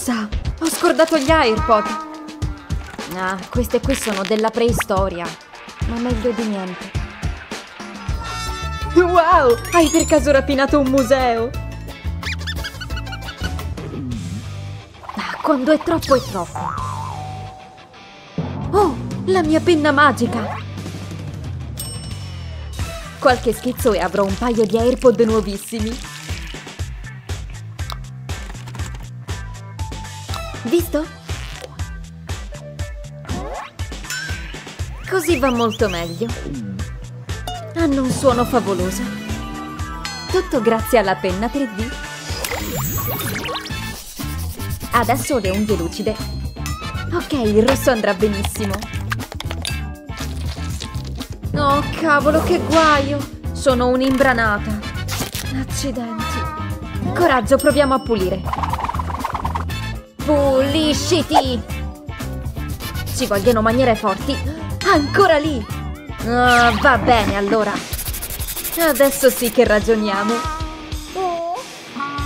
Cosa? Ho scordato gli AirPod. Ah, queste qui sono della preistoria. Ma meglio di niente. Wow! Hai per caso rapinato un museo? Ah, quando è troppo è troppo. Oh, la mia penna magica! Qualche schizzo e avrò un paio di AirPod nuovissimi. Così va molto meglio. Hanno un suono favoloso. Tutto grazie alla penna 3D. Adesso le unghie lucide. Ok, il rosso andrà benissimo. Oh, cavolo, che guaio! Sono un'imbranata. Accidenti. Coraggio, proviamo a pulire. Pulisciti! Ci vogliono maniere forti. Ancora lì! Ah, va bene, allora. Adesso sì che ragioniamo. Oh,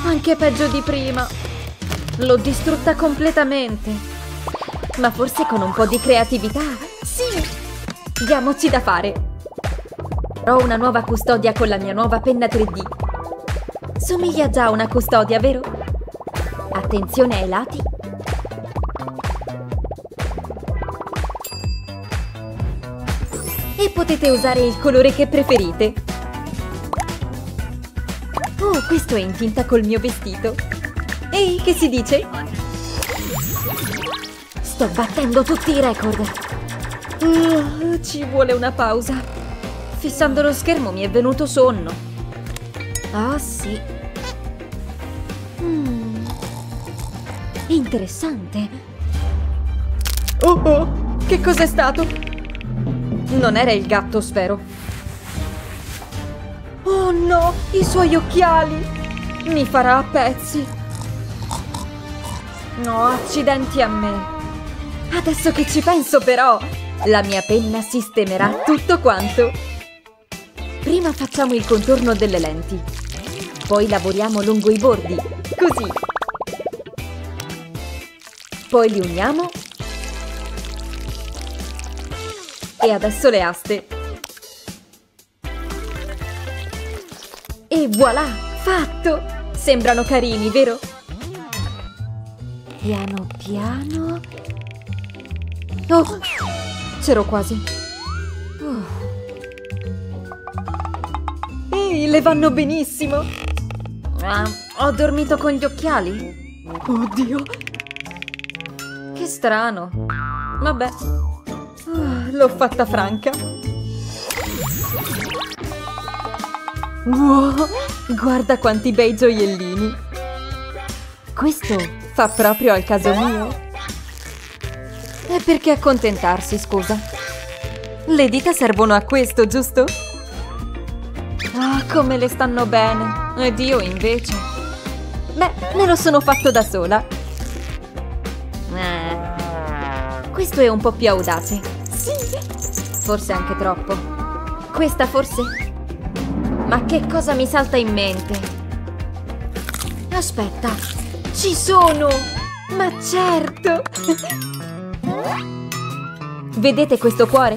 anche peggio di prima. L'ho distrutta completamente. Ma forse con un po' di creatività. Sì! Diamoci da fare. Ho una nuova custodia con la mia nuova penna 3D. Somiglia già a una custodia, vero? Attenzione ai lati. E potete usare il colore che preferite. Oh, questo è in tinta col mio vestito. Ehi, che si dice? Sto battendo tutti i record. Uh, ci vuole una pausa. Fissando lo schermo mi è venuto sonno. Ah, sì. Mm. Interessante. Oh oh, che cos'è stato? Non era il gatto, spero. Oh no, i suoi occhiali! Mi farà a pezzi. No, accidenti a me. Adesso che ci penso però, la mia penna sistemerà tutto quanto. Prima facciamo il contorno delle lenti. Poi lavoriamo lungo i bordi, così. Poi li uniamo. E adesso le aste. E voilà, fatto! Sembrano carini, vero? Piano piano... Oh, c'ero quasi. Oh. Ehi, le vanno benissimo! Ah, ho dormito con gli occhiali? Oddio! Che strano. Vabbè. Ah, L'ho fatta franca. Wow! Guarda quanti bei gioiellini! Questo fa proprio al caso mio. E perché accontentarsi, scusa? Le dita servono a questo, giusto? Ah, come le stanno bene! Ed io invece... Beh, me lo sono fatto da sola. Questo è un po' più audace. Sì! Forse anche troppo. Questa forse? Ma che cosa mi salta in mente? Aspetta, ci sono! Ma certo! Vedete questo cuore?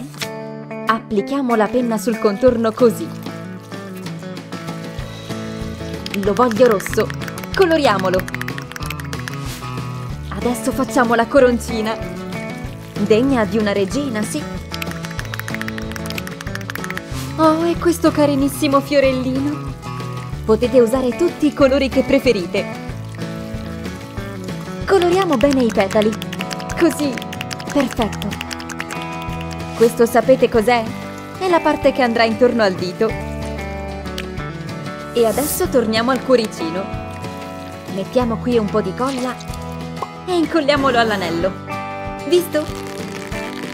Applichiamo la penna sul contorno così. Lo voglio rosso. Coloriamolo. Adesso facciamo la coroncina. Degna di una regina, sì. Oh, e questo carinissimo fiorellino. Potete usare tutti i colori che preferite. Coloriamo bene i petali. Così. Perfetto. Questo sapete cos'è? È la parte che andrà intorno al dito. E adesso torniamo al cuoricino. Mettiamo qui un po' di colla e incolliamolo all'anello. Visto?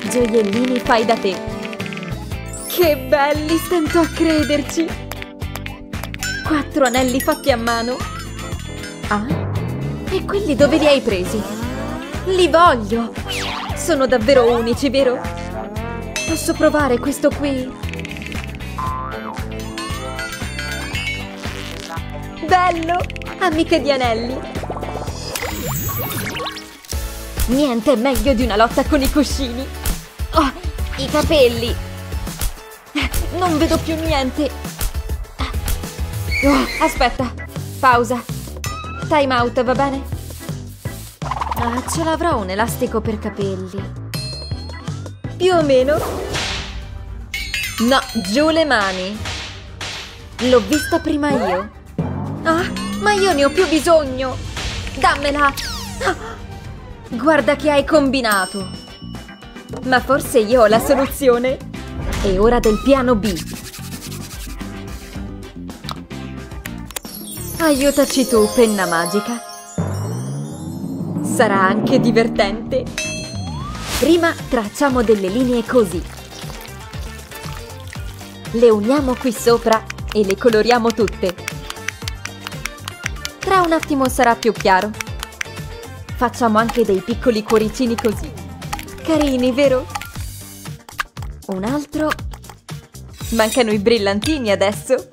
Gioiellini fai da te. Che belli, stento a crederci! Quattro anelli fatti a mano. Ah? E quelli dove li hai presi? Li voglio! Sono davvero unici, vero? Posso provare questo qui? Bello! Amiche di anelli! Niente è meglio di una lotta con i cuscini. I capelli. Non vedo più niente. Oh, aspetta, pausa. Time out, va bene? Ah, ce l'avrò un elastico per capelli. Più o meno. No, giù le mani. L'ho vista prima io. Ah, ma io ne ho più bisogno. Dammela. Ah, guarda che hai combinato. Ma forse io ho la soluzione. È ora del piano B. Aiutaci tu, penna magica. Sarà anche divertente. Prima tracciamo delle linee così. Le uniamo qui sopra e le coloriamo tutte. Tra un attimo sarà più chiaro. Facciamo anche dei piccoli cuoricini così. Carini, vero? Un altro. Mancano i brillantini adesso.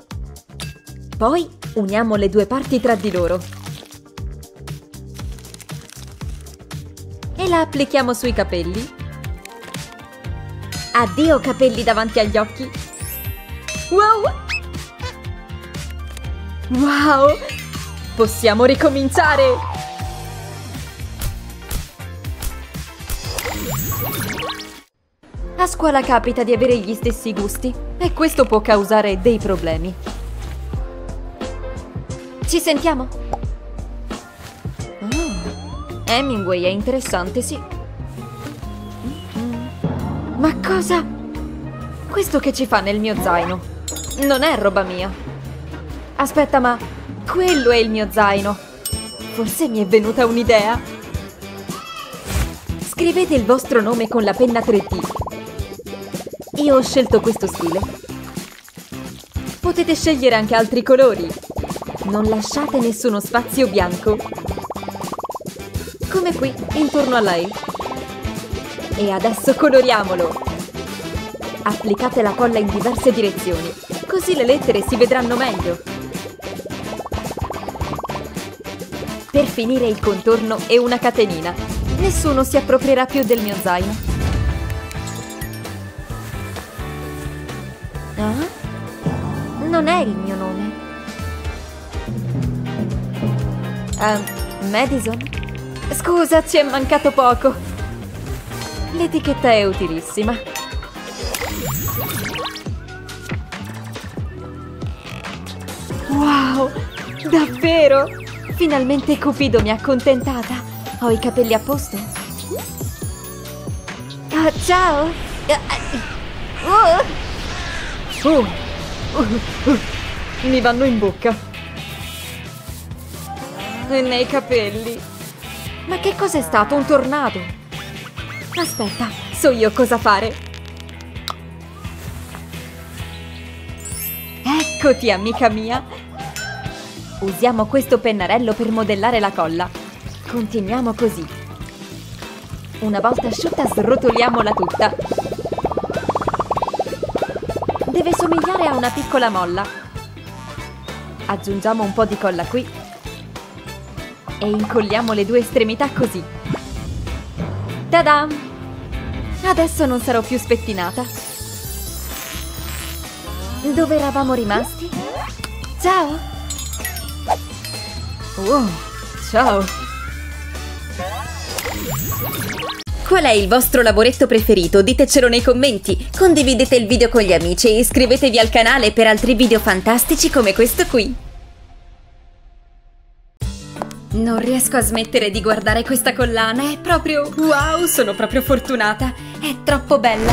Poi uniamo le due parti tra di loro. E la applichiamo sui capelli. Addio capelli davanti agli occhi. Wow! Wow! Possiamo ricominciare! A scuola capita di avere gli stessi gusti e questo può causare dei problemi. Ci sentiamo? Oh, Hemingway è interessante, sì. Ma cosa? Questo che ci fa nel mio zaino? Non è roba mia. Aspetta, ma quello è il mio zaino. Forse mi è venuta un'idea. Scrivete il vostro nome con la penna 3D. Io ho scelto questo stile. Potete scegliere anche altri colori. Non lasciate nessuno spazio bianco. Come qui, intorno a lei. E adesso coloriamolo. Applicate la colla in diverse direzioni, così le lettere si vedranno meglio. Per finire il contorno e una catenina. Nessuno si approprierà più del mio zaino. Il mio nome. Uh, Madison? Scusa, ci è mancato poco. L'etichetta è utilissima. Wow, davvero? Finalmente Cupido mi ha accontentata. Ho i capelli a posto? Ah, ciao! Uh, mi vanno in bocca. E nei capelli. Ma che cos'è stato? Un tornado? Aspetta, so io cosa fare. Eccoti, amica mia. Usiamo questo pennarello per modellare la colla. Continuiamo così. Una volta asciutta srotoliamola tutta. Deve somigliare a una piccola molla. Aggiungiamo un po' di colla qui. E incolliamo le due estremità così. Ta-da! Adesso non sarò più spettinata. Dove eravamo rimasti? Ciao! Wow, ciao! Qual è il vostro lavoretto preferito? Ditecelo nei commenti, condividete il video con gli amici e iscrivetevi al canale per altri video fantastici come questo qui. Non riesco a smettere di guardare questa collana, è proprio... Wow, sono proprio fortunata, è troppo bella.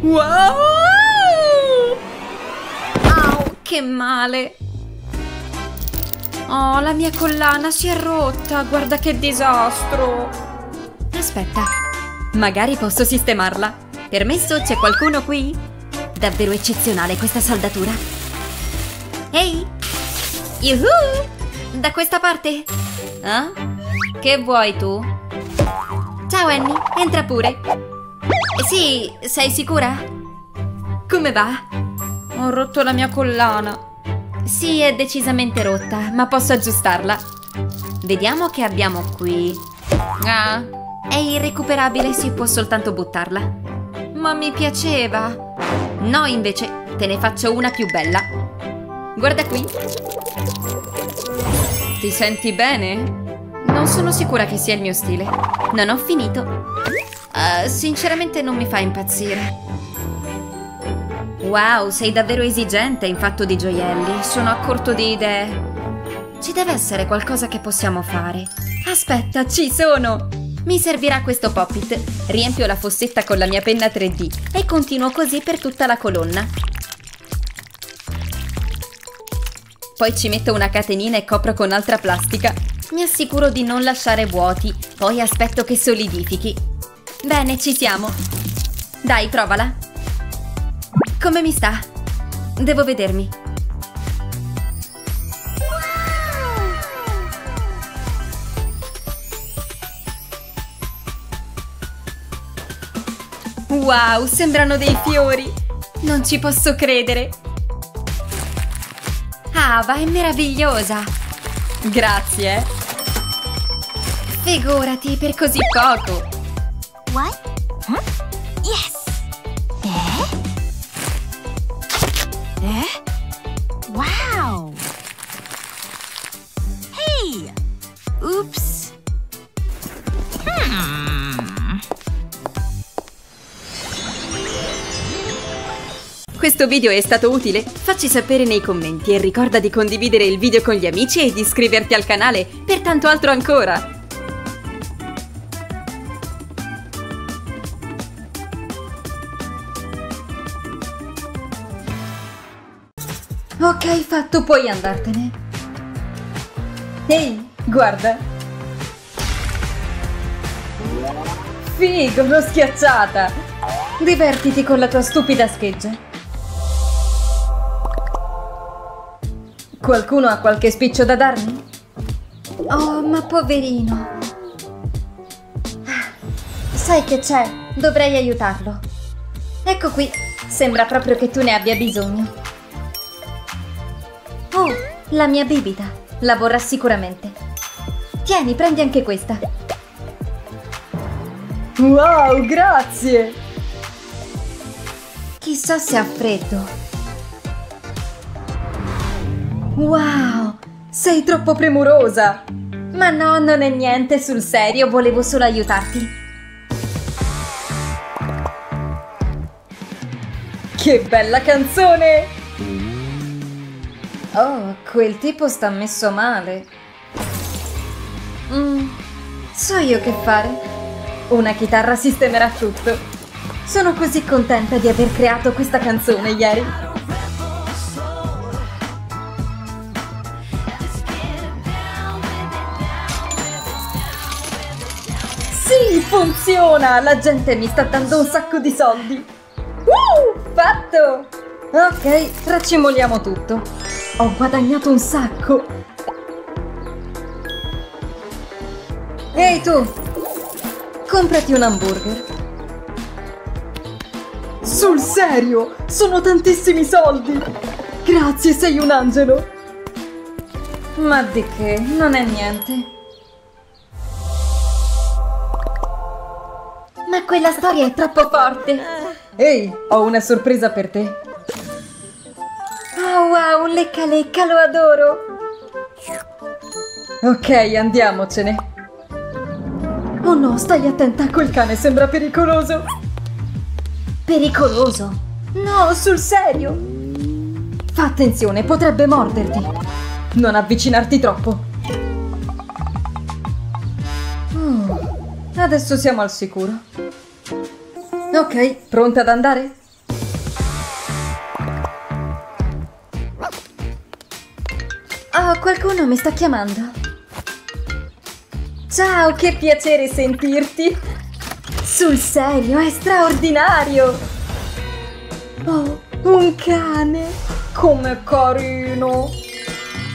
Wow! Au, che male! Oh, la mia collana si è rotta, guarda che disastro! Aspetta, magari posso sistemarla. Permesso, c'è qualcuno qui? Davvero eccezionale questa saldatura. Ehi! Yuhu! Da questa parte? Eh? Che vuoi tu? Ciao Annie, entra pure. Sì, sei sicura? Come va? Ho rotto la mia collana. Sì, è decisamente rotta, ma posso aggiustarla. Vediamo che abbiamo qui. Ah, è irrecuperabile, si può soltanto buttarla. Ma mi piaceva. No, invece, te ne faccio una più bella. Guarda qui. Ti senti bene? Non sono sicura che sia il mio stile. Non ho finito. Uh, sinceramente non mi fa impazzire. Wow, sei davvero esigente in fatto di gioielli. Sono a corto di idee. Ci deve essere qualcosa che possiamo fare. Aspetta, ci sono! Mi servirà questo pop-it. Riempio la fossetta con la mia penna 3D e continuo così per tutta la colonna. Poi ci metto una catenina e copro con altra plastica. Mi assicuro di non lasciare vuoti, poi aspetto che solidifichi. Bene, ci siamo. Dai, provala. Come mi sta? Devo vedermi. Wow, sembrano dei fiori! Non ci posso credere! Ava è meravigliosa! Grazie! Figurati, per così poco! What? Questo video è stato utile? Facci sapere nei commenti e ricorda di condividere il video con gli amici e di iscriverti al canale per tanto altro ancora! Ok, fatto, puoi andartene. Ehi, guarda! Figo, l'ho schiacciata! Divertiti con la tua stupida scheggia. Qualcuno ha qualche spiccio da darmi? Oh, ma poverino. Sai che c'è? Dovrei aiutarlo. Ecco qui. Sembra proprio che tu ne abbia bisogno. Oh, la mia bibita. La vorrà sicuramente. Tieni, prendi anche questa. Wow, grazie! Chissà se ha freddo. Wow, sei troppo premurosa! Ma no, non è niente, sul serio, volevo solo aiutarti. Che bella canzone! Oh, quel tipo sta messo male. Mm, so io che fare. Una chitarra sistemerà tutto. Sono così contenta di aver creato questa canzone ieri. Funziona! La gente mi sta dando un sacco di soldi! Uh, fatto! Ok, racimoliamo tutto. Ho guadagnato un sacco! Ehi tu! Comprati un hamburger! Sul serio! Sono tantissimi soldi! Grazie, sei un angelo! Ma di che? Non è niente. Ma quella storia è troppo forte! Ehi, ho una sorpresa per te! Oh wow, un lecca lecca, lo adoro! Ok, andiamocene! Oh no, stai attenta, quel cane sembra pericoloso! Pericoloso? No, sul serio! Fa attenzione, potrebbe morderti! Non avvicinarti troppo! Adesso siamo al sicuro. Ok, pronta ad andare? Oh, qualcuno mi sta chiamando. Ciao, che piacere sentirti. Sul serio, è straordinario. Oh, un cane. Come carino.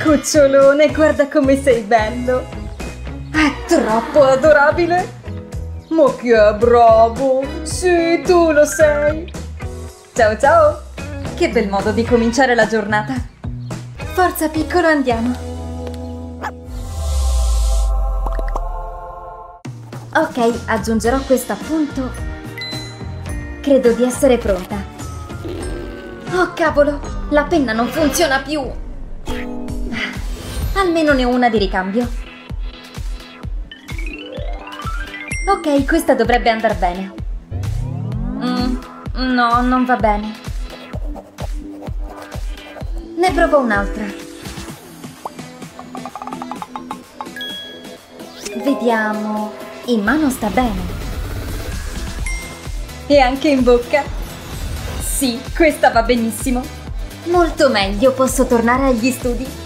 Cucciolone, guarda come sei bello. È troppo adorabile. Ma che è bravo! Sì, tu lo sei! Ciao ciao! Che bel modo di cominciare la giornata! Forza piccolo, andiamo! Ok, aggiungerò questo appunto. Credo di essere pronta. Oh cavolo, la penna non funziona più. Almeno ne ho una di ricambio. Ok, questa dovrebbe andare bene. Mm, no, non va bene. Ne provo un'altra. Vediamo. In mano sta bene. E anche in bocca. Sì, questa va benissimo. Molto meglio, posso tornare agli studi.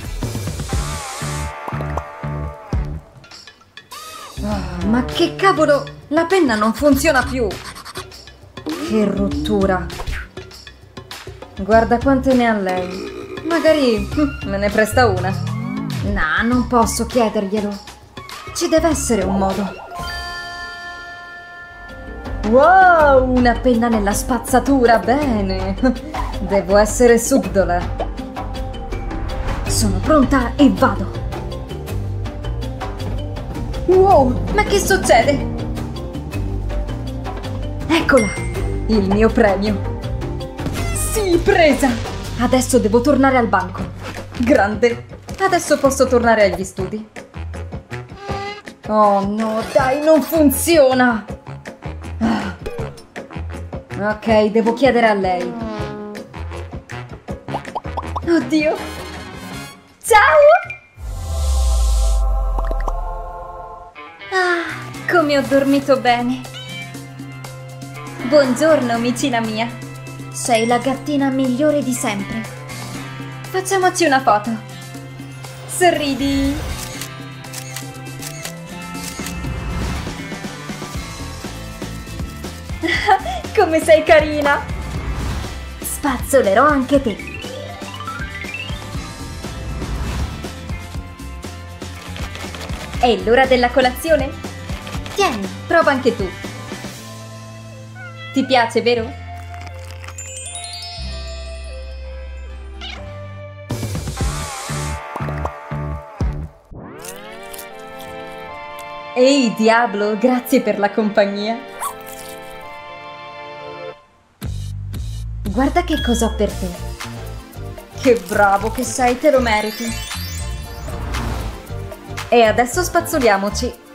Ma che cavolo! La penna non funziona più! Che rottura! Guarda quante ne ha lei. Magari hm, me ne presta una. No, non posso chiederglielo. Ci deve essere un modo. Wow, una penna nella spazzatura, bene. Devo essere subdola. Sono pronta e vado. Wow, ma che succede? Eccola, il mio premio. Sì, presa. Adesso devo tornare al banco. Grande. Adesso posso tornare agli studi. Oh no, dai, non funziona. Ah. Ok, devo chiedere a lei. Oddio. Ciao! Come ho dormito bene. Buongiorno, amicina mia. Sei la gattina migliore di sempre. Facciamoci una foto. Sorridi. Come sei carina! Spazzolerò anche te. È l'ora della colazione? Tieni, prova anche tu. Ti piace, vero? Ehi, Diablo, grazie per la compagnia. Guarda che cosa ho per te. Che bravo che sei, te lo meriti. E adesso spazzoliamoci.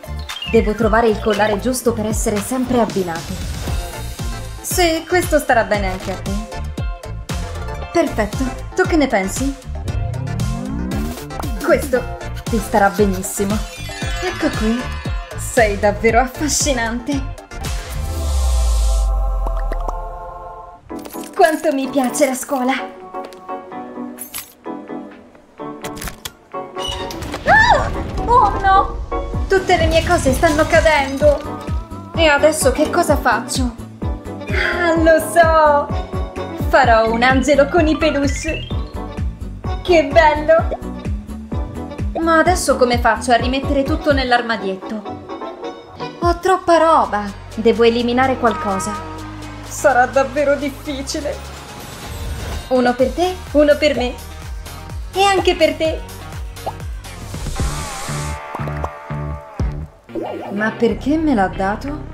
Devo trovare il collare giusto per essere sempre abbinati. Sì, questo starà bene anche a te. Perfetto, tu che ne pensi? Questo ti starà benissimo. Ecco qui. Sei davvero affascinante. Quanto mi piace la scuola! Tutte le mie cose stanno cadendo! E adesso che cosa faccio? Ah, lo so! Farò un angelo con i peluche! Che bello! Ma adesso come faccio a rimettere tutto nell'armadietto? Ho troppa roba! Devo eliminare qualcosa. Sarà davvero difficile. Uno per te, uno per me. E anche per te. Ma perché me l'ha dato?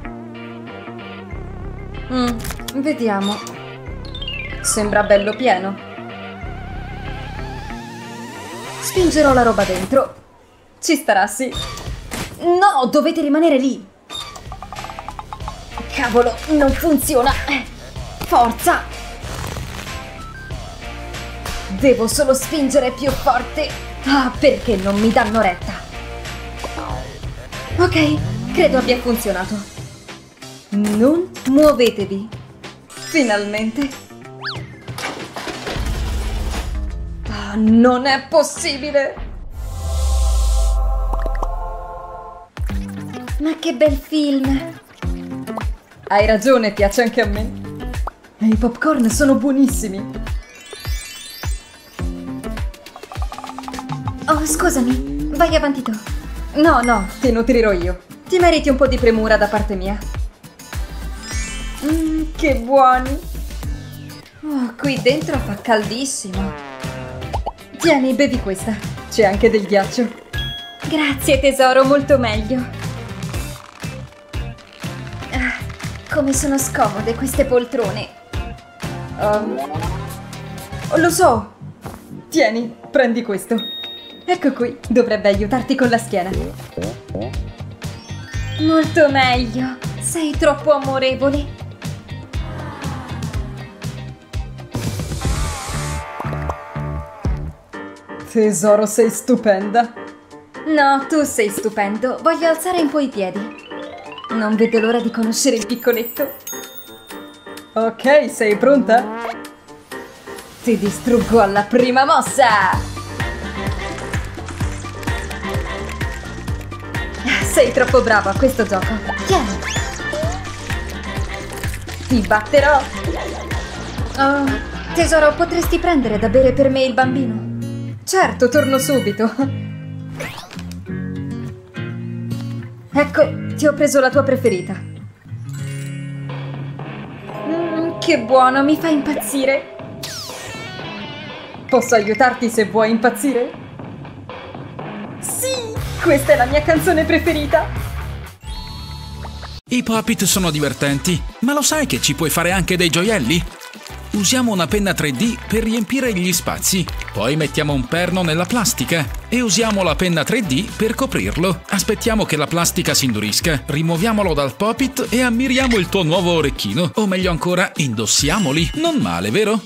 Mm, vediamo. Sembra bello pieno. Spingerò la roba dentro. Ci starà, sì. No, dovete rimanere lì. Cavolo, non funziona! Forza! Devo solo spingere più forte! Ah, perché non mi danno retta? Ok, credo abbia funzionato. Non muovetevi! Finalmente! Ah, non è possibile! Ma che bel film! Hai ragione, piace anche a me. E i popcorn sono buonissimi. Oh, scusami, vai avanti tu. No, no, ti nutrirò io. Ti meriti un po' di premura da parte mia. Mmm, che buoni. Oh, qui dentro fa caldissimo. Tieni, bevi questa. C'è anche del ghiaccio. Grazie tesoro, molto meglio. come sono scomode queste poltrone. Um, lo so. Tieni, prendi questo. Ecco qui, dovrebbe aiutarti con la schiena. Molto meglio. Sei troppo amorevole. Tesoro, sei stupenda. No, tu sei stupendo. Voglio alzare un po' i piedi. Non vedo l'ora di conoscere il piccoletto. Ok, sei pronta? Ti distruggo alla prima mossa! Sei troppo bravo a questo gioco. Tieni. Ti batterò. Oh, tesoro, potresti prendere da bere per me il bambino? Certo, torno subito. Ecco, ti ho preso la tua preferita. Mm, che buono, mi fa impazzire. Posso aiutarti se vuoi impazzire? Questa è la mia canzone preferita. I puppet sono divertenti, ma lo sai che ci puoi fare anche dei gioielli? Usiamo una penna 3D per riempire gli spazi, poi mettiamo un perno nella plastica e usiamo la penna 3D per coprirlo. Aspettiamo che la plastica si indurisca, rimuoviamolo dal puppet e ammiriamo il tuo nuovo orecchino. O meglio ancora, indossiamoli. Non male, vero?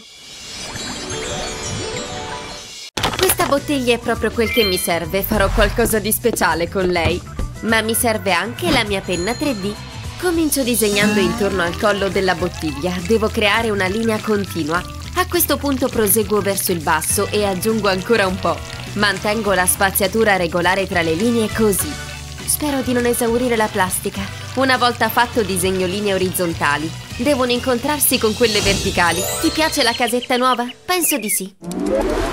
Bottiglia è proprio quel che mi serve, farò qualcosa di speciale con lei. Ma mi serve anche la mia penna 3D. Comincio disegnando intorno al collo della bottiglia. Devo creare una linea continua. A questo punto proseguo verso il basso e aggiungo ancora un po'. Mantengo la spaziatura regolare tra le linee così. Spero di non esaurire la plastica. Una volta fatto disegno linee orizzontali. Devono incontrarsi con quelle verticali. Ti piace la casetta nuova? Penso di sì.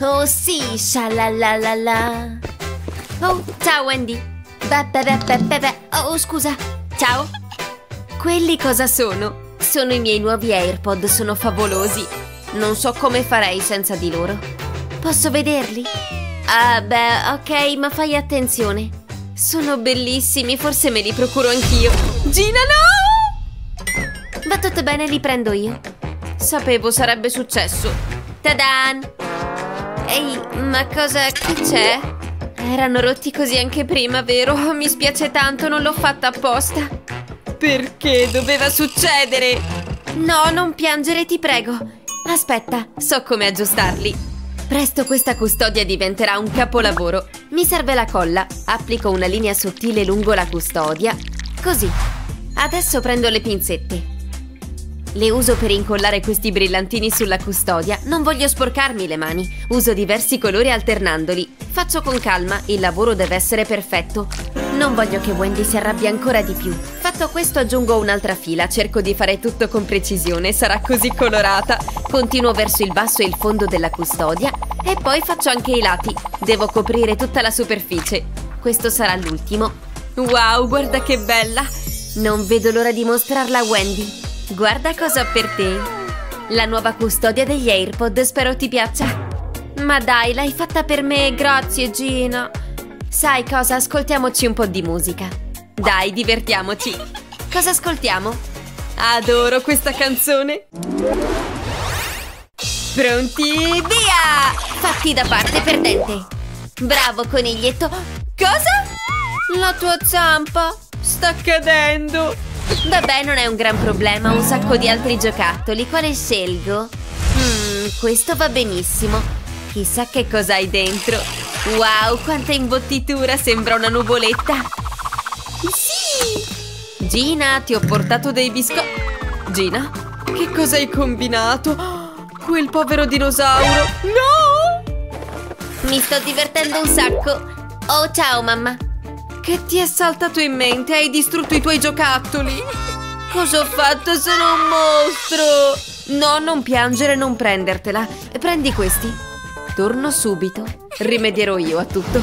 Oh sì, shalalalala. Oh, ciao Wendy. Beh, beh, beh. Oh, scusa. Ciao. Quelli cosa sono? Sono i miei nuovi AirPod, sono favolosi. Non so come farei senza di loro. Posso vederli? Ah, beh, ok, ma fai attenzione. Sono bellissimi, forse me li procuro anch'io. Gina, no! Va tutto bene, li prendo io. Sapevo sarebbe successo. Tadan! Ehi, ma cosa... c'è? Erano rotti così anche prima, vero? Mi spiace tanto, non l'ho fatta apposta. Perché doveva succedere? No, non piangere, ti prego. Aspetta, so come aggiustarli. Presto questa custodia diventerà un capolavoro. Mi serve la colla. Applico una linea sottile lungo la custodia. Così. Adesso prendo le pinzette. Le uso per incollare questi brillantini sulla custodia. Non voglio sporcarmi le mani. Uso diversi colori alternandoli. Faccio con calma, il lavoro deve essere perfetto. Non voglio che Wendy si arrabbi ancora di più. Fatto questo aggiungo un'altra fila, cerco di fare tutto con precisione, sarà così colorata. Continuo verso il basso e il fondo della custodia e poi faccio anche i lati. Devo coprire tutta la superficie. Questo sarà l'ultimo. Wow, guarda che bella! Non vedo l'ora di mostrarla a Wendy. Guarda cosa ho per te. La nuova custodia degli AirPod, spero ti piaccia. Ma dai, l'hai fatta per me, grazie Gina. Sai cosa, ascoltiamoci un po' di musica. Dai, divertiamoci. Cosa ascoltiamo? Adoro questa canzone. Pronti, via! Fatti da parte, perdente. Bravo, coniglietto. Cosa? La tua zampa sta cadendo. Vabbè, non è un gran problema, ho un sacco di altri giocattoli. Quale scelgo? Mmm, questo va benissimo. Chissà che cosa hai dentro. Wow, quanta imbottitura, sembra una nuvoletta. Sì! Gina, ti ho portato dei biscotti. Gina, che cosa hai combinato? Quel povero dinosauro. No! Mi sto divertendo un sacco. Oh, ciao, mamma. Che ti è saltato in mente? Hai distrutto i tuoi giocattoli? Cosa ho fatto? Sono un mostro! No, non piangere, non prendertela. Prendi questi. Torno subito. Rimedierò io a tutto.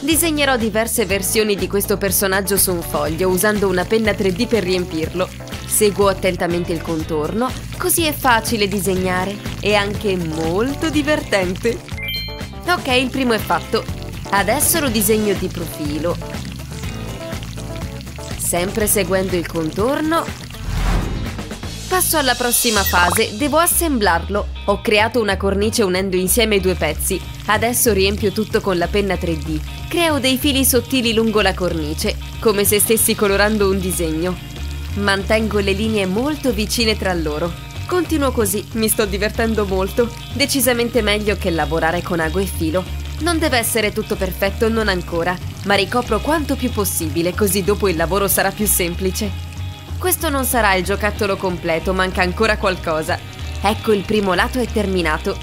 Disegnerò diverse versioni di questo personaggio su un foglio usando una penna 3D per riempirlo. Seguo attentamente il contorno, così è facile disegnare e anche molto divertente. Ok, il primo è fatto. Adesso lo disegno di profilo. Sempre seguendo il contorno. Passo alla prossima fase, devo assemblarlo. Ho creato una cornice unendo insieme i due pezzi. Adesso riempio tutto con la penna 3D. Creo dei fili sottili lungo la cornice, come se stessi colorando un disegno. Mantengo le linee molto vicine tra loro. Continuo così, mi sto divertendo molto. Decisamente meglio che lavorare con ago e filo. Non deve essere tutto perfetto, non ancora, ma ricopro quanto più possibile, così dopo il lavoro sarà più semplice. Questo non sarà il giocattolo completo, manca ancora qualcosa. Ecco il primo lato è terminato.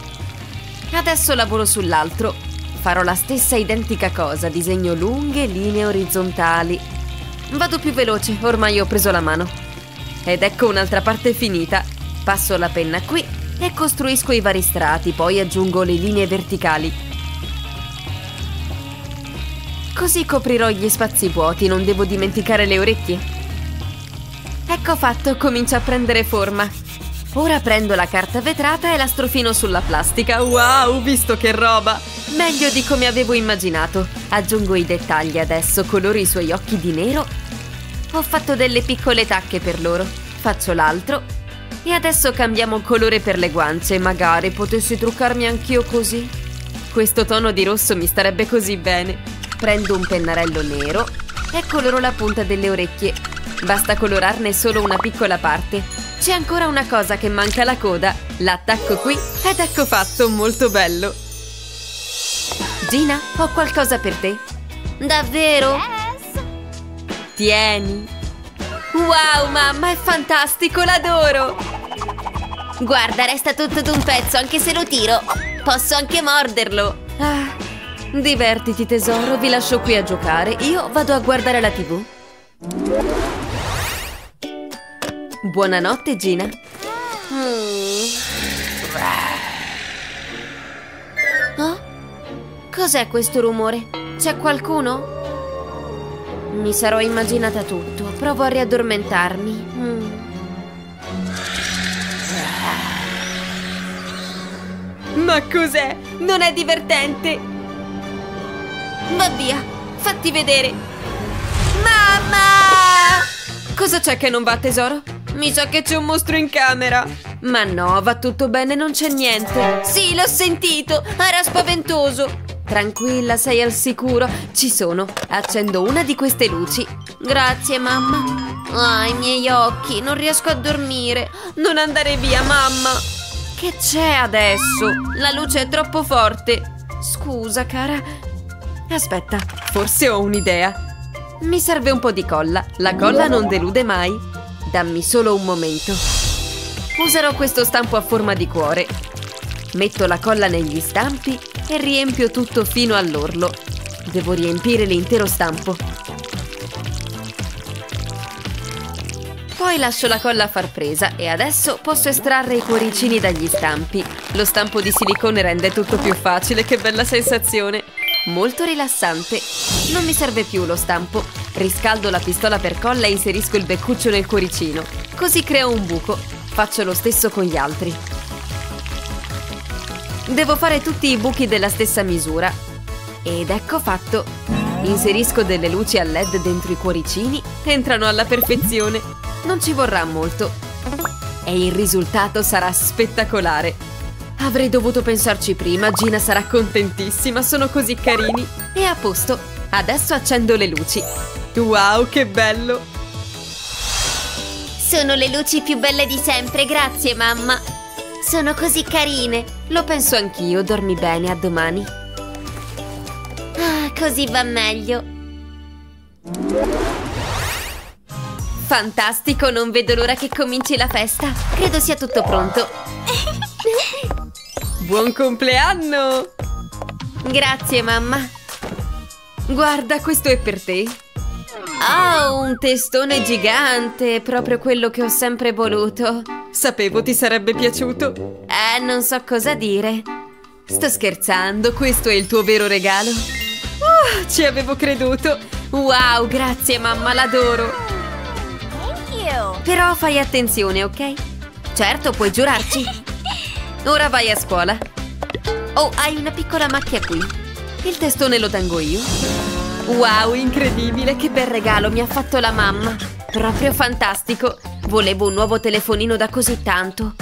Adesso lavoro sull'altro. Farò la stessa identica cosa, disegno lunghe linee orizzontali. Vado più veloce, ormai ho preso la mano. Ed ecco un'altra parte finita. Passo la penna qui e costruisco i vari strati, poi aggiungo le linee verticali. Così coprirò gli spazi vuoti, non devo dimenticare le orecchie. Ecco fatto, comincia a prendere forma. Ora prendo la carta vetrata e la strofino sulla plastica. Wow, visto che roba! Meglio di come avevo immaginato. Aggiungo i dettagli adesso, coloro i suoi occhi di nero. Ho fatto delle piccole tacche per loro. Faccio l'altro. E adesso cambiamo colore per le guance. Magari potessi truccarmi anch'io così. Questo tono di rosso mi starebbe così bene. Prendo un pennarello nero e coloro la punta delle orecchie. Basta colorarne solo una piccola parte. C'è ancora una cosa che manca alla coda. L'attacco qui ed ecco fatto, molto bello. Gina, ho qualcosa per te. Davvero? Tieni. Wow, mamma, è fantastico, l'adoro! Guarda, resta tutto d'un pezzo, anche se lo tiro. Posso anche morderlo. Ah, divertiti tesoro, vi lascio qui a giocare. Io vado a guardare la tv. Buonanotte, Gina. Oh? Cos'è questo rumore? C'è qualcuno? Mi sarò immaginata tutto. Provo a riaddormentarmi. Mm. Ma cos'è? Non è divertente! Va via! Fatti vedere! Mamma! Cosa c'è che non va, tesoro? Mi sa che c'è un mostro in camera! Ma no, va tutto bene, non c'è niente! Sì, l'ho sentito! Era spaventoso! Tranquilla, sei al sicuro. Ci sono. Accendo una di queste luci. Grazie, mamma. Ah, i miei occhi, non riesco a dormire. Non andare via, mamma. Che c'è adesso? La luce è troppo forte. Scusa, cara. Aspetta, forse ho un'idea. Mi serve un po' di colla. La colla non delude mai. Dammi solo un momento. Userò questo stampo a forma di cuore. Metto la colla negli stampi e riempio tutto fino all'orlo. Devo riempire l'intero stampo. Poi lascio la colla a far presa e adesso posso estrarre i cuoricini dagli stampi. Lo stampo di silicone rende tutto più facile, che bella sensazione! Molto rilassante. Non mi serve più lo stampo. Riscaldo la pistola per colla e inserisco il beccuccio nel cuoricino. Così creo un buco. Faccio lo stesso con gli altri. Devo fare tutti i buchi della stessa misura. Ed ecco fatto. Inserisco delle luci a led dentro i cuoricini. Entrano alla perfezione. Non ci vorrà molto. E il risultato sarà spettacolare. Avrei dovuto pensarci prima, Gina sarà contentissima, sono così carini. E a posto. Adesso accendo le luci. Wow, che bello! Sono le luci più belle di sempre, grazie mamma. Sono così carine. Lo penso anch'io, dormi bene, a domani. Ah, così va meglio. Fantastico, non vedo l'ora che cominci la festa. Credo sia tutto pronto. Buon compleanno! Grazie, mamma. Guarda, questo è per te. Oh, un testone gigante, proprio quello che ho sempre voluto. Sapevo ti sarebbe piaciuto. Eh, non so cosa dire. Sto scherzando, questo è il tuo vero regalo? Oh, ci avevo creduto. Wow, grazie mamma, l'adoro. Però fai attenzione, ok? Certo, puoi giurarci. Ora vai a scuola. Oh, hai una piccola macchia qui. Il testone lo tengo io. Wow, incredibile, che bel regalo mi ha fatto la mamma. Proprio fantastico. Volevo un nuovo telefonino da così tanto.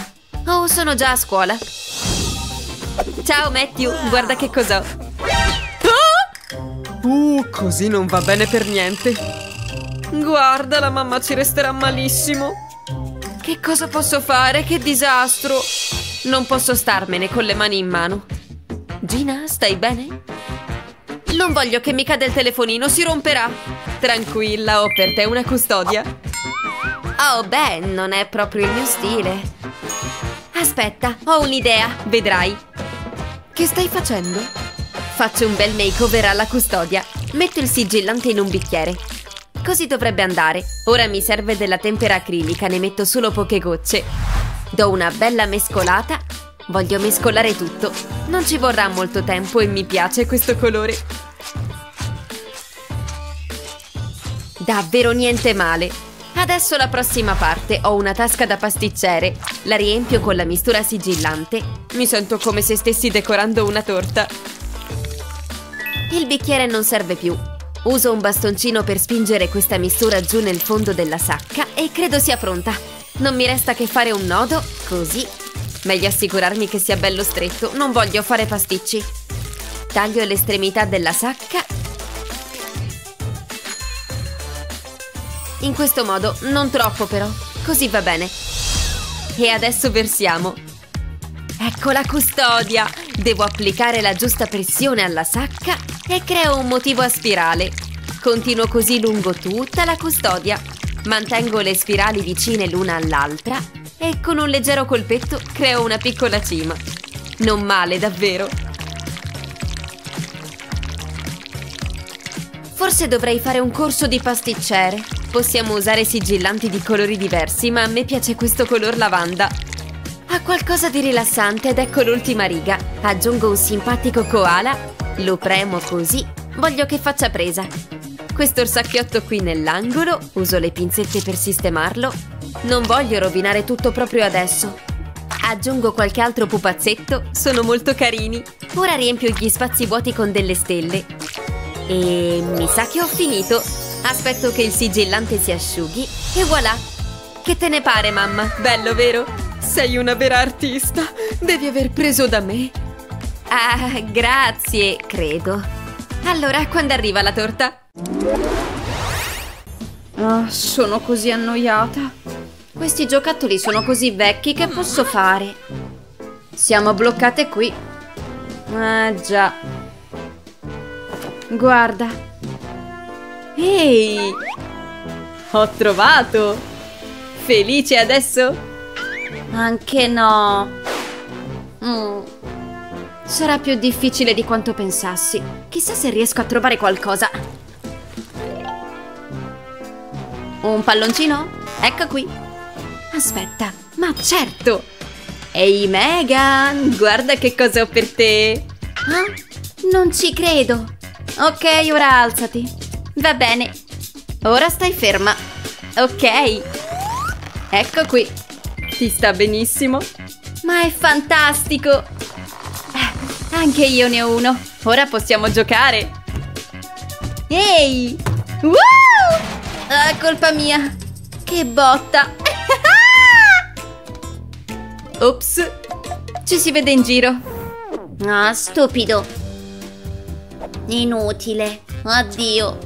Oh, sono già a scuola. Ciao Matthew, guarda che cos'ho. Ah! Uh, così non va bene per niente. Guarda, la mamma ci resterà malissimo. Che cosa posso fare? Che disastro! Non posso starmene con le mani in mano. Gina, stai bene? Non voglio che mi cade il telefonino, si romperà. Tranquilla, ho per te una custodia. Oh, beh, non è proprio il mio stile. Aspetta, ho un'idea, vedrai. Che stai facendo? Faccio un bel makeover alla custodia. Metto il sigillante in un bicchiere. Così dovrebbe andare. Ora mi serve della tempera acrilica, ne metto solo poche gocce. Do una bella mescolata. Voglio mescolare tutto. Non ci vorrà molto tempo e mi piace questo colore. Davvero niente male. Adesso la prossima parte. Ho una tasca da pasticcere. La riempio con la mistura sigillante. Mi sento come se stessi decorando una torta. Il bicchiere non serve più. Uso un bastoncino per spingere questa mistura giù nel fondo della sacca e credo sia pronta. Non mi resta che fare un nodo, così. Meglio assicurarmi che sia bello stretto, non voglio fare pasticci. Taglio l'estremità della sacca. In questo modo, non troppo però, così va bene. E adesso versiamo. Ecco la custodia! Devo applicare la giusta pressione alla sacca e creo un motivo a spirale. Continuo così lungo tutta la custodia. Mantengo le spirali vicine l'una all'altra e con un leggero colpetto creo una piccola cima. Non male, davvero. Forse dovrei fare un corso di pasticcere. Possiamo usare sigillanti di colori diversi, ma a me piace questo color lavanda. Ha qualcosa di rilassante ed ecco l'ultima riga. Aggiungo un simpatico koala, lo premo così, voglio che faccia presa. Questo orsacchiotto qui nell'angolo, uso le pinzette per sistemarlo. Non voglio rovinare tutto proprio adesso. Aggiungo qualche altro pupazzetto, sono molto carini. Ora riempio gli spazi vuoti con delle stelle. E mi sa che ho finito. Aspetto che il sigillante si asciughi e voilà! Che te ne pare, mamma? Bello, vero? Sei una vera artista. Devi aver preso da me. Ah, grazie, credo. Allora, quando arriva la torta? Oh, sono così annoiata. Questi giocattoli sono così vecchi che posso fare? Siamo bloccate qui. Ah, già. Guarda. Ehi! Ho trovato! Felice adesso? Anche no. Mm. Sarà più difficile di quanto pensassi. Chissà se riesco a trovare qualcosa. Un palloncino? Ecco qui. Aspetta, ma certo! Ehi Megan, guarda che cosa ho per te! Ah? Non ci credo! Ok, ora alzati. Va bene. Ora stai ferma. Ok. Ecco qui. Ti sta benissimo? Ma è fantastico! Anche io ne ho uno. Ora possiamo giocare. Ehi! Woo! Ah, colpa mia. Che botta. Ops. Ci si vede in giro. Ah, stupido. Inutile. Addio.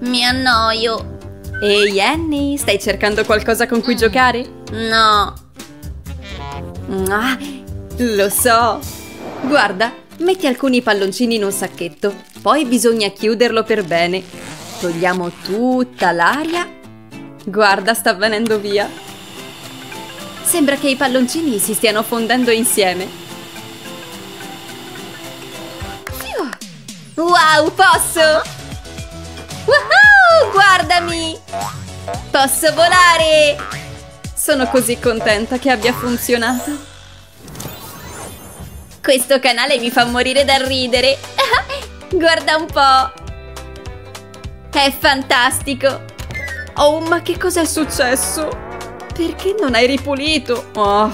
Mi annoio. Ehi Annie, stai cercando qualcosa con cui giocare? No. Ah, lo so. Guarda, metti alcuni palloncini in un sacchetto, poi bisogna chiuderlo per bene. Togliamo tutta l'aria. Guarda, sta venendo via. Sembra che i palloncini si stiano fondendo insieme. Wow, posso? Woohoo! Guardami! Posso volare! Sono così contenta che abbia funzionato. Questo canale mi fa morire da ridere. Guarda un po'. È fantastico. Oh, ma che cos'è successo? Perché non hai ripulito? Oh.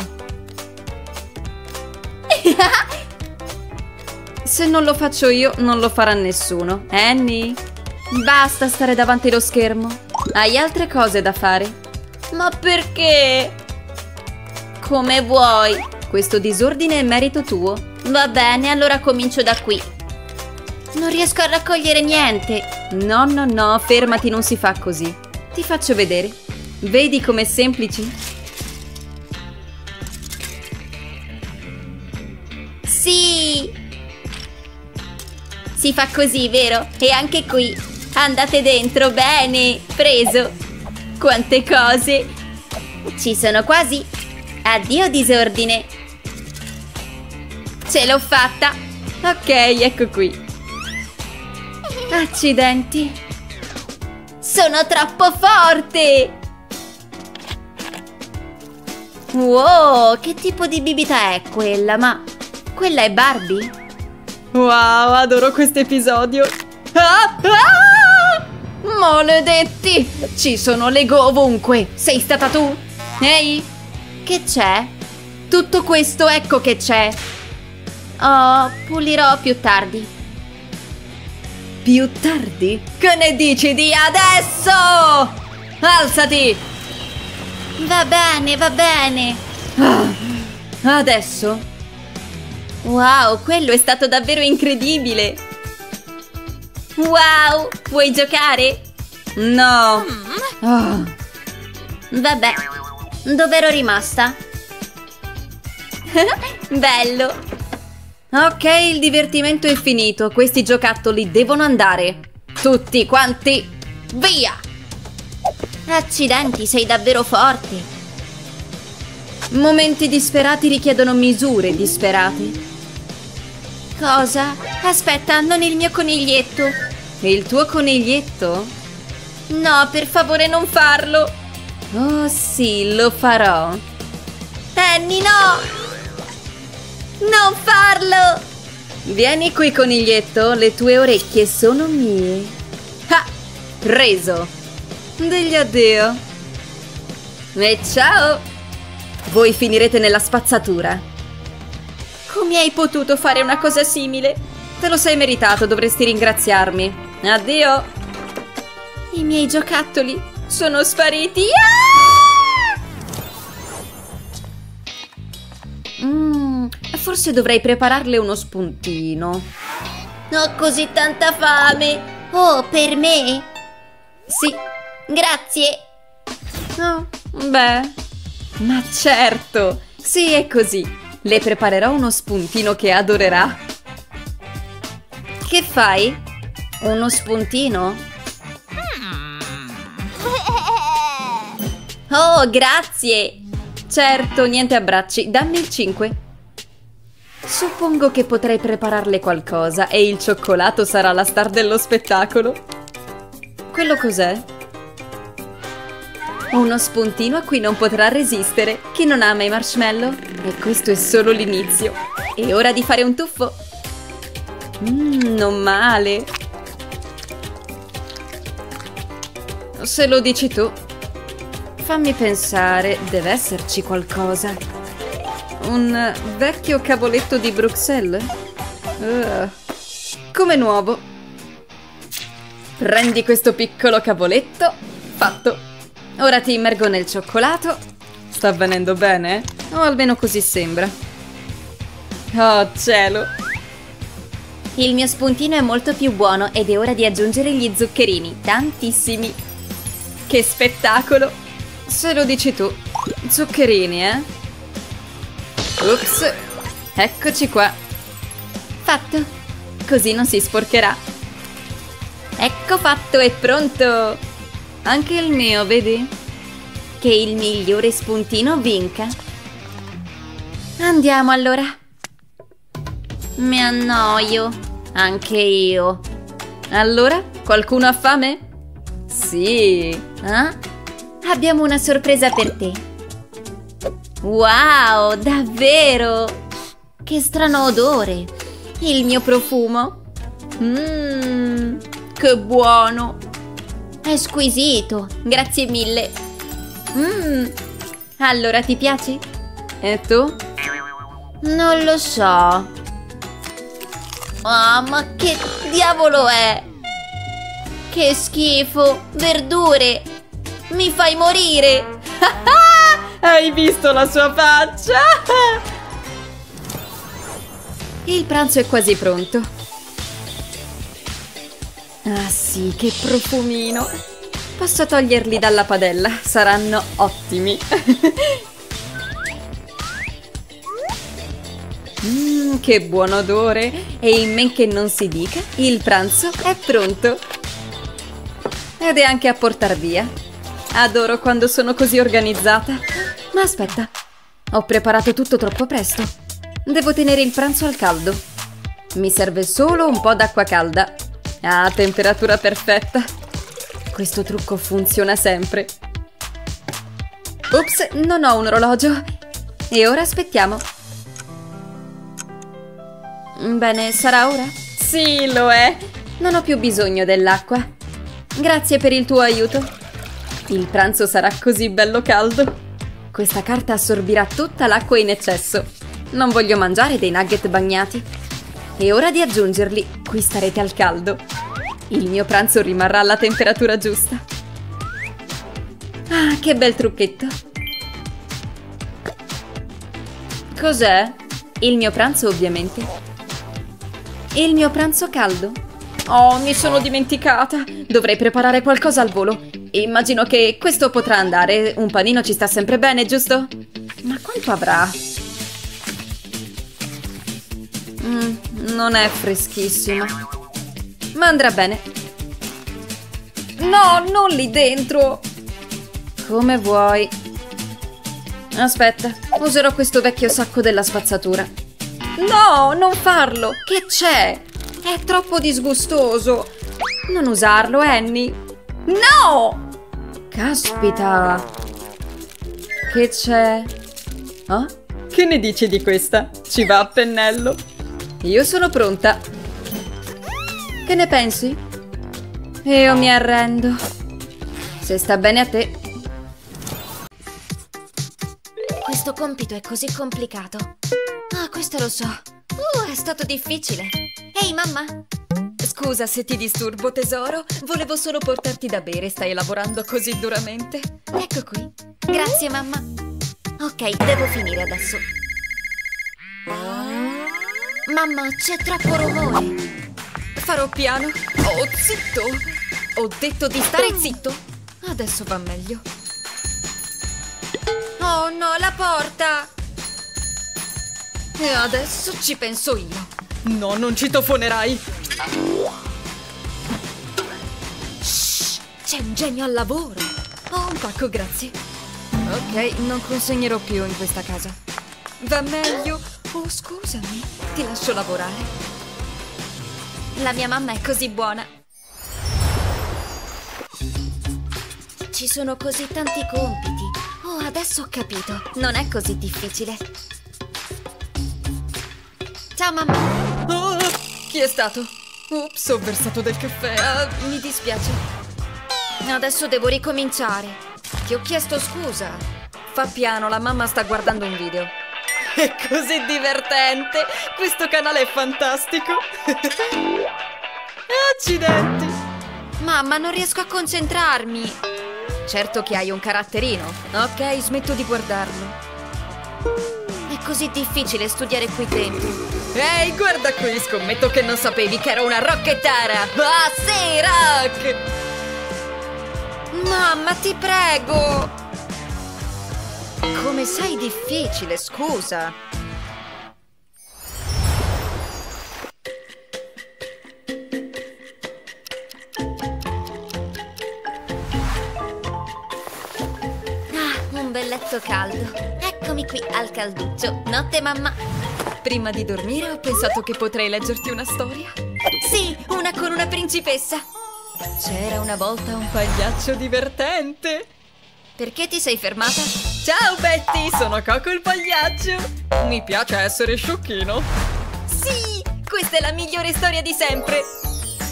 Se non lo faccio io, non lo farà nessuno. Annie? Basta stare davanti allo schermo. Hai altre cose da fare. Ma perché? Come vuoi. Questo disordine è merito tuo. Va bene, allora comincio da qui. Non riesco a raccogliere niente. No, no, no, fermati, non si fa così. Ti faccio vedere. Vedi com'è semplice? Sì! Si fa così, vero? E anche qui. Andate dentro, bene! Preso! Quante cose! Ci sono quasi! Addio disordine! Ce l'ho fatta! Ok, ecco qui. Accidenti! Sono troppo forte! Wow, che tipo di bibita è quella? Ma quella è Barbie? Wow, adoro questo episodio! Ah, ah! Maledetti! Ci sono Lego ovunque! Sei stata tu? Ehi? Che c'è? Tutto questo ecco che c'è! Oh, pulirò più tardi. Più tardi? Che ne dici di adesso? Alzati! Va bene, va bene. Ah, adesso? Wow, quello è stato davvero incredibile. Wow, vuoi giocare? No. Oh. Vabbè, dove ero rimasta? Bello. Ok, il divertimento è finito. Questi giocattoli devono andare. Tutti quanti, via! Accidenti, sei davvero forte. Momenti disperati richiedono misure disperate. Cosa? Aspetta, non il mio coniglietto. E il tuo coniglietto? No, per favore non farlo. Oh sì, lo farò. Annie, no! Non farlo! Vieni qui, coniglietto, le tue orecchie sono mie. Ah, preso! Degli addio. E ciao! Voi finirete nella spazzatura. Come hai potuto fare una cosa simile? Te lo sei meritato, dovresti ringraziarmi. Addio! I miei giocattoli sono spariti. Ah! Forse dovrei prepararle uno spuntino. Ho così tanta fame. Oh, per me? Sì. Grazie. No, beh. Ma certo. Sì, è così. Le preparerò uno spuntino che adorerà. Che fai? Uno spuntino? Oh, grazie! Certo, niente abbracci, dammi il 5. Suppongo che potrei prepararle qualcosa e il cioccolato sarà la star dello spettacolo. Quello cos'è? Uno spuntino a cui non potrà resistere. Chi non ama i marshmallow? E questo è solo l'inizio. È ora di fare un tuffo. Mmm, non male. Se lo dici tu. Fammi pensare, deve esserci qualcosa. Un vecchio cavoletto di Bruxelles? Uh, come nuovo. Prendi questo piccolo cavoletto. Fatto. Ora ti immergo nel cioccolato. Sta avvenendo bene? O almeno così sembra. Oh, cielo. Il mio spuntino è molto più buono ed è ora di aggiungere gli zuccherini. Tantissimi. Che spettacolo! Se lo dici tu. Zuccherini, eh? Ups. Eccoci qua. Fatto. Così non si sporcherà. Ecco fatto, è pronto. Anche il mio, vedi? Che il migliore spuntino vinca. Andiamo allora. Mi annoio. Anche io. Allora, qualcuno ha fame? Sì. Eh? Abbiamo una sorpresa per te. Wow, davvero? Che strano odore. Il mio profumo. Mmm, che buono. È squisito. Grazie mille. Mmm. Allora ti piace? E tu? Non lo so. Ah, ma che diavolo è? Che schifo! Verdure! Mi fai morire! Hai visto la sua faccia? Il pranzo è quasi pronto. Ah sì, che profumino! Posso toglierli dalla padella, saranno ottimi. Mmm, che buon odore! E in men che non si dica, il pranzo è pronto! Ed è anche a portar via. Adoro quando sono così organizzata. Ma aspetta, ho preparato tutto troppo presto. Devo tenere il pranzo al caldo. Mi serve solo un po' d'acqua calda. Ah, temperatura perfetta. Questo trucco funziona sempre. Ops, non ho un orologio. E ora aspettiamo. Bene, sarà ora? Sì, lo è. Non ho più bisogno dell'acqua. Grazie per il tuo aiuto. Il pranzo sarà così bello caldo. Questa carta assorbirà tutta l'acqua in eccesso. Non voglio mangiare dei nugget bagnati. È ora di aggiungerli. Qui starete al caldo. Il mio pranzo rimarrà alla temperatura giusta. Ah, che bel trucchetto. Cos'è? Il mio pranzo, ovviamente. Il mio pranzo caldo? Oh, mi sono dimenticata. Dovrei preparare qualcosa al volo. Immagino che questo potrà andare. Un panino ci sta sempre bene, giusto? Ma quanto avrà? Mm, non è freschissimo. Ma andrà bene. No, non lì dentro. Come vuoi. Aspetta, userò questo vecchio sacco della spazzatura. No, non farlo! Che c'è? È troppo disgustoso. Non usarlo, Annie. No! Caspita. Che c'è? Oh? Che ne dici di questa? Ci va a pennello. Io sono pronta. Che ne pensi? Io mi arrendo. Se sta bene a te. Questo compito è così complicato. Ah, questo lo so. Uh, è stato difficile. Ehi, mamma! Scusa se ti disturbo, tesoro. Volevo solo portarti da bere. Stai lavorando così duramente. Ecco qui. Grazie, mamma. Ok, devo finire adesso. Mamma, c'è troppo rumore. Farò piano. Oh, zitto! Ho detto di stare zitto. Adesso va meglio. Oh no, la porta! E adesso ci penso io. No, non ci tofonerai. Shh, c'è un genio al lavoro. Oh, un pacco, grazie. Ok, non consegnerò più in questa casa. Va meglio. Oh, scusami, ti lascio lavorare. La mia mamma è così buona. Ci sono così tanti compiti. Oh, adesso ho capito. Non è così difficile. Ciao mamma. Oh, chi è stato? Ops, ho versato del caffè. Ah, mi dispiace. Adesso devo ricominciare. Ti ho chiesto scusa. Fa piano, la mamma sta guardando un video. È così divertente! Questo canale è fantastico! Accidenti! Mamma, non riesco a concentrarmi. Certo che hai un caratterino. Ok, smetto di guardarlo. Così difficile studiare qui dentro. Ehi, guarda qui, scommetto che non sapevi che ero una rockettara! Ah, sì, rock! Mamma, ti prego! Come sei difficile, scusa! Ah, un bel letto caldo. Eccomi qui al calduccio. Notte, mamma. Prima di dormire ho pensato che potrei leggerti una storia. Sì, una con una principessa. C'era una volta un pagliaccio divertente. Perché ti sei fermata? Ciao Betty, sono Coco il pagliaccio. Mi piace essere sciocchino. Sì, questa è la migliore storia di sempre.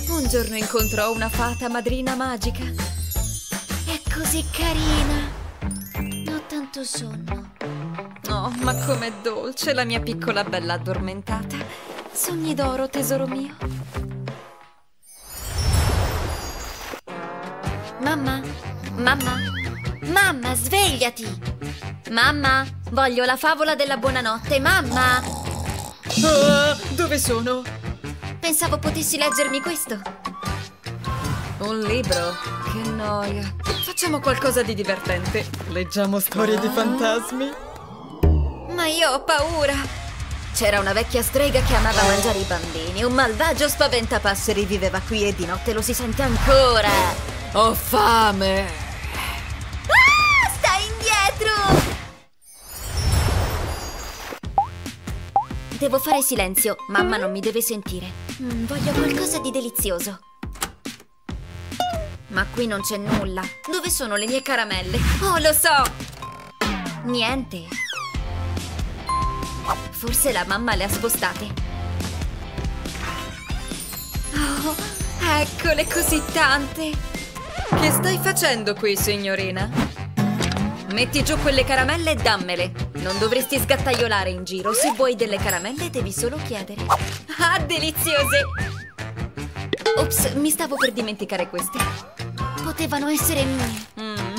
Un giorno incontrò una fata madrina magica. È così carina. Tanto sonno. Oh, ma com'è dolce la mia piccola bella addormentata. Sogni d'oro, tesoro mio. Mamma? Mamma? Mamma, svegliati! Mamma, voglio la favola della buonanotte, mamma! Ah, dove sono? Pensavo potessi leggermi questo. Un libro? Che noia. Facciamo qualcosa di divertente. Leggiamo storie di fantasmi. Ma io ho paura. C'era una vecchia strega che amava mangiare i bambini. Un malvagio spaventapasseri viveva qui e di notte lo si sente ancora. Ho fame. Ah, stai indietro! Devo fare silenzio. Mamma non mi deve sentire. Mm, voglio qualcosa di delizioso. Ma qui non c'è nulla. Dove sono le mie caramelle? Oh, lo so! Niente. Forse la mamma le ha spostate. Oh, eccole così tante! Che stai facendo qui, signorina? Metti giù quelle caramelle e dammele. Non dovresti sgattaiolare in giro. Se vuoi delle caramelle devi solo chiedere. Ah, deliziose! Ops, mi stavo per dimenticare queste. Potevano essere mie. Mm.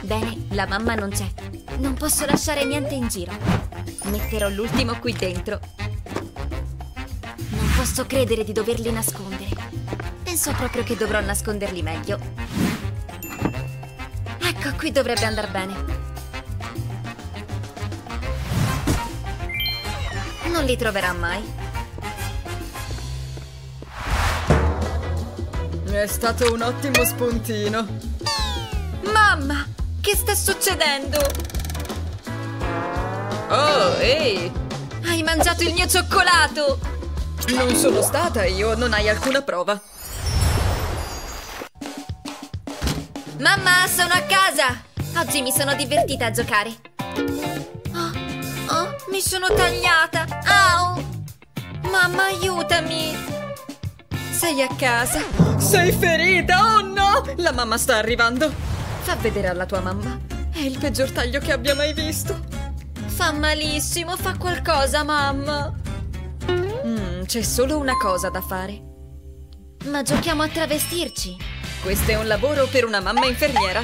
Bene, la mamma non c'è. Non posso lasciare niente in giro. Metterò l'ultimo qui dentro. Non posso credere di doverli nascondere. Penso proprio che dovrò nasconderli meglio. Ecco, qui dovrebbe andare bene. Non li troverà mai. È stato un ottimo spuntino. Mamma! Che sta succedendo? Oh, ehi! Hai mangiato il mio cioccolato! Non sono stata io, non hai alcuna prova. Mamma, sono a casa! Oggi mi sono divertita a giocare. Oh, oh, mi sono tagliata! Au! Mamma, aiutami! Sei a casa? Sei ferita? Oh no! La mamma sta arrivando. Fa vedere alla tua mamma. È il peggior taglio che abbia mai visto. Fa malissimo, fa qualcosa, mamma! Mm, c'è solo una cosa da fare. Ma giochiamo a travestirci. Questo è un lavoro per una mamma infermiera.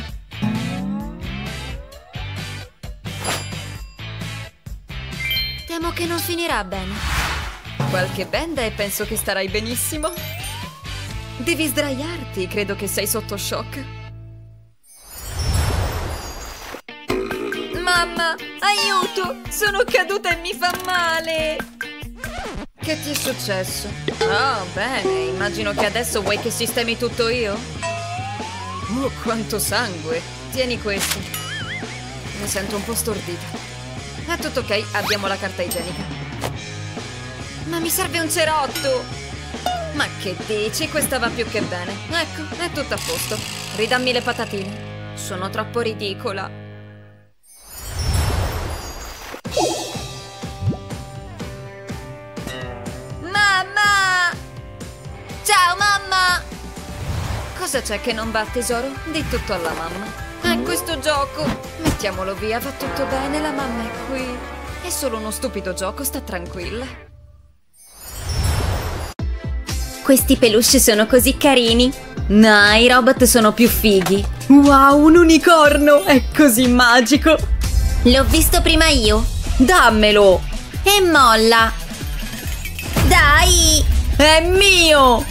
Temo che non finirà bene. Qualche benda e penso che starai benissimo. Devi sdraiarti, credo che sei sotto shock. Mamma, aiuto! Sono caduta e mi fa male! Che ti è successo? Oh, bene, immagino che adesso vuoi che sistemi tutto io? Oh, quanto sangue! Tieni questo. Mi sento un po' stordita. È tutto ok, abbiamo la carta igienica. Ma mi serve un cerotto! Ma che dici? Questa va più che bene. Ecco, è tutto a posto. Ridammi le patatine. Sono troppo ridicola. Mamma! Ciao, mamma! Cosa c'è che non va, tesoro? Di tutto alla mamma. È questo gioco. Mettiamolo via, va tutto bene, la mamma è qui. È solo uno stupido gioco, sta tranquilla. Questi peluche sono così carini. No, i robot sono più fighi. Wow, un unicorno! È così magico! L'ho visto prima io. Dammelo! E molla. Dai! È mio!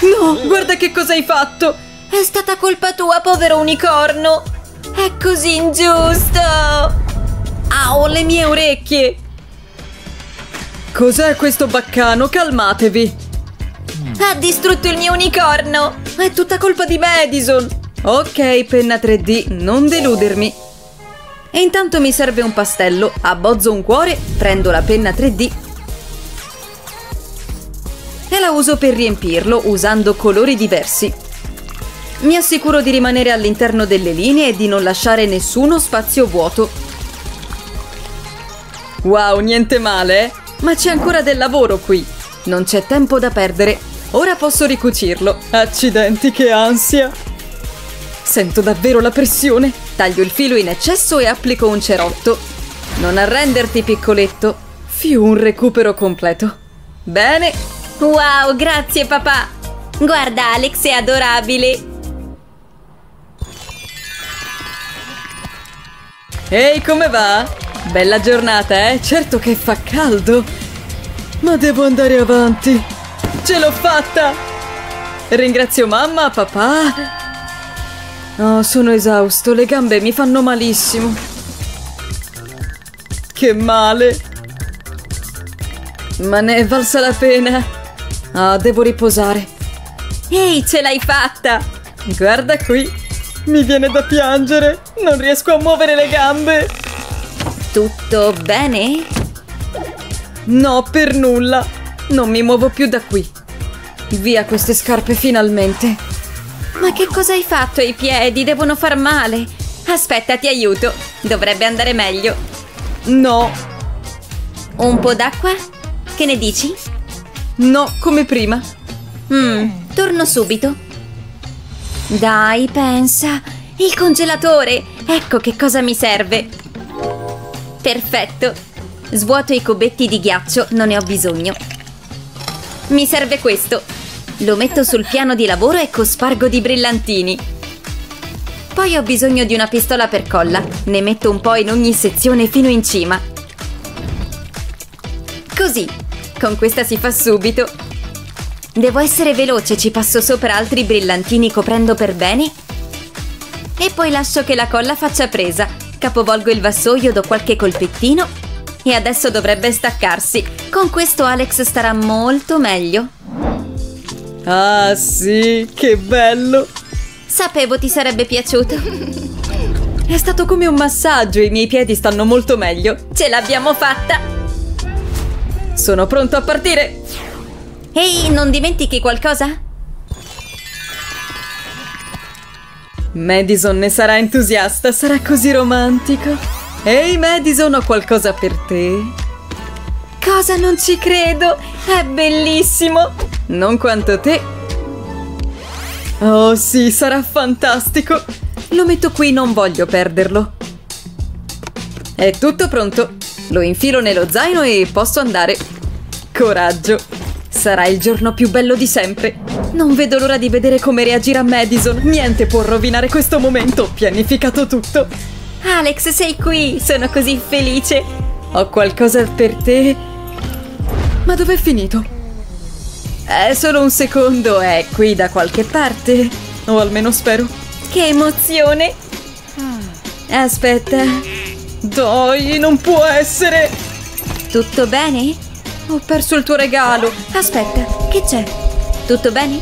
No, guarda che cosa hai fatto! È stata colpa tua, povero unicorno. È così ingiusto. Au, le mie orecchie! Cos'è questo baccano? Calmatevi! Ha distrutto il mio unicorno. È tutta colpa di Madison! Ok, penna 3D, non deludermi. E intanto mi serve un pastello, abbozzo un cuore, prendo la penna 3D e la uso per riempirlo usando colori diversi. Mi assicuro di rimanere all'interno delle linee e di non lasciare nessuno spazio vuoto. Wow, niente male, eh? Ma c'è ancora del lavoro qui. Non c'è tempo da perdere. Ora posso ricucirlo. Accidenti, che ansia! Sento davvero la pressione. Taglio il filo in eccesso e applico un cerotto. Non arrenderti, piccoletto. Fiù un recupero completo. Bene. Wow, grazie papà! Guarda, Alex è adorabile! Ehi, come va? Bella giornata, eh? Certo che fa caldo. Ma devo andare avanti. Ce l'ho fatta! Ringrazio mamma, papà. Oh, sono esausto, le gambe mi fanno malissimo. Che male. Ma ne è valsa la pena. Ah, devo riposare. Ehi, ce l'hai fatta! Guarda qui. Mi viene da piangere. Non riesco a muovere le gambe. Tutto bene? No, per nulla. Non mi muovo più da qui. Via queste scarpe finalmente. Ma che cosa hai fatto ai piedi? Devono far male. Aspetta, ti aiuto. Dovrebbe andare meglio. No, Un po' d'acqua? Che ne dici? no, come prima. Mmm, torno subito. Dai, pensa. Il congelatore! Ecco che cosa mi serve. Perfetto. Svuoto i cubetti di ghiaccio, non ne ho bisogno. Mi serve questo. Lo metto sul piano di lavoro e cospargo di brillantini. Poi ho bisogno di una pistola per colla. Ne metto un po' in ogni sezione fino in cima. Così. Con questa si fa subito. Devo essere veloce, ci passo sopra altri brillantini coprendo per bene. E poi lascio che la colla faccia presa. Capovolgo il vassoio, do qualche colpettino. E adesso dovrebbe staccarsi. Con questo Alex starà molto meglio. Ah, sì, che bello. Sapevo ti sarebbe piaciuto. È stato come un massaggio, i miei piedi stanno molto meglio. Ce l'abbiamo fatta! Sono pronto a partire. Ehi, non dimentichi qualcosa? Madison ne sarà entusiasta, sarà così romantico. Ehi, Madison, ho qualcosa per te. Cosa non ci credo? È bellissimo! Non quanto te. Oh sì, sarà fantastico. Lo metto qui, non voglio perderlo. È tutto pronto. Lo infilo nello zaino e posso andare. Coraggio. Sarà il giorno più bello di sempre. Non vedo l'ora di vedere come reagirà Madison. Niente può rovinare questo momento. Ho pianificato tutto. Alex, sei qui! Sono così felice! Ho qualcosa per te. Ma dov'è finito? È solo un secondo, è qui da qualche parte. O almeno spero. Che emozione! Aspetta. Dai, non può essere. Tutto bene? Ho perso il tuo regalo. Aspetta, che c'è? Tutto bene?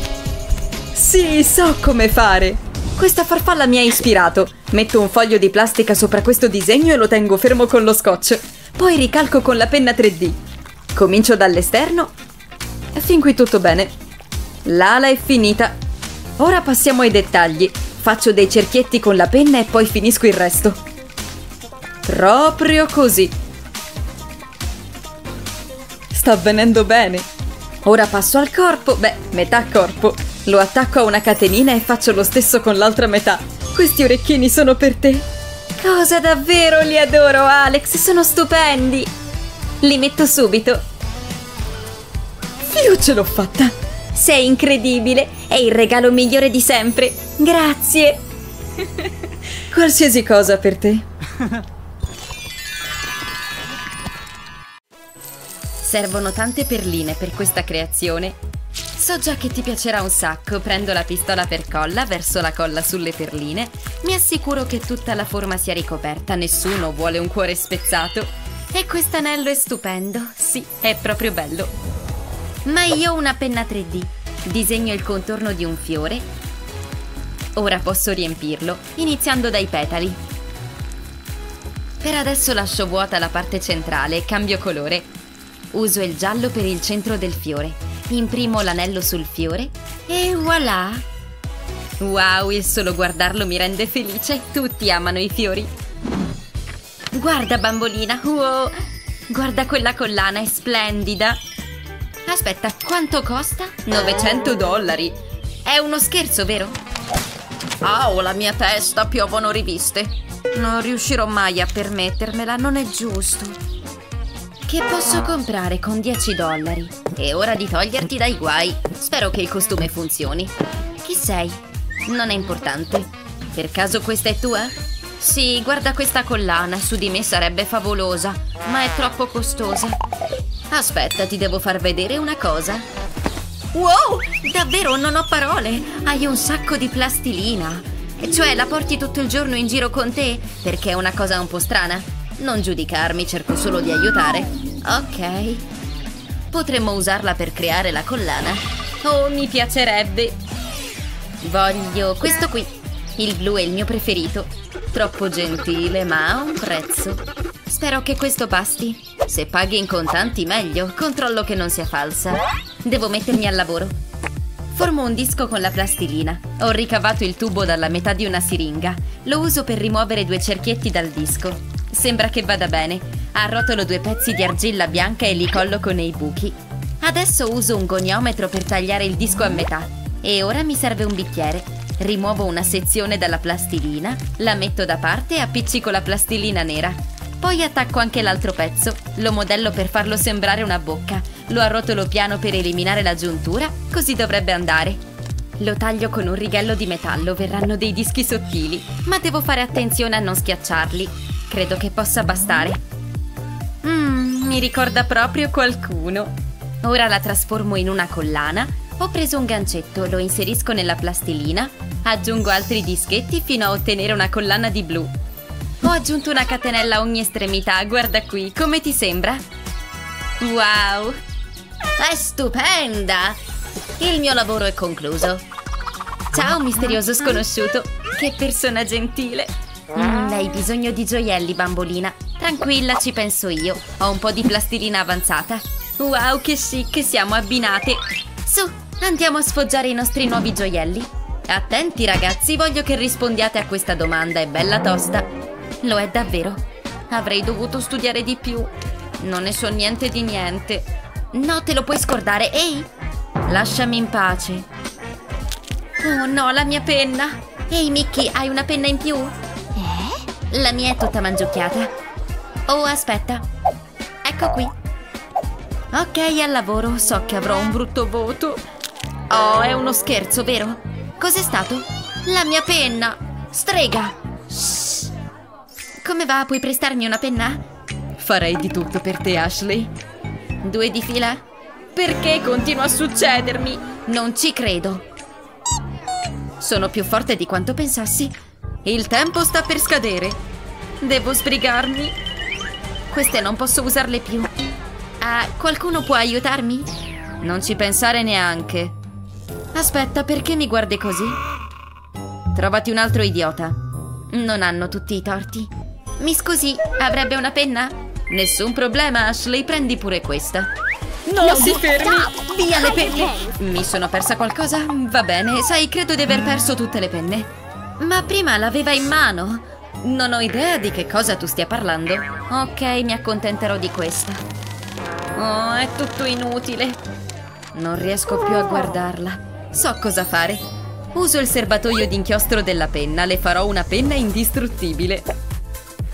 Sì, so come fare. Questa farfalla mi ha ispirato. Metto un foglio di plastica sopra questo disegno e lo tengo fermo con lo scotch. Poi ricalco con la penna 3D. Comincio dall'esterno. Fin qui tutto bene. L'ala è finita. Ora passiamo ai dettagli. Faccio dei cerchietti con la penna e poi finisco il resto. Proprio così. Sta avvenendo bene. Ora passo al corpo, beh, metà corpo. Lo attacco a una catenina e faccio lo stesso con l'altra metà. Questi orecchini sono per te. Cosa davvero li adoro, Alex! Sono stupendi! Li metto subito. Io ce l'ho fatta. Sei incredibile! È il regalo migliore di sempre! Grazie! Qualsiasi cosa per te. Servono tante perline per questa creazione. So già che ti piacerà un sacco. Prendo la pistola per colla, verso la colla sulle perline. Mi assicuro che tutta la forma sia ricoperta. Nessuno vuole un cuore spezzato. E quest'anello è stupendo. Sì, è proprio bello. Ma io ho una penna 3D. Disegno il contorno di un fiore. Ora posso riempirlo, iniziando dai petali. Per adesso lascio vuota la parte centrale e cambio colore. Uso il giallo per il centro del fiore. Imprimo l'anello sul fiore e voilà! Wow, il solo guardarlo mi rende felice. Tutti amano i fiori. Guarda, bambolina. Wow! Guarda quella collana, è splendida. Aspetta, quanto costa? 900 dollari. È uno scherzo, vero? Oh, la mia testa, piovono riviste. Non riuscirò mai a permettermela, non è giusto. Che posso comprare con 10 dollari? È ora di toglierti dai guai. Spero che il costume funzioni. Chi sei? Non è importante. Per caso questa è tua? Sì, guarda questa collana, su di me sarebbe favolosa, ma è troppo costosa. Aspetta, ti devo far vedere una cosa. Wow, davvero non ho parole. Hai un sacco di plastilina. Cioè, la porti tutto il giorno in giro con te? Perché è una cosa un po' strana? Non giudicarmi, cerco solo di aiutare. Ok. Potremmo usarla per creare la collana. Oh, mi piacerebbe. Voglio questo qui. Il blu è il mio preferito. Troppo gentile, ma ha un prezzo. Spero che questo basti. Se paghi in contanti, meglio. Controllo che non sia falsa. Devo mettermi al lavoro. Formo un disco con la plastilina. Ho ricavato il tubo dalla metà di una siringa. Lo uso per rimuovere due cerchietti dal disco. Sembra che vada bene. Arrotolo due pezzi di argilla bianca e li colloco nei buchi. Adesso uso un goniometro per tagliare il disco a metà. E ora mi serve un bicchiere. Rimuovo una sezione dalla plastilina, la metto da parte e appiccico la plastilina nera. Poi attacco anche l'altro pezzo, lo modello per farlo sembrare una bocca, lo arrotolo piano per eliminare la giuntura, così dovrebbe andare. Lo taglio con un righello di metallo, verranno dei dischi sottili, ma devo fare attenzione a non schiacciarli. Credo che possa bastare. Mmm, mi ricorda proprio qualcuno. Ora la trasformo in una collana. Ho preso un gancetto, lo inserisco nella plastilina, aggiungo altri dischetti fino a ottenere una collana di blu. Ho aggiunto una catenella a ogni estremità, guarda qui, come ti sembra? Wow! È stupenda! Il mio lavoro è concluso. Ciao, misterioso sconosciuto! Che persona gentile! Mm, hai bisogno di gioielli, bambolina. Tranquilla, ci penso io. Ho un po' di plastilina avanzata. Wow, che chic, siamo abbinate! Su, andiamo a sfoggiare i nostri nuovi gioielli. Attenti, ragazzi, voglio che rispondiate a questa domanda, è bella tosta. Lo è davvero? Avrei dovuto studiare di più. Non ne so niente di niente. No, te lo puoi scordare. Ehi! Lasciami in pace. Oh no, la mia penna! Ehi, Mickey, hai una penna in più? La mia è tutta mangiucchiata. Oh, aspetta. Ecco qui. Ok, al lavoro. So che avrò un brutto voto. Oh, è uno scherzo, vero? Cos'è stato? La mia penna! Strega! Shh. Come va? Puoi prestarmi una penna? Farei di tutto per te, Ashley. Due di fila? Perché continua a succedermi? Non ci credo. Sono più forte di quanto pensassi. Il tempo sta per scadere. Devo sbrigarmi. Queste non posso usarle più. Ah, qualcuno può aiutarmi? Non ci pensare neanche. Aspetta, perché mi guardi così? Trovati un altro idiota. Non hanno tutti i torti. Mi scusi, avrebbe una penna? Nessun problema, Ashley, prendi pure questa. No, si fermi! Via le penne! Mi sono persa qualcosa? Va bene, sai, credo di aver perso tutte le penne. Ma prima l'aveva in mano. Non ho idea di che cosa tu stia parlando. Ok, mi accontenterò di questa. Oh, è tutto inutile. Non riesco più a guardarla. So cosa fare. Uso il serbatoio d'inchiostro della penna, le farò una penna indistruttibile.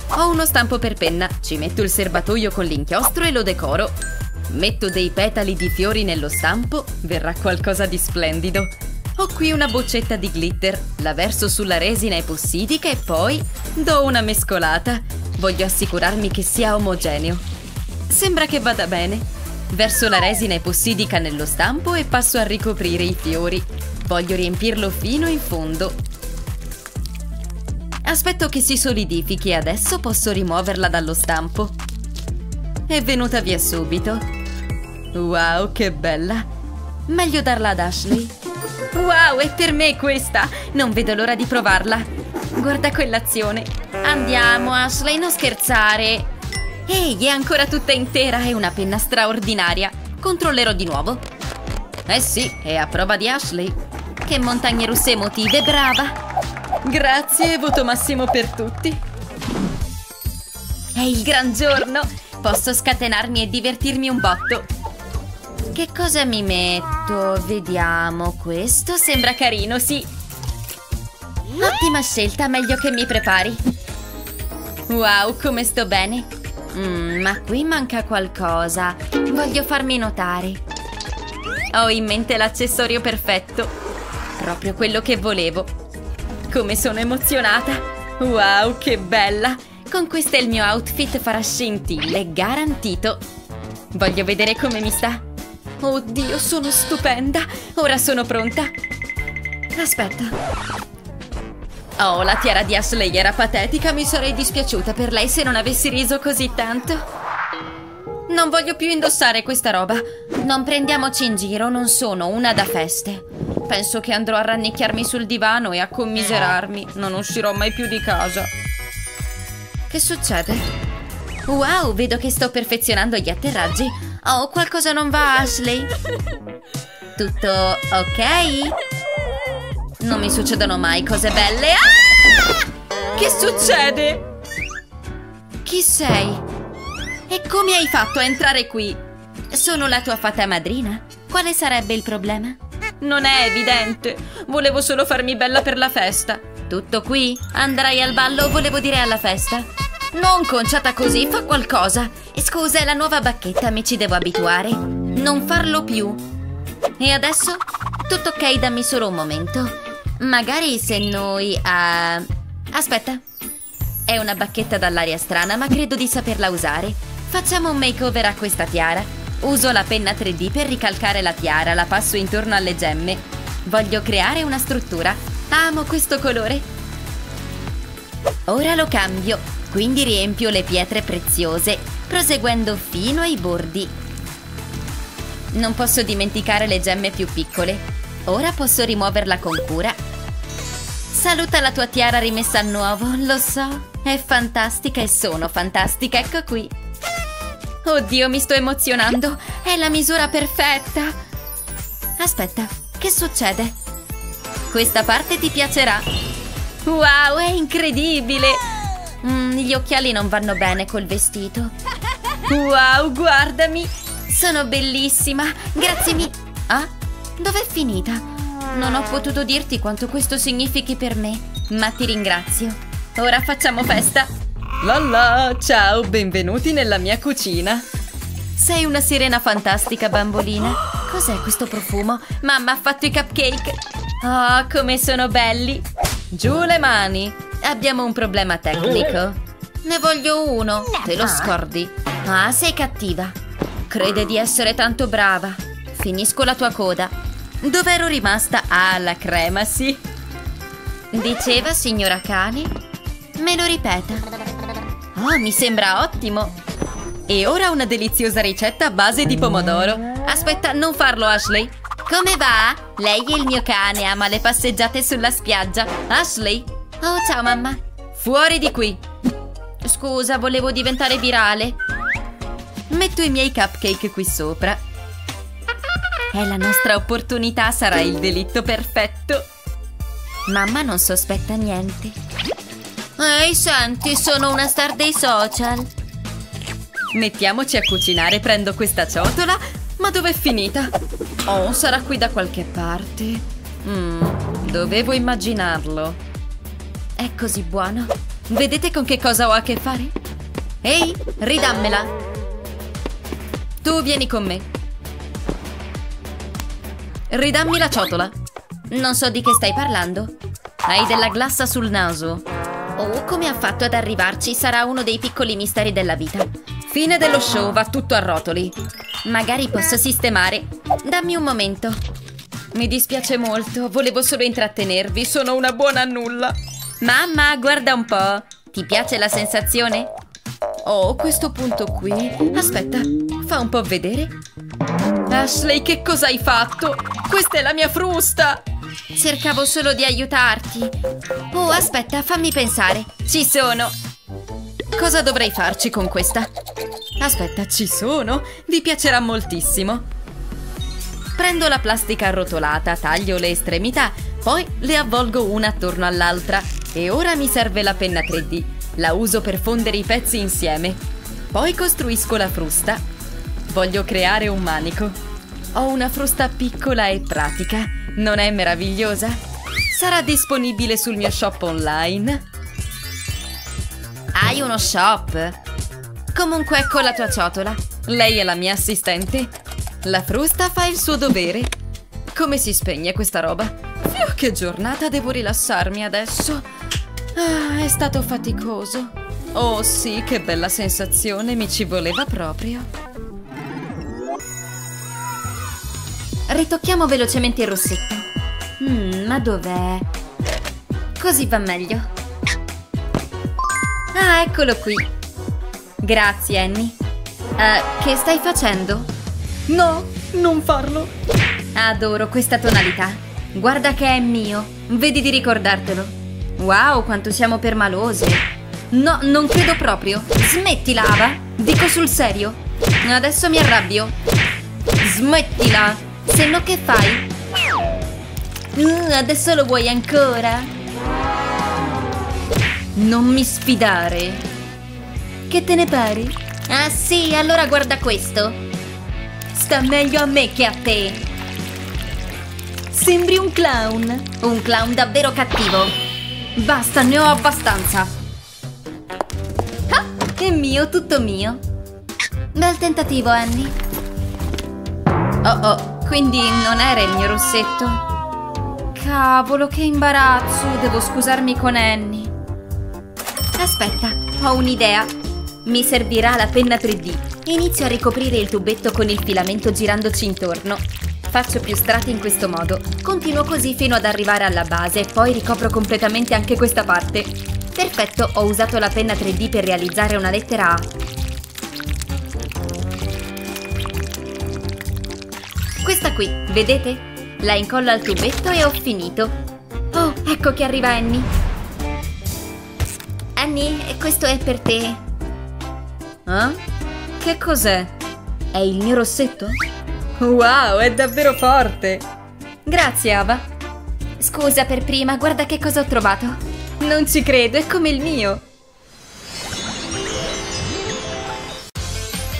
Ho uno stampo per penna, ci metto il serbatoio con l'inchiostro e lo decoro. Metto dei petali di fiori nello stampo, verrà qualcosa di splendido. Ho qui una boccetta di glitter, la verso sulla resina epossidica e poi do una mescolata. Voglio assicurarmi che sia omogeneo. Sembra che vada bene. Verso la resina epossidica nello stampo e passo a ricoprire i fiori. Voglio riempirlo fino in fondo. Aspetto che si solidifichi e adesso posso rimuoverla dallo stampo. È venuta via subito. Wow, che bella! Meglio darla ad Ashley. Wow, è per me questa! Non vedo l'ora di provarla. Guarda quell'azione. Andiamo, Ashley, non scherzare. Ehi, è ancora tutta intera, è una penna straordinaria. Controllerò di nuovo. Eh sì, è a prova di Ashley. Che montagne russe emotive, brava! Grazie, voto massimo per tutti. È il gran giorno! Posso scatenarmi e divertirmi un botto. Che cosa mi metto? Vediamo, questo sembra carino, sì. Ottima scelta, meglio che mi prepari. Wow, come sto bene. Mm, ma qui manca qualcosa. Voglio farmi notare. Ho in mente l'accessorio perfetto. Proprio quello che volevo. Come sono emozionata! Wow, che bella! Con questo il mio outfit farà scintille, garantito. Voglio vedere come mi sta. Oddio, sono stupenda! Ora sono pronta. Aspetta. Oh, la tiara di Ashley era patetica, mi sarei dispiaciuta per lei se non avessi riso così tanto. Non voglio più indossare questa roba. Non prendiamoci in giro, non sono una da feste. Penso che andrò a rannicchiarmi sul divano e a commiserarmi. Non uscirò mai più di casa. Che succede? Wow, vedo che sto perfezionando gli atterraggi. Oh, qualcosa non va, Ashley? Tutto ok? Non mi succedono mai cose belle. Ah! Che succede? Chi sei? E come hai fatto a entrare qui? Sono la tua fata madrina? Quale sarebbe il problema? Non è evidente. Volevo solo farmi bella per la festa. Tutto qui? Andrai al ballo, volevo dire alla festa. Non conciata così, fa qualcosa. Scusa, è la nuova bacchetta, mi ci devo abituare. Non farlo più. E adesso? Tutto ok, dammi solo un momento. Magari se noi... Uh... Aspetta. È una bacchetta dall'aria strana, ma credo di saperla usare. Facciamo un makeover a questa tiara. Uso la penna 3D per ricalcare la tiara, la passo intorno alle gemme. Voglio creare una struttura. Amo questo colore. Ora lo cambio, quindi riempio le pietre preziose, proseguendo fino ai bordi. Non posso dimenticare le gemme più piccole. Ora posso rimuoverla con cura. Saluta la tua tiara rimessa a nuovo, lo so. È fantastica e sono fantastica, ecco qui. Oddio, mi sto emozionando. È la misura perfetta. Aspetta, che succede? Questa parte ti piacerà. Wow, è incredibile! Mm, gli occhiali non vanno bene col vestito. Wow, guardami! Sono bellissima! Grazie mi... Ah? Dov'è finita? Non ho potuto dirti quanto questo significhi per me, ma ti ringrazio. Ora facciamo festa! Lalla, ciao, benvenuti nella mia cucina. Sei una sirena fantastica, bambolina. Cos'è questo profumo? Mamma ha fatto i cupcake. Oh, come sono belli. Giù le mani. Abbiamo un problema tecnico. Ne voglio uno. Te lo scordi. Ah, sei cattiva. Crede di essere tanto brava. Finisco la tua coda. Dov'ero rimasta? Ah, la crema, sì. Diceva, signora cane? Me lo ripeta. Oh, mi sembra ottimo. E ora una deliziosa ricetta a base di pomodoro. Aspetta, non farlo, Ashley. Come va? Lei è il mio cane, ama le passeggiate sulla spiaggia. Ashley? Oh, ciao mamma. Fuori di qui. Scusa, volevo diventare virale. Metto i miei cupcake qui sopra. È la nostra opportunità, sarà il delitto perfetto. Mamma non sospetta niente. Ehi, senti, sono una star dei social. Mettiamoci a cucinare, prendo questa ciotola. Ma dov'è finita? Oh, sarà qui da qualche parte. Mmm, dovevo immaginarlo. È così buono. Vedete con che cosa ho a che fare? Ehi, ridammela. Tu vieni con me. Ridammi la ciotola. Non so di che stai parlando. Hai della glassa sul naso. Oh, come ha fatto ad arrivarci? Sarà uno dei piccoli misteri della vita. Fine dello show, va tutto a rotoli. Magari posso sistemare. Dammi un momento. Mi dispiace molto, volevo solo intrattenervi, sono una buona a nulla. Mamma, guarda un po'. Ti piace la sensazione? Oh, questo punto qui. Aspetta, fa un po' vedere. Ashley, che cosa hai fatto? Questa è la mia frusta! Cercavo solo di aiutarti. Oh, aspetta, fammi pensare. Ci sono. Cosa dovrei farci con questa? Aspetta, ci sono? Vi piacerà moltissimo. Prendo la plastica arrotolata, taglio le estremità, poi le avvolgo una attorno all'altra e ora mi serve la penna 3D. La uso per fondere i pezzi insieme. Poi costruisco la frusta. Voglio creare un manico. Ho una frusta piccola e pratica. Non è meravigliosa? Sarà disponibile sul mio shop online. Hai uno shop? Comunque ecco la tua ciotola. Lei è la mia assistente. La frusta fa il suo dovere. Come si spegne questa roba? Fiu, che giornata, devo rilassarmi adesso. Ah, è stato faticoso. Oh sì, che bella sensazione, mi ci voleva proprio. Ritocchiamo velocemente il rossetto. Mm, ma dov'è? Così va meglio. Ah, eccolo qui. Grazie, Annie. Eh, che stai facendo? No, non farlo. Adoro questa tonalità. Guarda che è mio. Vedi di ricordartelo. Wow, quanto siamo permalose. No, non credo proprio. Smettila, Ava. Dico sul serio. Adesso mi arrabbio. Smettila. Se no che fai? Mm, adesso lo vuoi ancora? Non mi sfidare. Che te ne pare? Ah sì, allora guarda questo. Sta meglio a me che a te. Sembri un clown. Un clown davvero cattivo. Basta, ne ho abbastanza. Ah, è mio, tutto mio. Bel tentativo, Annie. Oh oh, quindi non era il mio rossetto? Cavolo, che imbarazzo. Devo scusarmi con Annie. Aspetta, ho un'idea. Mi servirà la penna 3D. Inizio a ricoprire il tubetto con il filamento girandoci intorno. Faccio più strati in questo modo. Continuo così fino ad arrivare alla base e poi ricopro completamente anche questa parte. Perfetto, ho usato la penna 3D per realizzare una lettera A. Questa qui, vedete? La incollo al tubetto e ho finito. Oh, ecco che arriva Annie. Annie, questo è per te. Eh? Che cos'è? È il mio rossetto? Wow, è davvero forte! Grazie, Ava. Scusa per prima, guarda che cosa ho trovato. Non ci credo, è come il mio!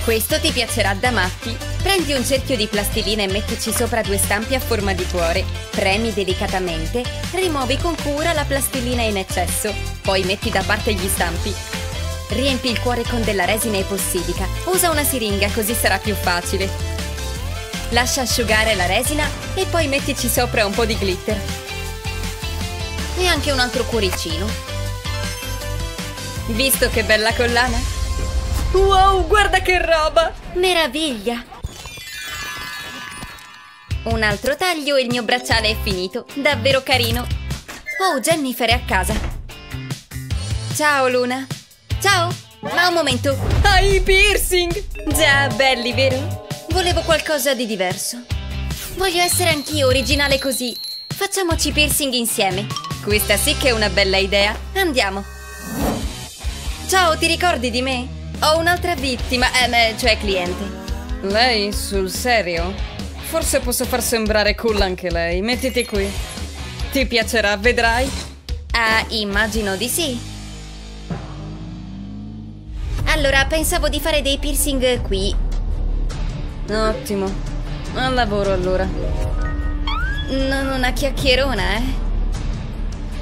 Questo ti piacerà da matti. Prendi un cerchio di plastilina e mettici sopra due stampi a forma di cuore. Premi delicatamente, rimuovi con cura la plastilina in eccesso, poi metti da parte gli stampi. Riempi il cuore con della resina epossidica. Usa una siringa così sarà più facile. Lascia asciugare la resina e poi mettici sopra un po' di glitter. E anche un altro cuoricino. Visto che bella collana? Wow, guarda che roba! Meraviglia! Un altro taglio e il mio bracciale è finito. Davvero carino. Oh, Jennifer è a casa. Ciao, Luna. Ciao. Ma un momento. Hai i piercing! Già, belli, vero? Volevo qualcosa di diverso. Voglio essere anch'io originale così. Facciamoci piercing insieme. Questa sì che è una bella idea. Andiamo. Ciao, ti ricordi di me? Ho un'altra vittima, eh, cioè cliente. Lei, sul serio? Forse posso far sembrare cool anche lei. Mettiti qui. Ti piacerà, vedrai. Ah, immagino di sì. Allora, pensavo di fare dei piercing qui. Ottimo. Al lavoro allora. Non una chiacchierona, eh?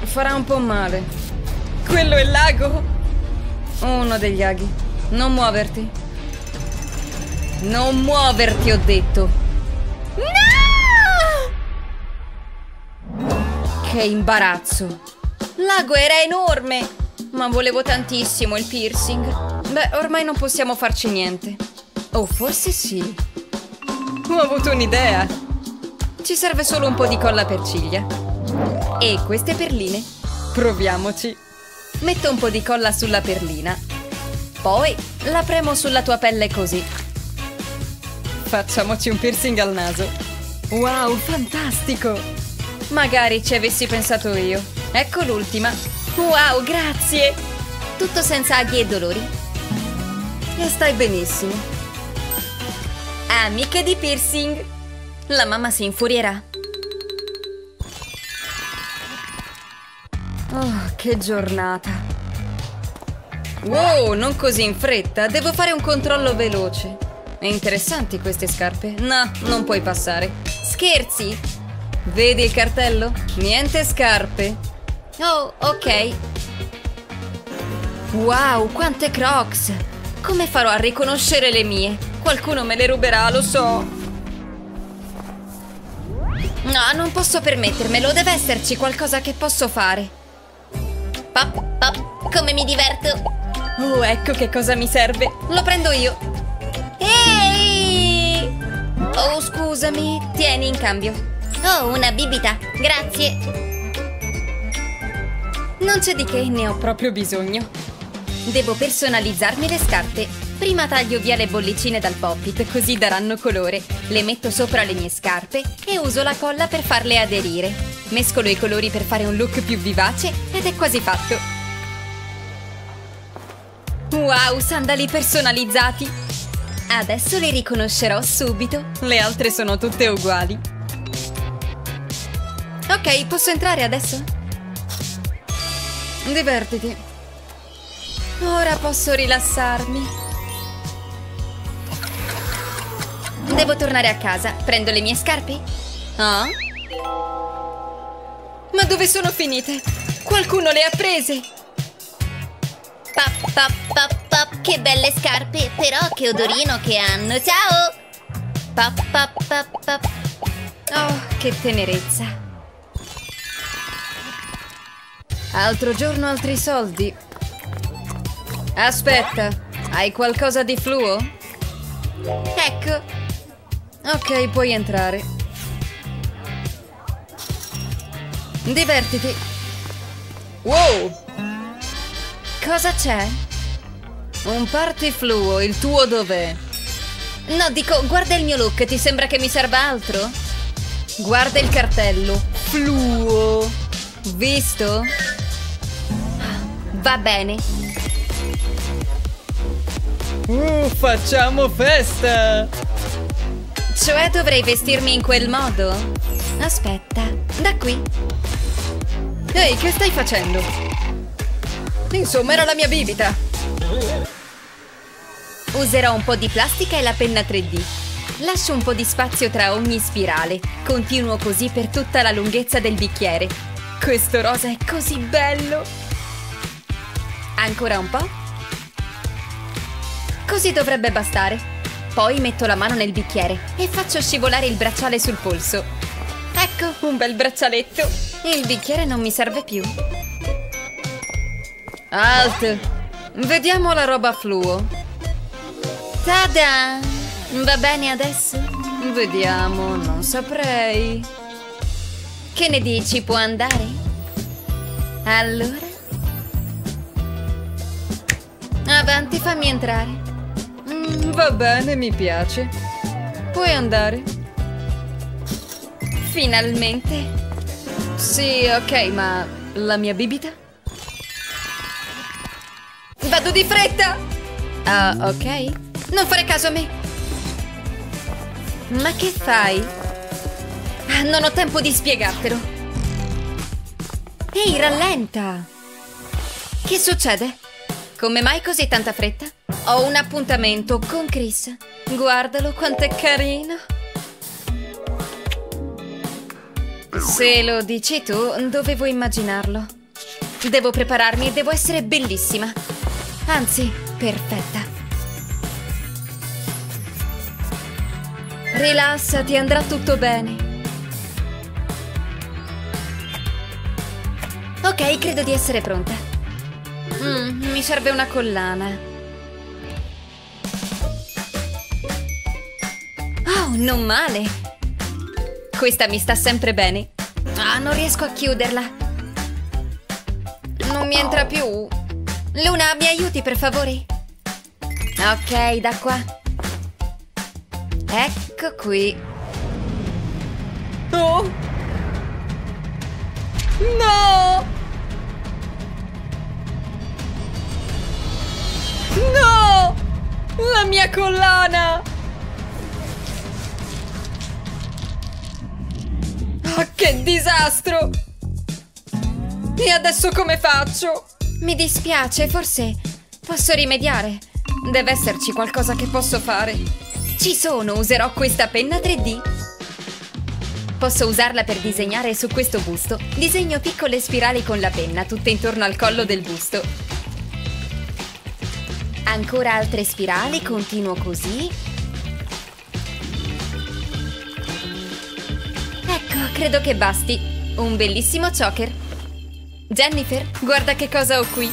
Farà un po' male. Quello è l'ago? Uno degli aghi. Non muoverti. Non muoverti, ho detto. No! Che imbarazzo. L'ago era enorme! Ma volevo tantissimo il piercing. Beh, ormai non possiamo farci niente. O forse sì. Ho avuto un'idea. Ci serve solo un po' di colla per ciglia. E queste perline. Proviamoci. Metto un po' di colla sulla perlina. Poi la premo sulla tua pelle così. Facciamoci un piercing al naso. Wow, fantastico! Magari ci avessi pensato io. Ecco l'ultima. Wow, grazie! Tutto senza aghi e dolori. E stai benissimo. Amiche di piercing. La mamma si infurierà. Oh, che giornata. Wow, non così in fretta, devo fare un controllo veloce. È interessanti queste scarpe? No, non puoi passare. Scherzi? Vedi il cartello? Niente scarpe. Oh, ok. Wow, quante crocs! come farò a riconoscere le mie? Qualcuno me le ruberà, lo so. No, non posso permettermelo, deve esserci qualcosa che posso fare. Pop, pop, come mi diverto. Oh, ecco che cosa mi serve. Lo prendo io. Ehi! Oh, scusami, tieni in cambio. Oh, una bibita, grazie. Non c'è di che, ne ho proprio bisogno. Devo personalizzarmi le scarpe. Prima taglio via le bollicine dal pop-it, così daranno colore. Le metto sopra le mie scarpe e uso la colla per farle aderire. Mescolo i colori per fare un look più vivace ed è quasi fatto. Wow, sandali personalizzati! Adesso li riconoscerò subito. Le altre sono tutte uguali. Ok, posso entrare adesso? Divertiti. Ora posso rilassarmi. Devo tornare a casa. Prendo le mie scarpe? Ah? Ma dove sono finite? Qualcuno le ha prese! Pop, pop, pop, pop, che belle scarpe, però che odorino che hanno. Ciao! Pop, pop, pop, pop. Oh, che tenerezza. Altro giorno, altri soldi. Aspetta, hai qualcosa di fluo? Ecco. Ok, puoi entrare. Divertiti. Wow! Cosa c'è? Un party fluo, il tuo dov'è? No, dico, guarda il mio look, ti sembra che mi serva altro? Guarda il cartello. Fluo. Visto? Va bene. Uh, facciamo festa! Cioè dovrei vestirmi in quel modo? Aspetta, da qui. Ehi, che stai facendo? Insomma, era la mia bibita. Userò un po' di plastica e la penna 3D. Lascio un po' di spazio tra ogni spirale. Continuo così per tutta la lunghezza del bicchiere. Questo rosa è così bello! Ancora un po'? Così dovrebbe bastare. Poi metto la mano nel bicchiere e faccio scivolare il bracciale sul polso. Ecco, un bel braccialetto. Il bicchiere non mi serve più. Alt! Vediamo la roba fluo. Tada! Va bene adesso? Vediamo, non saprei. Che ne dici, può andare? Allora? Avanti, fammi entrare. Mm, va bene, mi piace. Puoi andare. Finalmente. Sì, ok, ma la mia bibita? Vado di fretta! Ah, uh, ok. Non fare caso a me. Ma che fai? Ah, non ho tempo di spiegartelo. Ehi, rallenta! Che succede? Come mai così tanta fretta? Ho un appuntamento con Chris. Guardalo quanto è carino. Se lo dici tu, dovevo immaginarlo. Devo prepararmi e devo essere bellissima. Anzi, perfetta. Rilassati, andrà tutto bene. Ok, credo di essere pronta. Mm, mi serve una collana. Oh, non male. Questa mi sta sempre bene. Ah, non riesco a chiuderla. Non mi entra più. Luna, mi aiuti per favore? Ok, da qua. Ecco qui. Oh! No! La mia collana! Oh, che disastro! E adesso come faccio? Mi dispiace, forse posso rimediare. Deve esserci qualcosa che posso fare. Ci sono, userò questa penna 3D. Posso usarla per disegnare su questo busto. Disegno piccole spirali con la penna, tutte intorno al collo del busto. Ancora altre spirali, continuo così. Ecco, credo che basti. Un bellissimo choker. Jennifer, guarda che cosa ho qui.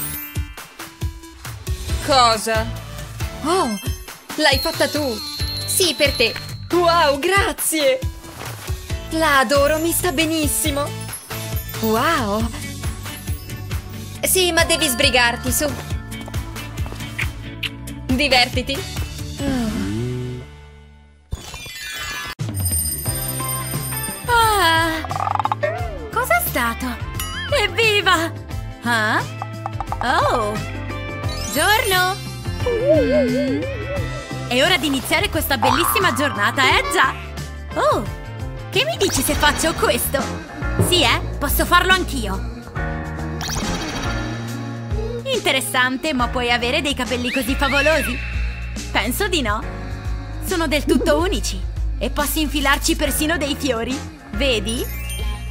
Cosa? Oh, l'hai fatta tu! Sì, per te. Wow, grazie! La adoro, mi sta benissimo! Wow! Sì, ma devi sbrigarti, su. Divertiti. Ah, cos'è stato? Evviva! Ah? Oh! Giorno! Mm. È ora di iniziare questa bellissima giornata, eh già? Oh! Che mi dici se faccio questo? Sì, eh? Posso farlo anch'io. Interessante, ma puoi avere dei capelli così favolosi? Penso di no. Sono del tutto unici. E posso infilarci persino dei fiori. Vedi?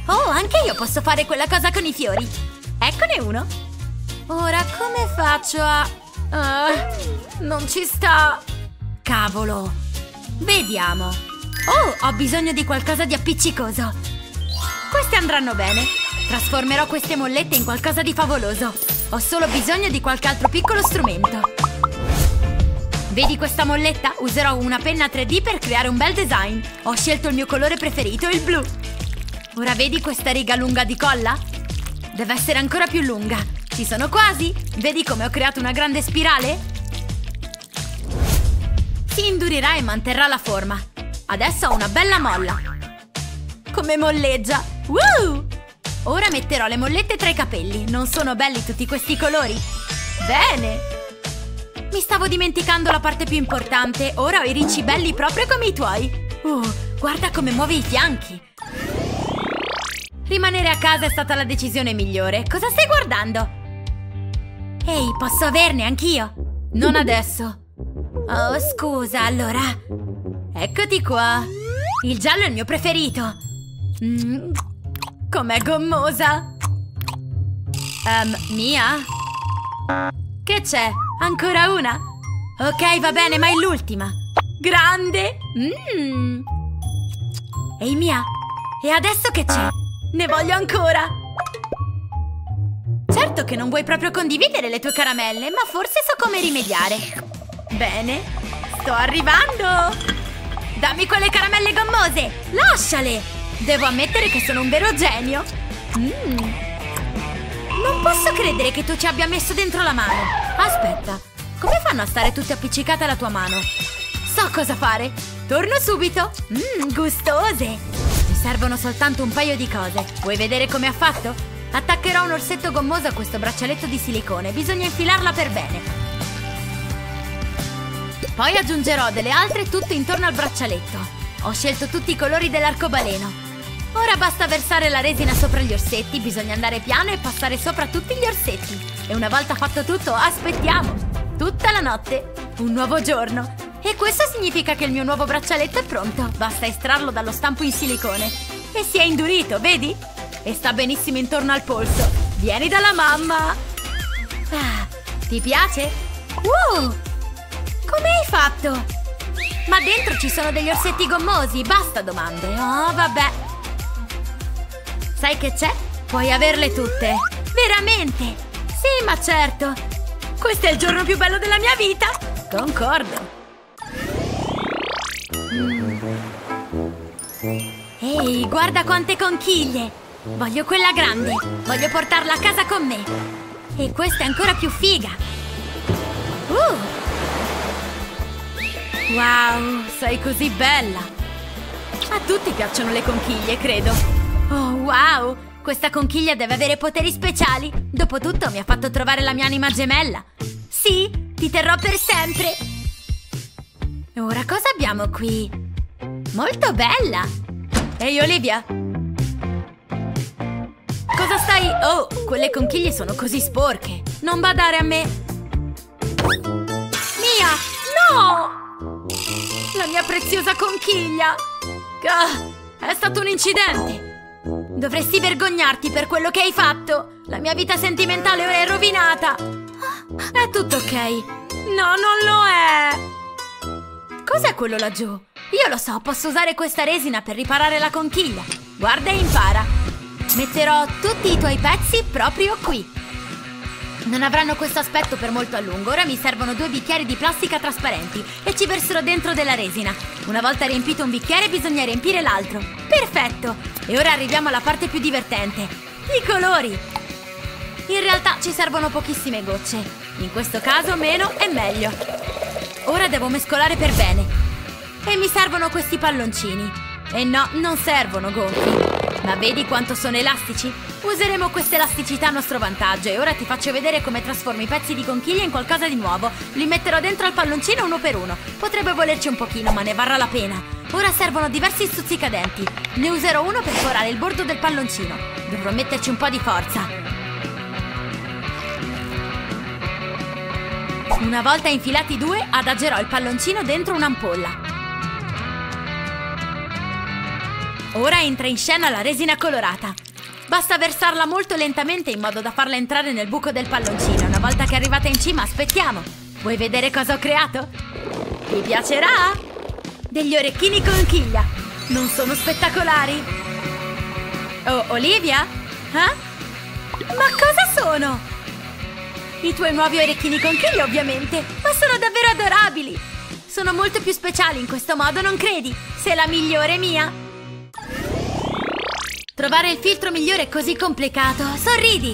Oh, anche io posso fare quella cosa con i fiori. Eccone uno. Ora come faccio a... Ah, non ci sta... Cavolo. Vediamo. Oh, ho bisogno di qualcosa di appiccicoso. Queste andranno bene. Trasformerò queste mollette in qualcosa di favoloso. Ho solo bisogno di qualche altro piccolo strumento. Vedi questa molletta? Userò una penna 3D per creare un bel design. Ho scelto il mio colore preferito, il blu. Ora vedi questa riga lunga di colla? Deve essere ancora più lunga. Ci sono quasi. Vedi come ho creato una grande spirale? Si indurirà e manterrà la forma. Adesso ho una bella molla. Come molleggia. Woo! Ora metterò le mollette tra i capelli. Non sono belli tutti questi colori? Bene! Mi stavo dimenticando la parte più importante. Ora ho i ricci belli proprio come i tuoi. Uh, guarda come muove i fianchi. Rimanere a casa è stata la decisione migliore. Cosa stai guardando? Ehi, posso averne anch'io? Non adesso. Oh, scusa, allora. Eccoti qua. Il giallo è il mio preferito. Mm, com'è gommosa. Ehm, Mia? Che c'è? Ancora una? Ok, va bene, ma è l'ultima. Grande! Mmm! Ehi, Mia, e adesso che c'è? Ne voglio ancora! Certo che non vuoi proprio condividere le tue caramelle, ma forse so come rimediare. Bene, sto arrivando! Dammi quelle caramelle gommose! Lasciale! Devo ammettere che sono un vero genio! Mmm! Non posso credere che tu ci abbia messo dentro la mano! Aspetta, come fanno a stare tutte appiccicate alla tua mano? So cosa fare! Torno subito! Mmm, gustose! Mi servono soltanto un paio di cose. Vuoi vedere come ha fatto? Attaccherò un orsetto gommoso a questo braccialetto di silicone. Bisogna infilarla per bene. Poi aggiungerò delle altre tutte intorno al braccialetto. Ho scelto tutti i colori dell'arcobaleno. Ora basta versare la resina sopra gli orsetti, bisogna andare piano e passare sopra tutti gli orsetti. E una volta fatto tutto, aspettiamo! Tutta la notte, un nuovo giorno. E questo significa che il mio nuovo braccialetto è pronto. Basta estrarlo dallo stampo in silicone. E si è indurito, vedi? E sta benissimo intorno al polso. Vieni dalla mamma! Ah, ti piace? Wow! Come hai fatto? Ma dentro ci sono degli orsetti gommosi, basta domande. Oh, vabbè. Sai che c'è? Puoi averle tutte. Veramente? Sì, ma certo. Questo è il giorno più bello della mia vita. Concordo. Ehi, guarda quante conchiglie! Voglio quella grande! Voglio portarla a casa con me! E questa è ancora più figa! Uh! Wow, sei così bella! A tutti piacciono le conchiglie, credo! Oh, wow! Questa conchiglia deve avere poteri speciali! Dopotutto mi ha fatto trovare la mia anima gemella! Sì, ti terrò per sempre! Ora cosa abbiamo qui? Molto bella! Ehi Olivia! Cosa stai... Oh, quelle conchiglie sono così sporche! Non badare a me! Mia! No! La mia preziosa conchiglia! Ah, è stato un incidente! Dovresti vergognarti per quello che hai fatto! La mia vita sentimentale ora è rovinata! Ah, È tutto ok! No, non lo è! Cos'è quello laggiù? Io lo so, posso usare questa resina per riparare la conchiglia. Guarda e impara. Metterò tutti i tuoi pezzi proprio qui. Non avranno questo aspetto per molto a lungo. Ora mi servono due bicchieri di plastica trasparenti e ci verserò dentro della resina. Una volta riempito un bicchiere bisogna riempire l'altro. Perfetto! E ora arriviamo alla parte più divertente. I colori! In realtà ci servono pochissime gocce. In questo caso meno è meglio. Ora devo mescolare per bene. E mi servono questi palloncini. E no, non servono gonfi. Ma vedi quanto sono elastici? Useremo questa elasticità a nostro vantaggio e ora ti faccio vedere come trasformo i pezzi di conchiglia in qualcosa di nuovo. Li metterò dentro al palloncino uno per uno. Potrebbe volerci un pochino, ma ne varrà la pena. Ora servono diversi stuzzicadenti. Ne userò uno per forare il bordo del palloncino. Dovrò metterci un po' di forza. Una volta infilati due, adagerò il palloncino dentro un'ampolla. Ora entra in scena la resina colorata. Basta versarla molto lentamente in modo da farla entrare nel buco del palloncino. Una volta che è arrivata in cima, aspettiamo. Vuoi vedere cosa ho creato? Ti piacerà? Degli orecchini conchiglia. Non sono spettacolari? Oh, Olivia? Eh? Ma cosa sono? I tuoi nuovi orecchini conchiglia, ovviamente. Ma sono davvero adorabili. Sono molto più speciali in questo modo, non credi? Sei la migliore mia. Trovare il filtro migliore è così complicato. Sorridi!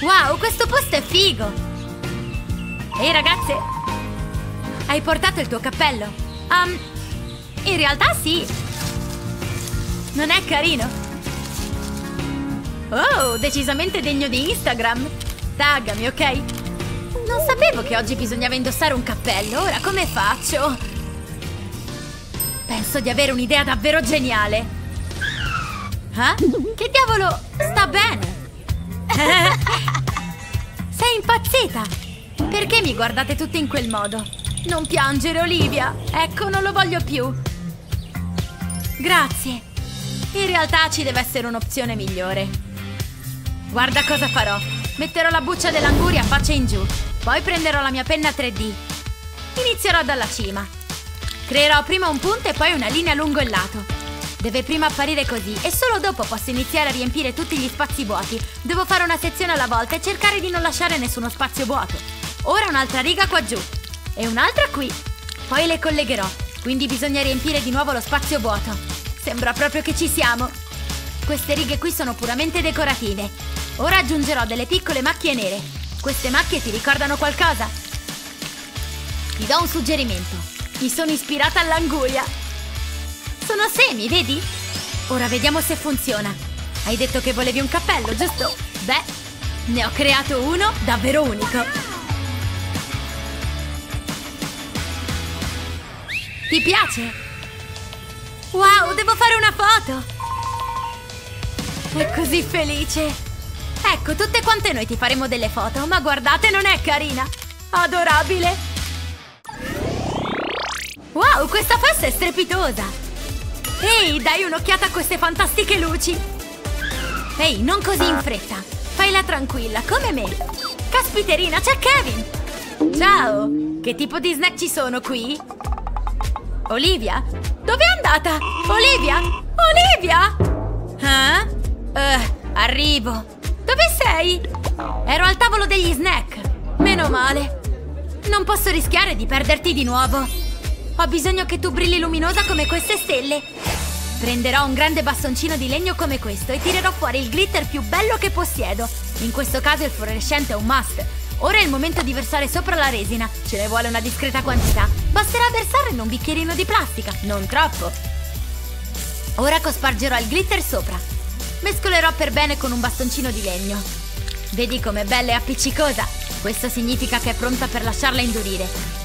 Wow, questo posto è figo! Ehi ragazze! Hai portato il tuo cappello? Um, in realtà sì. Non è carino? Oh, decisamente degno di Instagram. Taggami, ok? Non sapevo che oggi bisognava indossare un cappello. Ora come faccio? Penso di avere un'idea davvero geniale. Eh? Che diavolo? Sta bene! Sei impazzita! Perché mi guardate tutti in quel modo? Non piangere, Olivia! Ecco, non lo voglio più! Grazie! In realtà ci deve essere un'opzione migliore. Guarda cosa farò! Metterò la buccia dell'anguria faccia in giù. Poi prenderò la mia penna 3D. Inizierò dalla cima. Creerò prima un punto e poi una linea lungo il lato. Deve prima apparire così e solo dopo posso iniziare a riempire tutti gli spazi vuoti. Devo fare una sezione alla volta e cercare di non lasciare nessuno spazio vuoto. Ora un'altra riga qua giù e un'altra qui. Poi le collegherò, quindi bisogna riempire di nuovo lo spazio vuoto. Sembra proprio che ci siamo. Queste righe qui sono puramente decorative. Ora aggiungerò delle piccole macchie nere. Queste macchie ti ricordano qualcosa? Ti do un suggerimento. Mi sono ispirata all'anguria. Sono semi, vedi? Ora vediamo se funziona. Hai detto che volevi un cappello, giusto? Beh, ne ho creato uno davvero unico. Ti piace? Wow, devo fare una foto! È così felice! Ecco, tutte quante noi ti faremo delle foto, ma guardate, non è carina! Adorabile! Wow, questa festa è strepitosa! Ehi, dai un'occhiata a queste fantastiche luci! Ehi, non così in fretta! Faila tranquilla, come me! Caspiterina, c'è Kevin! Ciao! Che tipo di snack ci sono qui? Olivia? Dove è andata? Olivia? Olivia? Eh? Uh, arrivo! Dove sei? Ero al tavolo degli snack! Meno male! Non posso rischiare di perderti di nuovo! Ho bisogno che tu brilli luminosa come queste stelle. Prenderò un grande bastoncino di legno come questo e tirerò fuori il glitter più bello che possiedo. In questo caso il fluorescente è un must. Ora è il momento di versare sopra la resina. Ce ne vuole una discreta quantità. Basterà versare in un bicchierino di plastica, non troppo. Ora cospargerò il glitter sopra. Mescolerò per bene con un bastoncino di legno. Vedi com'è bella e appiccicosa? Questo significa che è pronta per lasciarla indurire.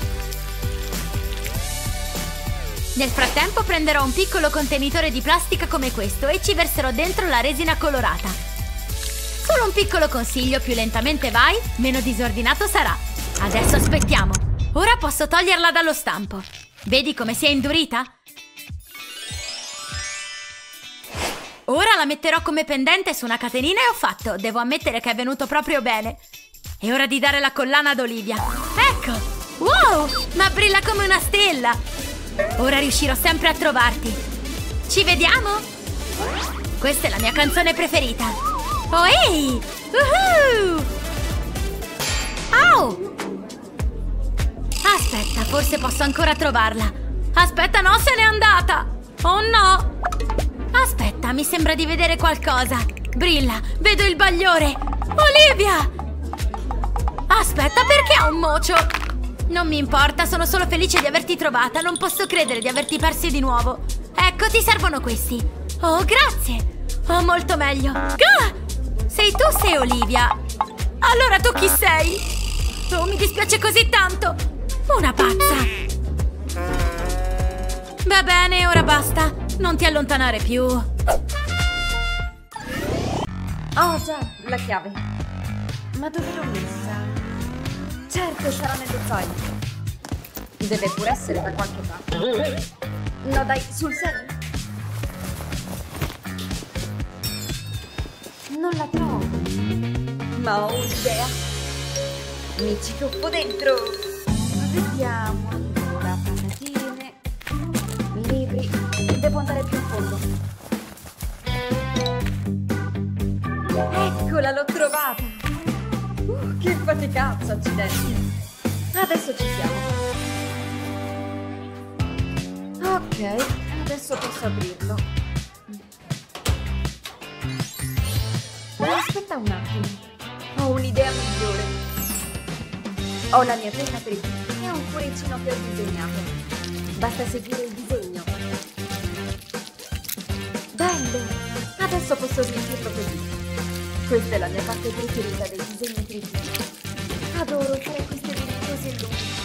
Nel frattempo prenderò un piccolo contenitore di plastica come questo e ci verserò dentro la resina colorata. Solo un piccolo consiglio, più lentamente vai, meno disordinato sarà. Adesso aspettiamo. Ora posso toglierla dallo stampo. Vedi come si è indurita? Ora la metterò come pendente su una catenina e ho fatto. Devo ammettere che è venuto proprio bene. È ora di dare la collana ad Olivia. Ecco! Wow, ma brilla come una stella! Ora riuscirò sempre a trovarti. Ci vediamo? Questa è la mia canzone preferita. Oh ehi! Woohoo! Au! Aspetta, forse posso ancora trovarla. Aspetta, no, se n'è andata! Oh no! Aspetta, mi sembra di vedere qualcosa. Brilla, vedo il bagliore. Olivia! Aspetta, perché ha un mocio? Non mi importa, sono solo felice di averti trovata. Non posso credere di averti persi di nuovo. Ecco, ti servono questi. Oh, grazie. Oh, molto meglio. Ah! Sei tu, sei Olivia. Allora tu chi sei? Oh, mi dispiace così tanto. Una pazza. Va bene, ora basta. Non ti allontanare più. Oh già, la chiave. Ma dove l'ho messa? Certo, sarà nello zaino. Deve pure essere da qualche parte. No dai, sul serio? Non la trovo. Ma ho un'idea. Mi ci tuffo dentro. Vediamo. Allora, patatine. Libri. Devo andare più in fondo. Eccola, l'ho trovata. Che faticazza, accidenti. Adesso ci siamo. Ok, adesso posso aprirlo. Aspetta un attimo. Ho un'idea migliore. Ho la mia penna 3D e un cuoricino che ho disegnato. Basta seguire il disegno. Bello! Adesso posso riempirlo così. Questa è la mia parte preferita dei disegni 3D. Adoro fare queste così lunghe.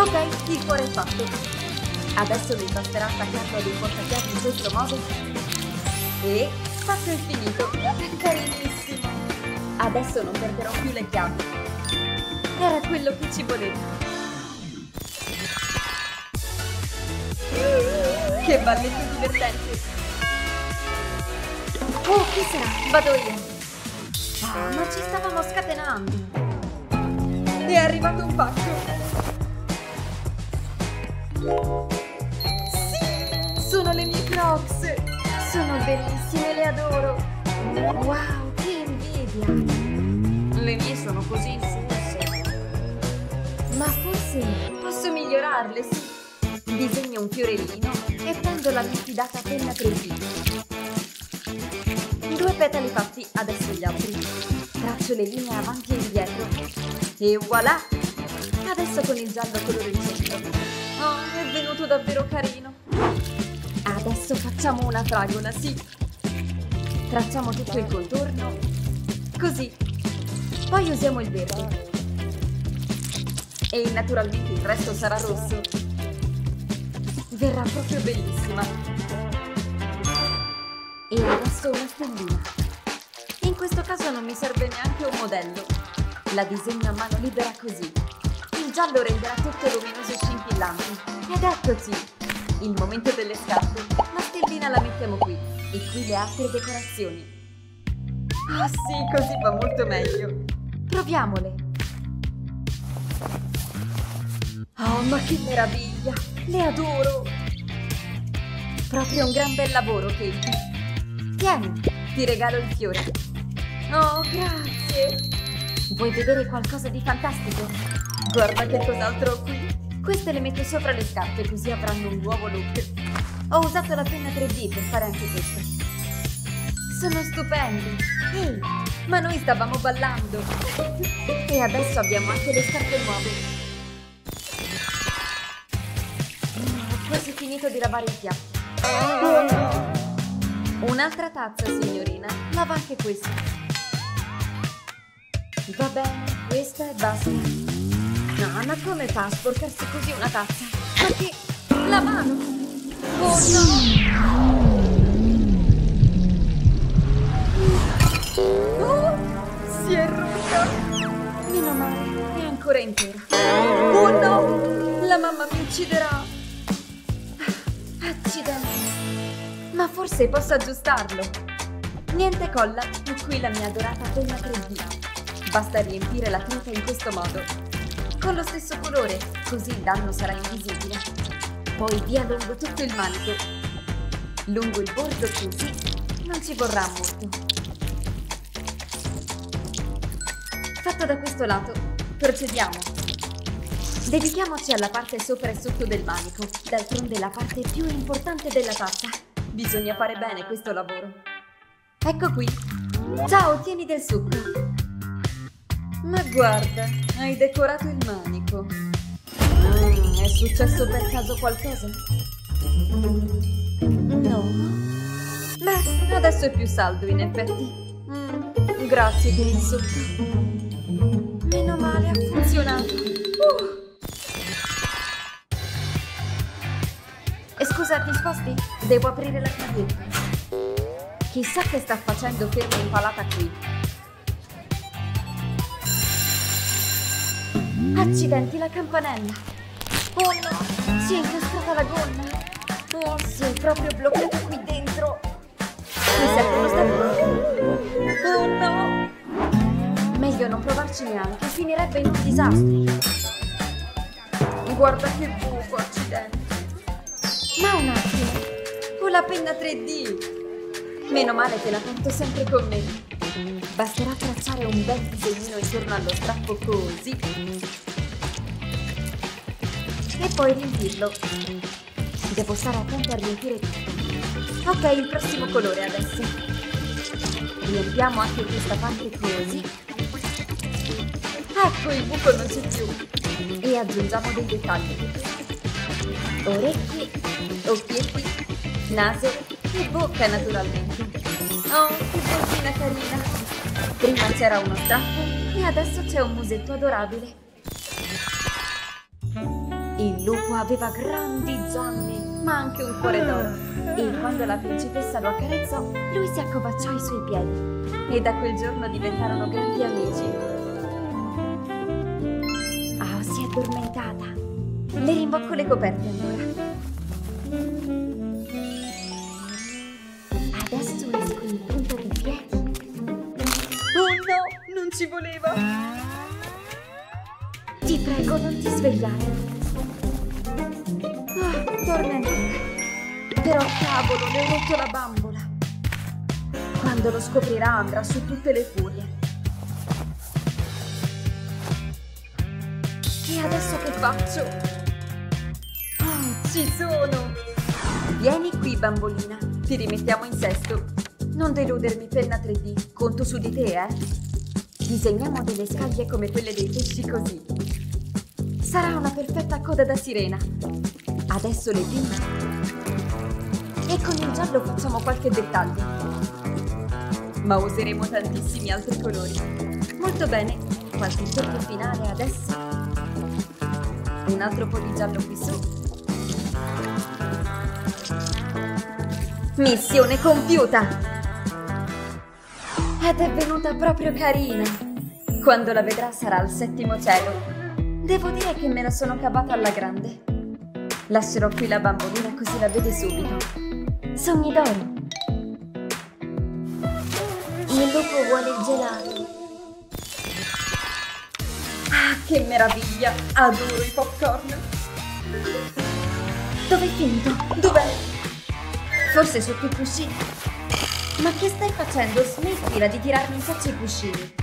Ok, il cuore è fatto. Adesso mi basterà attaccarlo un portachiavi in questo modo. E fatto è finito. Carinissimo. Adesso non perderò più le chiavi. Era quello che ci voleva. Che balletto divertente! Oh, chi sarà? Vado io! Ah, ma ci stavamo scatenando! È arrivato un pacco! Sì! Sono le mie Crocs! Sono bellissime, le adoro! Wow, che invidia! Le mie sono così insulse! Ma forse posso migliorarle, sì! Disegno un fiorellino e prendo la mia fidata penna 3D. Due petali fatti, adesso gli altri. Traccio le linee avanti e indietro. E voilà! Adesso con il giallo colore in centro. Oh, è venuto davvero carino. Adesso facciamo una fragola, sì. Tracciamo tutto il contorno. Così. Poi usiamo il verde. E naturalmente il resto sarà rosso. Verrà proprio bellissima. E adesso una stellina. In questo caso non mi serve neanche un modello. La disegno a mano libera così. Il giallo renderà tutto luminoso e scintillante. Ed eccoci! Il momento delle scarpe. La stellina la mettiamo qui. E qui le altre decorazioni. Ah sì, così va molto meglio. Proviamole. Oh, ma che meraviglia! Le adoro! Proprio un gran bel lavoro, Katie. Tieni, ti regalo il fiore. Oh, grazie! Vuoi vedere qualcosa di fantastico? Guarda che cos'altro ho qui. Queste le metto sopra le scarpe così avranno un nuovo look. Ho usato la penna 3D per fare anche questo. Sono stupendi! Ehi, ma noi stavamo ballando! e adesso abbiamo anche le scarpe nuove. Oh, ho quasi finito di lavare i piatti. Un'altra tazza, signorina. Lava anche questa. Va bene, questa e basta. No, ma come fa a sporcarsi così una tazza? Ma che... La mano! Oh no! Oh, si è rotta! Meno male, è ancora intera. Oh no! La mamma mi ucciderà! Accidenti! Ma forse posso aggiustarlo. Niente colla, e qui la mia adorata penna 3D. Basta riempire la trota in questo modo. con lo stesso colore, così il danno sarà invisibile. Poi via lungo tutto il manico. Lungo il bordo così non ci vorrà molto. Fatto da questo lato, procediamo. Dedichiamoci alla parte sopra e sotto del manico, d'altronde la parte più importante della tazza. Bisogna fare bene questo lavoro. Ecco qui. Ciao, tieni del succo. Ma guarda, hai decorato il manico. Mm, è successo per caso qualcosa? No. Beh, adesso è più saldo in effetti. Mm, grazie per il succo. Meno male, E scusa, ti sposti? Devo aprire la cavietta. Chissà che sta facendo ferma impalata qui. Accidenti, la campanella. Oh no, si è incastrata la gonna. Oh, si è proprio bloccata qui dentro. Mi serve uno step. Oh no. Meglio non provarci neanche, finirebbe in un disastro. Guarda che buco, accidenti. Ma un attimo, ho la penna 3D. Meno male che la porto sempre con me. Basterà tracciare un bel disegnino intorno allo strappo così. E poi riempirlo. Devo stare attenta a riempire tutto. Ok, il prossimo colore adesso. Riempiamo anche questa parte così. Ecco, il buco non c'è più. E aggiungiamo dei dettagli. Orecchie, occhietti, naso e bocca naturalmente. Oh, che boccina carina! Prima c'era uno strappo e adesso c'è un musetto adorabile. Il lupo aveva grandi zanne, ma anche un cuore d'oro. E quando la principessa lo accarezzò, lui si accovacciò ai suoi piedi. E da quel giorno diventarono grandi amici. Ah, si è addormentata. Le rimbocco le coperte allora. Adesso esco in punta di piedi. Oh no, non ci voleva! Ti prego, non ti svegliare. Ah, torna in te. Però cavolo, le ho rotto la bambola. Quando lo scoprirà andrà su tutte le furie. E adesso che faccio? Ci sono! Vieni qui, bambolina. Ti rimettiamo in sesto. Non deludermi, penna 3D. Conto su di te, eh? Disegniamo delle scaglie come quelle dei pesci così. Sarà una perfetta coda da sirena. Adesso le pinto. E con il giallo facciamo qualche dettaglio. Ma useremo tantissimi altri colori. Molto bene. Qualche tocco finale adesso. Un altro po' di giallo qui su. Missione compiuta! Ed è venuta proprio carina. Quando la vedrà sarà al settimo cielo. Devo dire che me la sono cavata alla grande. Lascerò qui la bambolina così la vede subito. Sogni d'oro. Il lupo vuole il gelato. Ah, che meraviglia! Adoro i popcorn. Dov'è finito? Dov'è? Forse sotto i cuscini. Ma che stai facendo? Smettila di tirarmi in faccia i cuscini.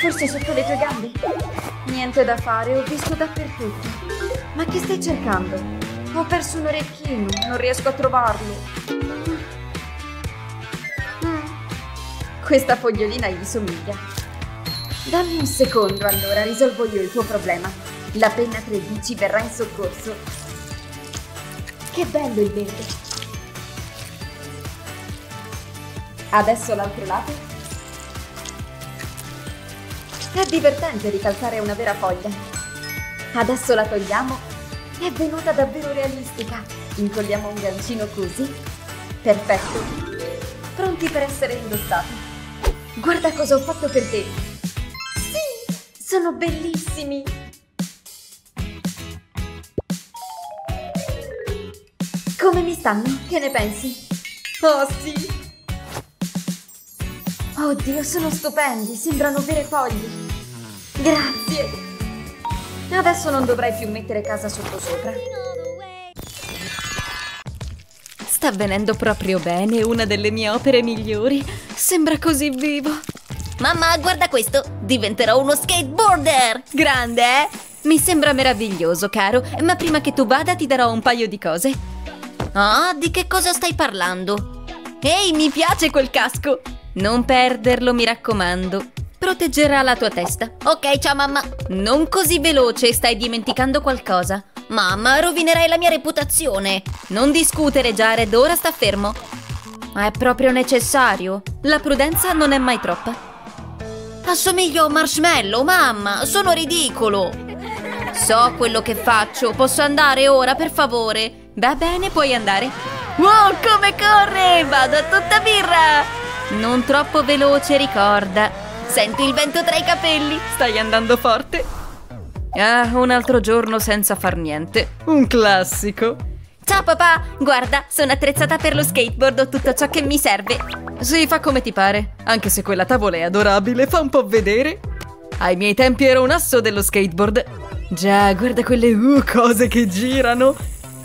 Forse sotto le tue gambe? Niente da fare, ho visto dappertutto. Ma che stai cercando? Ho perso un orecchino, non riesco a trovarlo. Mm. Questa fogliolina gli somiglia. Dammi un secondo allora, risolvo io il tuo problema. La penna 3D ci verrà in soccorso. Che bello il verde. Adesso l'altro lato. È divertente ricalcare una vera foglia. Adesso la togliamo. È venuta davvero realistica. Incolliamo un gancino così. Perfetto. Pronti per essere indossati. Guarda cosa ho fatto per te. Sì, sono bellissimi. Come mi stanno? Che ne pensi? Oh sì! Oddio, sono stupendi, sembrano vere foglie. Grazie. Adesso non dovrai più mettere casa sotto sopra. Sta venendo proprio bene, una delle mie opere migliori. Sembra così vivo. Mamma, guarda questo! Diventerò uno skateboarder! Grande, eh? Mi sembra meraviglioso, caro, ma prima che tu vada ti darò un paio di cose. Ah, di che cosa stai parlando? Ehi, mi piace quel casco! Non perderlo, mi raccomando. Proteggerà la tua testa. Ok, ciao mamma. Non così veloce, stai dimenticando qualcosa. Mamma, rovinerai la mia reputazione. Non discutere, Jared, ora sta fermo. Ma è proprio necessario? La prudenza non è mai troppa. Assomiglio a un marshmallow, mamma, sono ridicolo. So quello che faccio, posso andare ora, per favore? Va bene, puoi andare. Wow, come corre! Vado a tutta birra! Non troppo veloce, ricorda. Senti il vento tra i capelli. Stai andando forte. Ah, un altro giorno senza far niente. Un classico. Ciao papà, guarda, sono attrezzata per lo skateboard, ho tutto ciò che mi serve. Sì, fa come ti pare. Anche se quella tavola è adorabile, fa un po' vedere. Ai miei tempi ero un asso dello skateboard. Già, guarda quelle uh, cose che girano.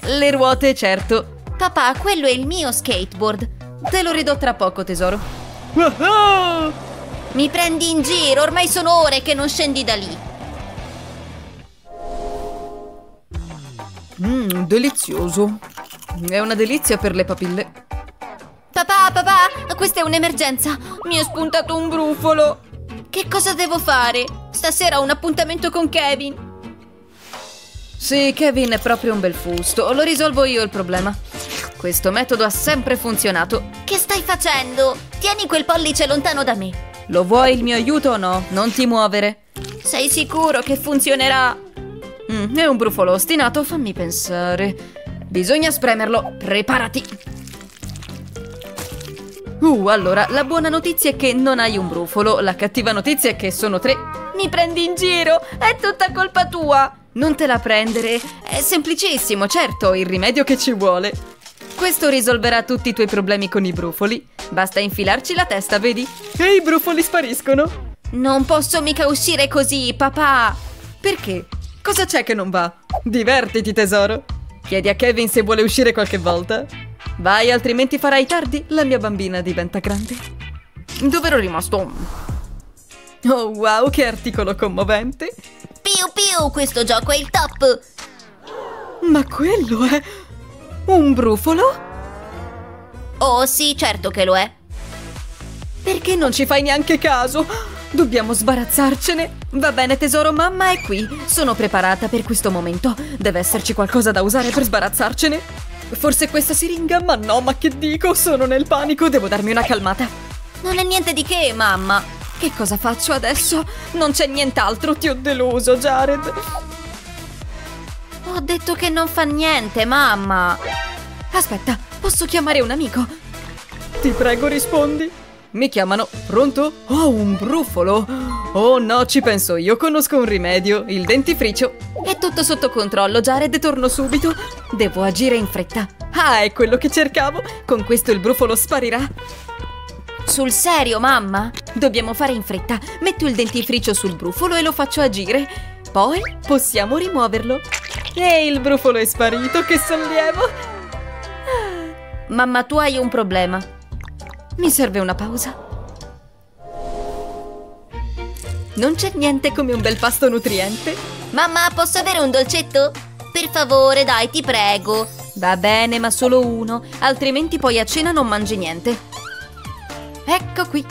Le ruote, certo. Papà, quello è il mio skateboard. Te lo ridò tra poco, tesoro. Mi prendi in giro, ormai sono ore che non scendi da lì. Mmm, delizioso. È una delizia per le papille. Papà, papà, questa è un'emergenza. Mi è spuntato un brufolo. Che cosa devo fare? Stasera ho un appuntamento con Kevin. Sì, Kevin è proprio un bel fusto. Lo risolvo io il problema. Questo metodo ha sempre funzionato. Che stai facendo? Tieni quel pollice lontano da me. Lo vuoi il mio aiuto o no? Non ti muovere. Sei sicuro che funzionerà? Mm, è un brufolo ostinato, fammi pensare. Bisogna spremerlo. Preparati. Uh, allora, la buona notizia è che non hai un brufolo. La cattiva notizia è che sono tre. Mi prendi in giro? È tutta colpa tua. Non te la prendere. È semplicissimo, certo, il rimedio che ci vuole. Questo risolverà tutti i tuoi problemi con i brufoli. Basta infilarci la testa, vedi? E i brufoli spariscono. Non posso mica uscire così, papà. Perché? Cosa c'è che non va? Divertiti, tesoro. Chiedi a Kevin se vuole uscire qualche volta. Vai, altrimenti farai tardi. La mia bambina diventa grande. Dove ero rimasto? Oh, wow, che articolo commovente. Piu piu, questo gioco è il top. Ma quello è... Un brufolo? Oh sì, certo che lo è. Perché non ci fai neanche caso? Dobbiamo sbarazzarcene. Va bene tesoro, mamma è qui. Sono preparata per questo momento. Deve esserci qualcosa da usare per sbarazzarcene. Forse questa siringa? Ma no, ma che dico? Sono nel panico, devo darmi una calmata. Non è niente di che, mamma. Che cosa faccio adesso? Non c'è nient'altro, ti ho deluso, Jared. Ho detto che non fa niente, mamma. Aspetta, posso chiamare un amico? Ti prego, rispondi. Mi chiamano. Pronto? Oh, un brufolo. Oh no, ci penso io, conosco un rimedio, il dentifricio. È tutto sotto controllo, Jared, torno subito. Devo agire in fretta. Ah, è quello che cercavo. Con questo il brufolo sparirà. Sul serio, mamma? Dobbiamo fare in fretta. Metto il dentifricio sul brufolo e lo faccio agire. Poi possiamo rimuoverlo. E il brufolo è sparito, che sollievo! Mamma, tu hai un problema. Mi serve una pausa. Non c'è niente come un bel pasto nutriente. Mamma, posso avere un dolcetto? Per favore, dai, ti prego. Va bene, ma solo uno, altrimenti poi a cena non mangi niente. Ecco qui.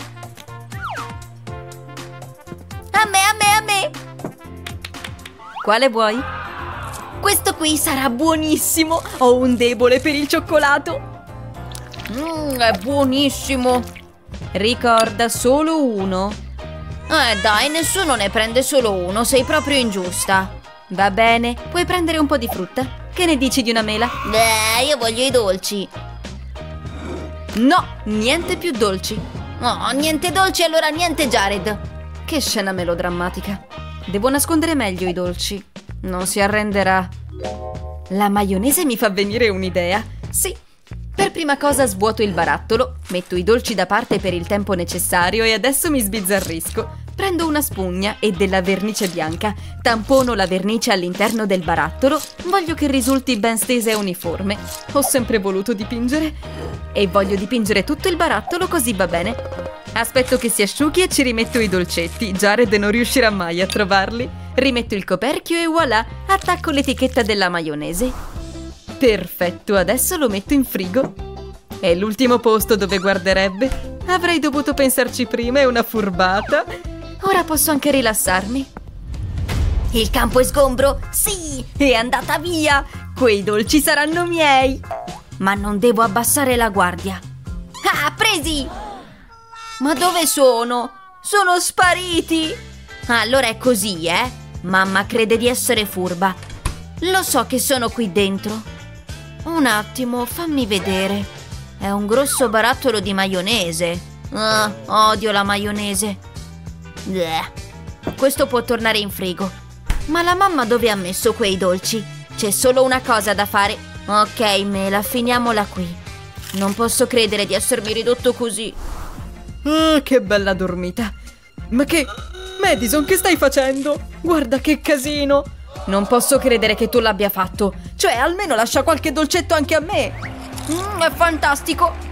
A me, a me, a me. Quale vuoi? Questo qui sarà buonissimo! Ho un debole per il cioccolato! Mmm, è buonissimo! Ricorda, solo uno. Eh dai, nessuno ne prende solo uno, sei proprio ingiusta. Va bene, puoi prendere un po' di frutta. Che ne dici di una mela? Beh, io voglio i dolci. No, niente più dolci. Oh, niente dolci, allora niente Jared. Che scena melodrammatica. Devo nascondere meglio i dolci. Non si arrenderà. La maionese mi fa venire un'idea. Sì. Per prima cosa svuoto il barattolo, metto i dolci da parte per il tempo necessario e adesso mi sbizzarrisco. Prendo una spugna e della vernice bianca, tampono la vernice all'interno del barattolo, voglio che risulti ben stesa e uniforme. Ho sempre voluto dipingere e voglio dipingere tutto il barattolo così va bene. Aspetto che si asciughi e ci rimetto i dolcetti, Jared non riuscirà mai a trovarli. Rimetto il coperchio e voilà, attacco l'etichetta della maionese. Perfetto, adesso lo metto in frigo. È l'ultimo posto dove guarderebbe. Avrei dovuto pensarci prima, è una furbata. Ora posso anche rilassarmi. Il campo è sgombro? Sì! È andata via! Quei dolci saranno miei! Ma non devo abbassare la guardia. Ah, presi! Ma dove sono? Sono spariti! Allora è così, eh? Mamma crede di essere furba. Lo so che sono qui dentro. Un attimo, fammi vedere. È un grosso barattolo di maionese. Ah, odio la maionese. Bleh. Questo può tornare in frigo. Ma la mamma dove ha messo quei dolci? C'è solo una cosa da fare. Ok, Mela, finiamola qui. Non posso credere di essermi ridotto così. Ah, che bella dormita! Ma che... Madison, che stai facendo? Guarda che casino! Non posso credere che tu l'abbia fatto. Cioè, almeno lascia qualche dolcetto anche a me. Mm, è fantastico!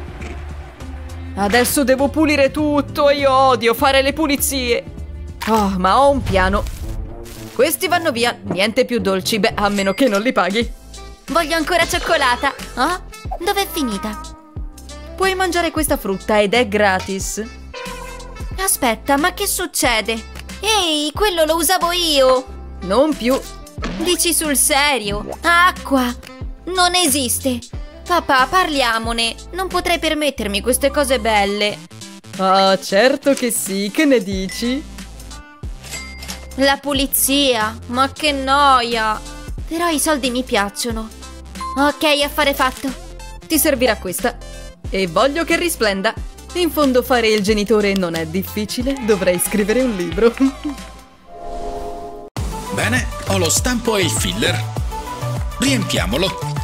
Adesso devo pulire tutto. Io odio fare le pulizie. Oh, ma ho un piano. Questi vanno via. Niente più dolci. Beh, a meno che non li paghi. Voglio ancora cioccolata. Oh? Dov'è finita? Puoi mangiare questa frutta ed è gratis. Aspetta, ma che succede? Ehi, quello lo usavo io! Non più. Dici sul serio? Acqua! Non esiste! Papà, parliamone! Non potrei permettermi queste cose belle! Ah, certo che sì, che ne dici? La pulizia! Ma che noia! Però i soldi mi piacciono. Ok, affare fatto. Ti servirà questa. E voglio che risplenda. In fondo fare il genitore non è difficile, dovrei scrivere un libro. Bene, ho lo stampo e il filler. Riempiamolo.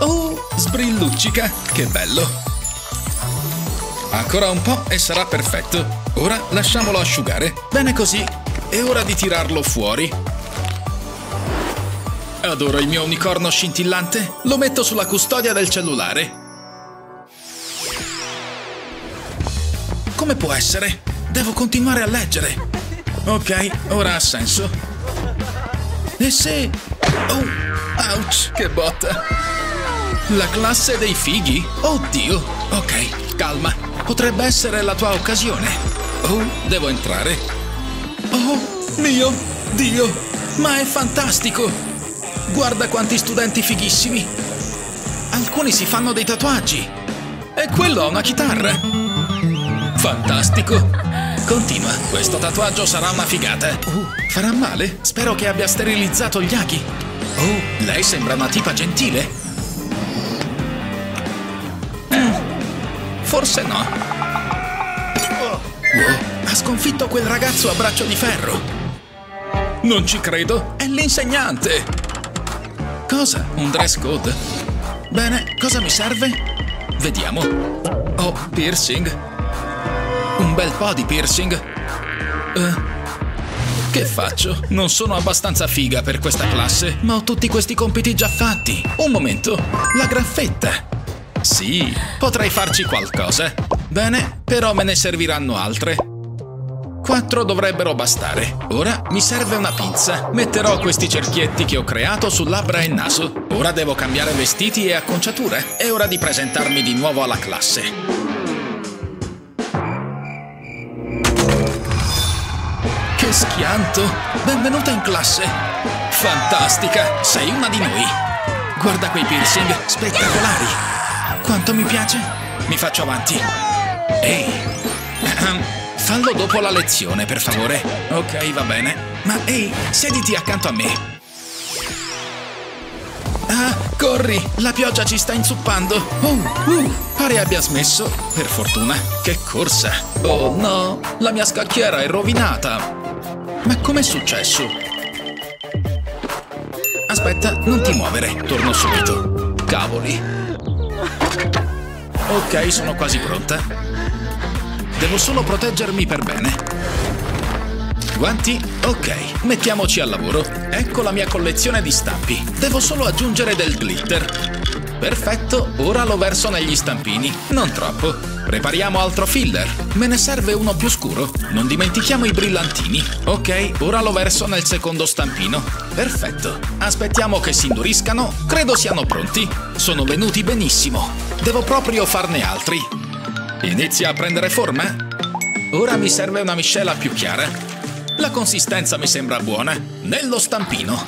Oh, sbrilluccica, che bello. Ancora un po' e sarà perfetto. Ora lasciamolo asciugare. Bene così. È ora di tirarlo fuori. Adoro il mio unicorno scintillante. Lo metto sulla custodia del cellulare. Come può essere? Devo continuare a leggere. Ok, ora ha senso. E se... Oh, ouch, che botta. La classe dei fighi? Oddio. Ok, calma. Potrebbe essere la tua occasione. Oh, devo entrare. Oh, mio Dio, ma è fantastico. Guarda quanti studenti fighissimi. Alcuni si fanno dei tatuaggi. E quello ha una chitarra. Fantastico! Continua, questo tatuaggio sarà una figata. Uh, farà male? Spero che abbia sterilizzato gli aghi. Oh, lei sembra una tipa gentile. Forse no. Ha sconfitto quel ragazzo a braccio di ferro. Non ci credo, è l'insegnante. Cosa? Un dress code? Bene, cosa mi serve? Vediamo. Oh, piercing. Un bel po' di piercing. Eh, che faccio? Non sono abbastanza figa per questa classe, ma ho tutti questi compiti già fatti. Un momento, la graffetta. Sì, potrei farci qualcosa. Bene, però me ne serviranno altre. Quattro dovrebbero bastare. Ora mi serve una pinza. Metterò questi cerchietti che ho creato su labbra e naso. Ora devo cambiare vestiti e acconciature. È ora di presentarmi di nuovo alla classe. Che schianto! Benvenuta in classe! Fantastica! Sei una di noi! Guarda quei piercing spettacolari! Quanto mi piace! Mi faccio avanti! Ehi! Fallo dopo la lezione, per favore. Ok, va bene. Ma ehi, siediti accanto a me. Ah, corri! La pioggia ci sta inzuppando! Oh, uh, pare abbia smesso. Per fortuna. Che corsa! Oh no! La mia scacchiera è rovinata! Ma com'è successo? Aspetta, non ti muovere, torno subito. Cavoli. Ok, sono quasi pronta. Devo solo proteggermi per bene. Guanti? Ok, mettiamoci al lavoro. Ecco la mia collezione di stampi. Devo solo aggiungere del glitter. Perfetto, ora lo verso negli stampini. Non troppo. Prepariamo altro filler. Me ne serve uno più scuro. Non dimentichiamo i brillantini. Ok, ora lo verso nel secondo stampino. Perfetto. Aspettiamo che si induriscano. Credo siano pronti. Sono venuti benissimo. Devo proprio farne altri. Inizia a prendere forma? Ora mi serve una miscela più chiara. La consistenza mi sembra buona. Nello stampino.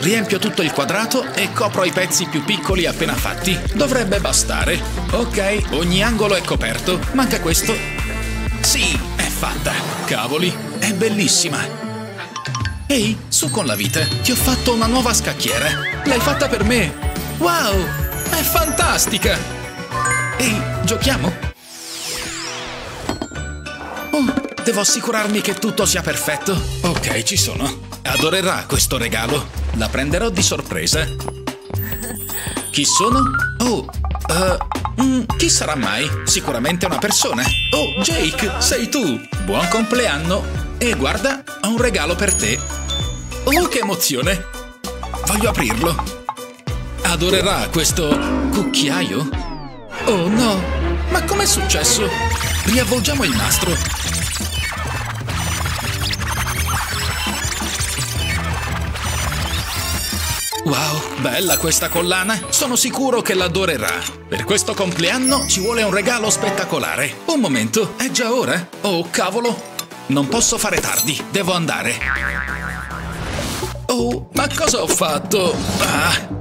Riempio tutto il quadrato e copro i pezzi più piccoli appena fatti. Dovrebbe bastare. Ok, ogni angolo è coperto. Manca questo. Sì, è fatta. Cavoli, è bellissima. Ehi, su con la vite. Ti ho fatto una nuova scacchiera. L'hai fatta per me. Wow, è fantastica. Ehi, giochiamo? Oh, devo assicurarmi che tutto sia perfetto. Ok, ci sono. Adorerà questo regalo. La prenderò di sorpresa. Chi sono? Oh, uh, mm, chi sarà mai? Sicuramente una persona. Oh, Jake, sei tu. Buon compleanno. E guarda, ho un regalo per te. Oh, che emozione. Voglio aprirlo. Adorerà questo cucchiaio? Oh no, ma com'è successo? Riavvolgiamo il nastro. Wow, bella questa collana! Sono sicuro che l'adorerà. Per questo compleanno ci vuole un regalo spettacolare. Un momento, è già ora? Oh, cavolo! Non posso fare tardi, devo andare. Oh, ma cosa ho fatto? Ah!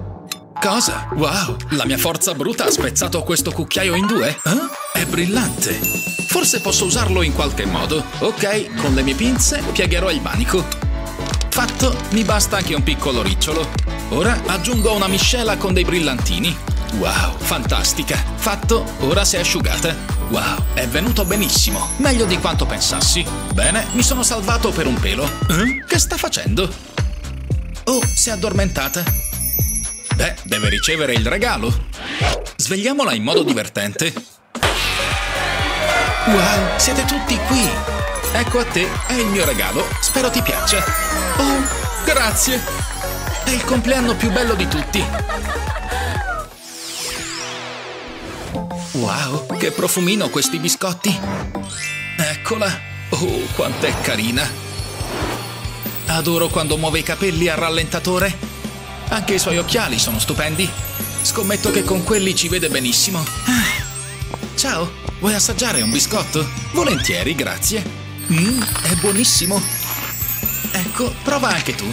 Cosa? Wow, la mia forza bruta ha spezzato questo cucchiaio in due? Eh? È brillante. Forse posso usarlo in qualche modo. Ok, con le mie pinze piegherò il manico. Fatto, mi basta anche un piccolo ricciolo. Ora aggiungo una miscela con dei brillantini. Wow, fantastica! Fatto, ora si è asciugata. Wow, è venuto benissimo, meglio di quanto pensassi. Bene, mi sono salvato per un pelo. Eh? Che sta facendo? Oh, si è addormentata. Beh, deve ricevere il regalo. Svegliamola in modo divertente. Wow, siete tutti qui! Ecco a te, è il mio regalo. Spero ti piaccia. Oh, grazie! È il compleanno più bello di tutti! Wow, che profumino questi biscotti! Eccola! Oh, quant'è carina! Adoro quando muove i capelli a rallentatore. Anche i suoi occhiali sono stupendi. Scommetto che con quelli ci vede benissimo. Ciao, vuoi assaggiare un biscotto? Volentieri, grazie. Mmm, è buonissimo. Ecco, prova anche tu.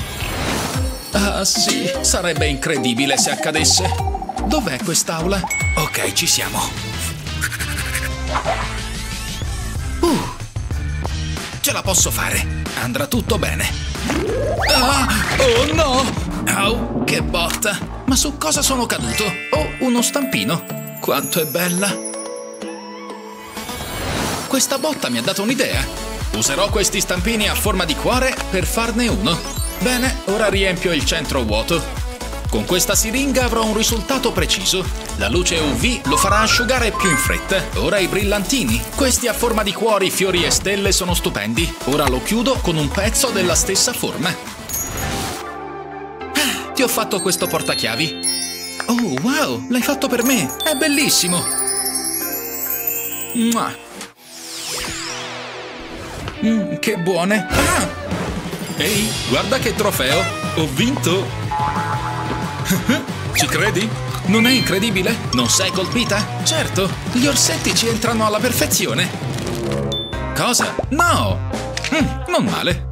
Ah sì, sarebbe incredibile se accadesse. Dov'è quest'aula? Ok, ci siamo. Uh, ce la posso fare. Andrà tutto bene. Ah, oh no! Au, che botta! Ma su cosa sono caduto? Oh, uno stampino. Quanto è bella! Questa botta mi ha dato un'idea. Userò questi stampini a forma di cuore per farne uno. Bene, ora riempio il centro vuoto. Con questa siringa avrò un risultato preciso. La luce UV lo farà asciugare più in fretta. Ora i brillantini. Questi a forma di cuori, fiori e stelle sono stupendi. Ora lo chiudo con un pezzo della stessa forma. Ah, ti ho fatto questo portachiavi. Oh, wow, l'hai fatto per me. È bellissimo. Mm, che buone. Ah! Ehi, guarda che trofeo! Ho vinto! Ci credi? Non è incredibile? Non sei colpita? Certo, gli orsetti ci entrano alla perfezione! Cosa? No! Mm, non male!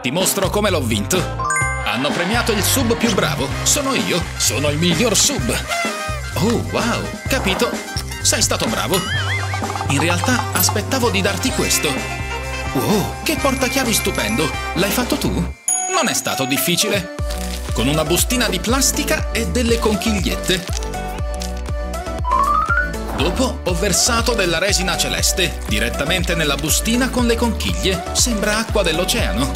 Ti mostro come l'ho vinto! Hanno premiato il sub più bravo! Sono io! Sono il miglior sub! Oh, wow! Capito? Sei stato bravo! In realtà aspettavo di darti questo! Wow, che portachiavi stupendo! L'hai fatto tu? Non è stato difficile. Con una bustina di plastica e delle conchigliette. Dopo ho versato della resina celeste direttamente nella bustina con le conchiglie. Sembra acqua dell'oceano.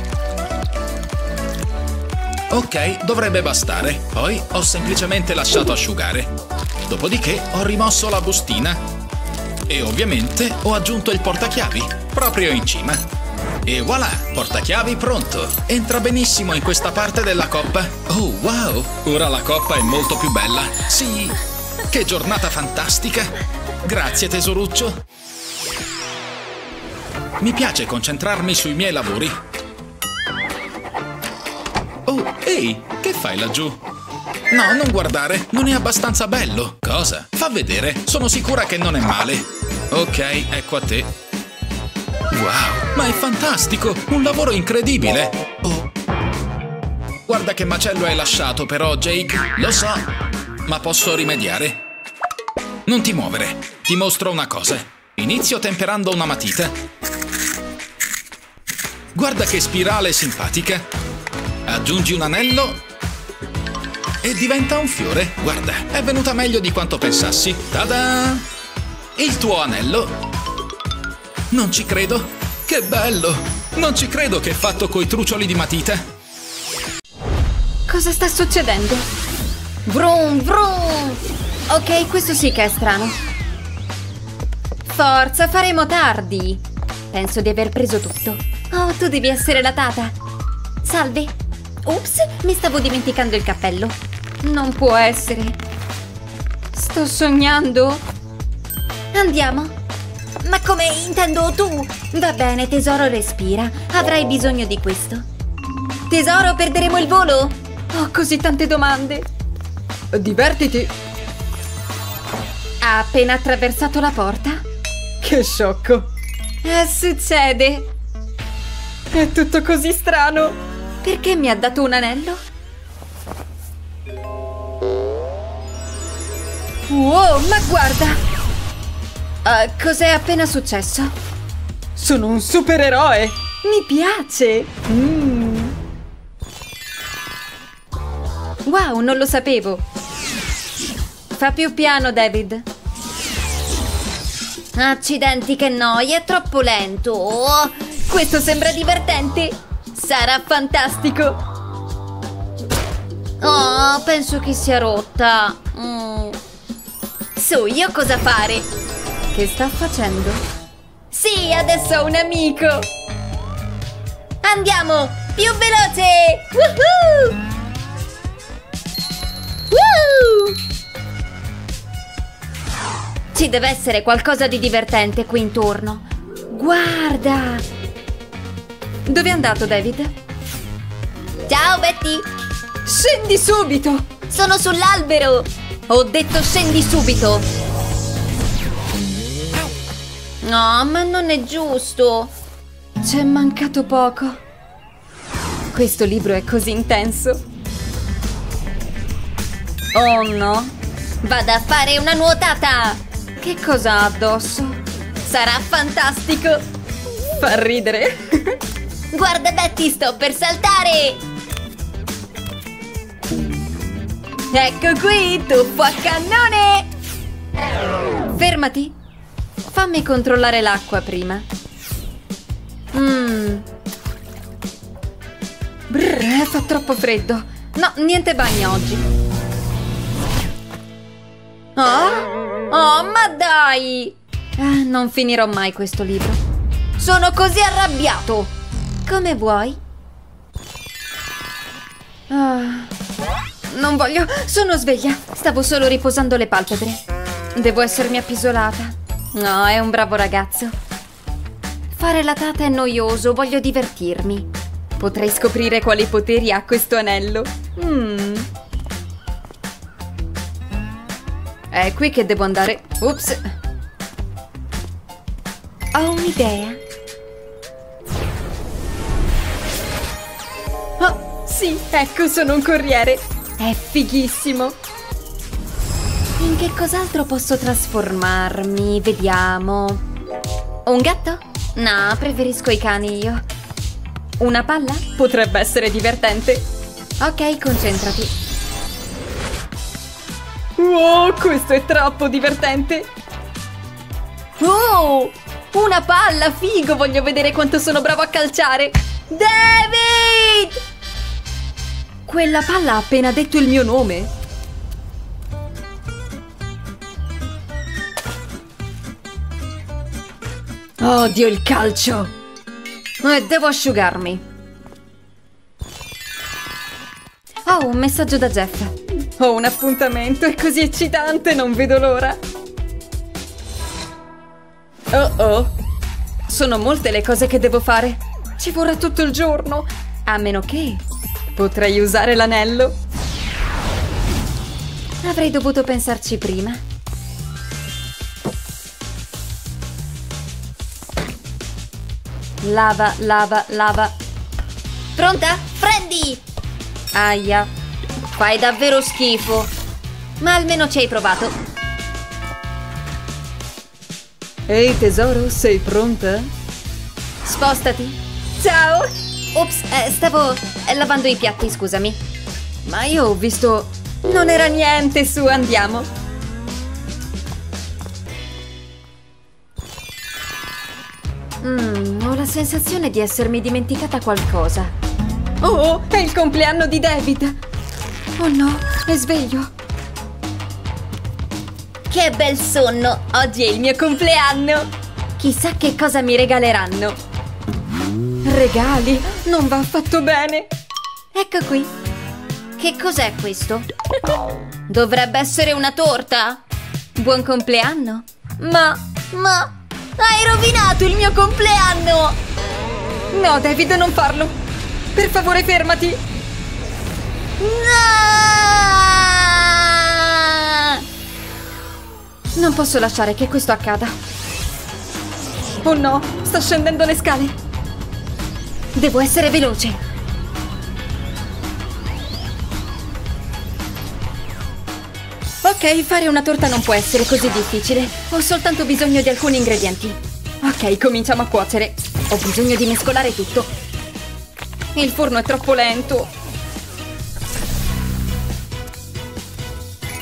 Ok, dovrebbe bastare. Poi ho semplicemente lasciato asciugare. Dopodiché ho rimosso la bustina E ovviamente ho aggiunto il portachiavi, proprio in cima. E voilà, portachiavi pronto. Entra benissimo in questa parte della coppa. Oh, wow! Ora la coppa è molto più bella. Sì! Che giornata fantastica! Grazie, tesoruccio. Mi piace concentrarmi sui miei lavori. Oh, ehi, che fai laggiù? No, non guardare, non è abbastanza bello. Cosa? Fa vedere, sono sicura che non è male. Ok, ecco a te. Wow, ma è fantastico! Un lavoro incredibile! Oh. Guarda che macello hai lasciato però, Jake. Lo so, ma posso rimediare. Non ti muovere, ti mostro una cosa. Inizio temperando una matita. Guarda che spirale simpatica. Aggiungi un anello e diventa un fiore. Guarda, è venuta meglio di quanto pensassi. Tada! Il tuo anello. Non ci credo. Che bello! Non ci credo che è fatto coi trucioli di matita. Cosa sta succedendo? Vroom, vroom! Ok, questo sì che è strano. Forza, faremo tardi. Penso di aver preso tutto. Oh, tu devi essere la tata. Salve. Ups, mi stavo dimenticando il cappello. Non può essere. Sto sognando. Andiamo. Ma come intendo tu? Va bene, tesoro, respira. Avrai bisogno di questo. Tesoro, perderemo il volo? Ho così tante domande. Divertiti. Ha appena attraversato la porta? Che sciocco. Eh, succede. È tutto così strano. Perché mi ha dato un anello? Wow, ma guarda! Uh, cos'è appena successo? Sono un supereroe! Mi piace! Mm. Wow, non lo sapevo! Fa più piano, David. Accidenti, che noia, è troppo lento. Oh, questo sembra divertente. Sarà fantastico. Oh, penso che sia rotta. Mm. So io cosa fare. Che sta facendo? Sì, adesso ho un amico! Andiamo! Più veloce! Woohoo! Woo! Ci deve essere qualcosa di divertente qui intorno. Guarda! Dove è andato David? Ciao Betty! Scendi subito! Sono sull'albero! Ho detto scendi subito! No, ma non è giusto. C'è mancato poco. Questo libro è così intenso. Oh no. Vado a fare una nuotata. Che cosa ha addosso? Sarà fantastico. Fa ridere. Guarda Betty, sto per saltare. Ecco qui, tuffo a cannone. Fermati. Fammi controllare l'acqua prima. Mmm. Brrr, fa troppo freddo. No, niente bagno oggi. Oh? Oh, ma dai! Eh, non finirò mai questo libro. Sono così arrabbiato! Come vuoi? Ah, non voglio... Sono sveglia. Stavo solo riposando le palpebre. Devo essermi appisolata. No, è un bravo ragazzo. Fare la tata è noioso, voglio divertirmi. Potrei scoprire quali poteri ha questo anello. Mm. È qui che devo andare. Ups. Ho un'idea. Oh, sì, ecco, sono un corriere. È fighissimo. In che cos'altro posso trasformarmi? Vediamo. Un gatto? No, preferisco i cani io. Una palla? Potrebbe essere divertente. Ok, concentrati. Wow, questo è troppo divertente. Oh, una palla, figo! Voglio vedere quanto sono bravo a calciare. David! Quella palla ha appena detto il mio nome. Odio il calcio! E devo asciugarmi. Oh, un messaggio da Jeff. Ho un appuntamento, è così eccitante, non vedo l'ora. Oh oh. Sono molte le cose che devo fare. Ci vorrà tutto il giorno. A meno che potrei usare l'anello. Avrei dovuto pensarci prima. Lava, lava, lava. Pronta? Prendi! Aia. Fai davvero schifo. Ma almeno ci hai provato. Ehi tesoro, sei pronta? Spostati. Ciao! Ops, eh, stavo eh, lavando i piatti, scusami. Ma io ho visto... Non era niente, su, andiamo. Mmm, ho la sensazione di essermi dimenticata qualcosa. Oh, è il compleanno di David! Oh no, è sveglio. Che bel sonno! Oggi è il mio compleanno! Chissà che cosa mi regaleranno. Regali? Non va affatto bene. Ecco qui. Che cos'è questo? Dovrebbe essere una torta? Buon compleanno. Ma... Ma... Hai rovinato il mio compleanno! No, David, non farlo. Per favore, fermati. No! Non posso lasciare che questo accada. Oh no, sta scendendo le scale. Devo essere veloce. Ok, fare una torta non può essere così difficile. Ho soltanto bisogno di alcuni ingredienti. Ok, cominciamo a cuocere. Ho bisogno di mescolare tutto. Il forno è troppo lento.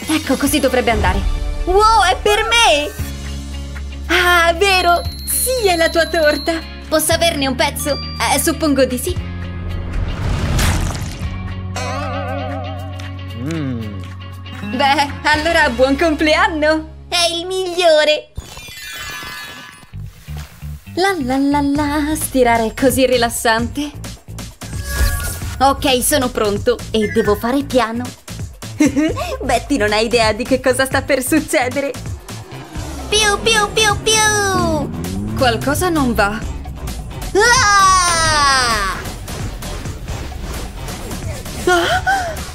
Ecco, così dovrebbe andare. Wow, è per me! Ah, vero! Sì, è la tua torta! Posso averne un pezzo? Eh, suppongo di sì. Beh, allora buon compleanno! È il migliore! La la la la, stirare è così rilassante. Ok, sono pronto e devo fare piano. Betty non ha idea di che cosa sta per succedere. Più, più, più, più! Qualcosa non va. Ah! Ah!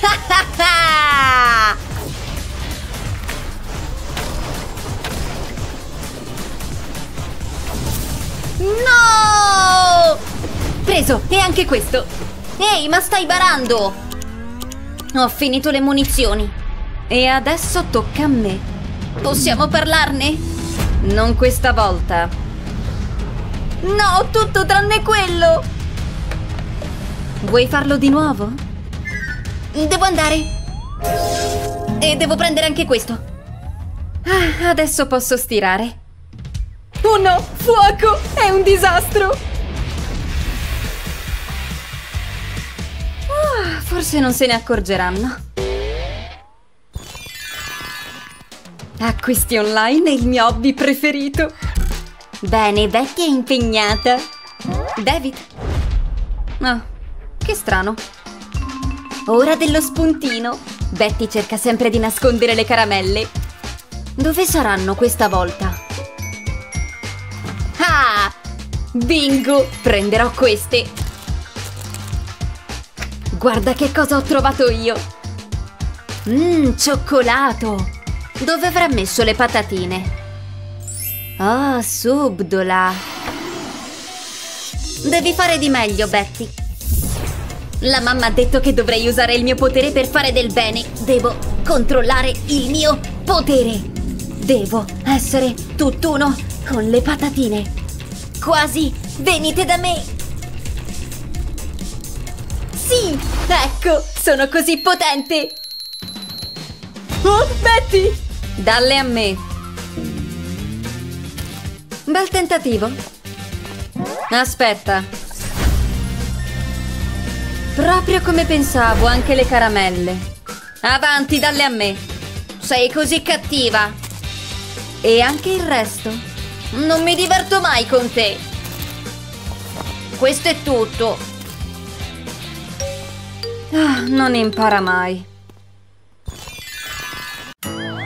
no! Preso, e anche questo. Ehi, ma stai barando! Ho finito le munizioni. E adesso tocca a me. Possiamo parlarne? Non questa volta. No, tutto tranne quello! Vuoi farlo di nuovo? Devo andare. E devo prendere anche questo. Ah, adesso posso stirare. Oh no, fuoco! È un disastro! Ah, forse non se ne accorgeranno. Acquisti online è il mio hobby preferito. Bene, Betty è impegnata. David? Oh, che strano. Ora dello spuntino. Betty cerca sempre di nascondere le caramelle. Dove saranno questa volta? Ah! Bingo! Prenderò queste. Guarda che cosa ho trovato io. Mmm, cioccolato. Dove avrà messo le patatine? Oh, subdola. Devi fare di meglio, Betty. La mamma ha detto che dovrei usare il mio potere per fare del bene. Devo controllare il mio potere. Devo essere tutt'uno con le patatine. Quasi venite da me. Sì, ecco, sono così potente. Oh, Betty! Dalle a me. Bel tentativo. Aspetta. Proprio come pensavo, anche le caramelle. Avanti, dalle a me. Sei così cattiva. E anche il resto. Non mi diverto mai con te. Questo è tutto. Ah, non impara mai.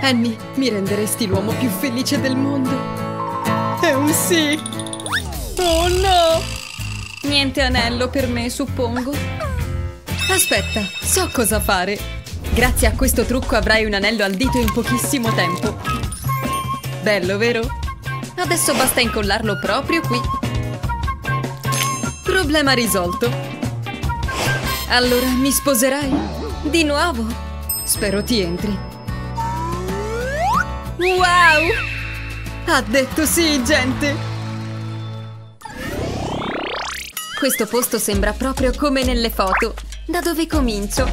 Annie, mi renderesti l'uomo più felice del mondo. È un sì. Oh no! Niente anello per me, suppongo. Aspetta, so cosa fare. Grazie a questo trucco avrai un anello al dito in pochissimo tempo. Bello, vero? Adesso basta incollarlo proprio qui. Problema risolto. Allora, mi sposerai? Di nuovo? Spero ti entri. Wow! Ha detto sì, gente! Questo posto sembra proprio come nelle foto. Da dove comincio?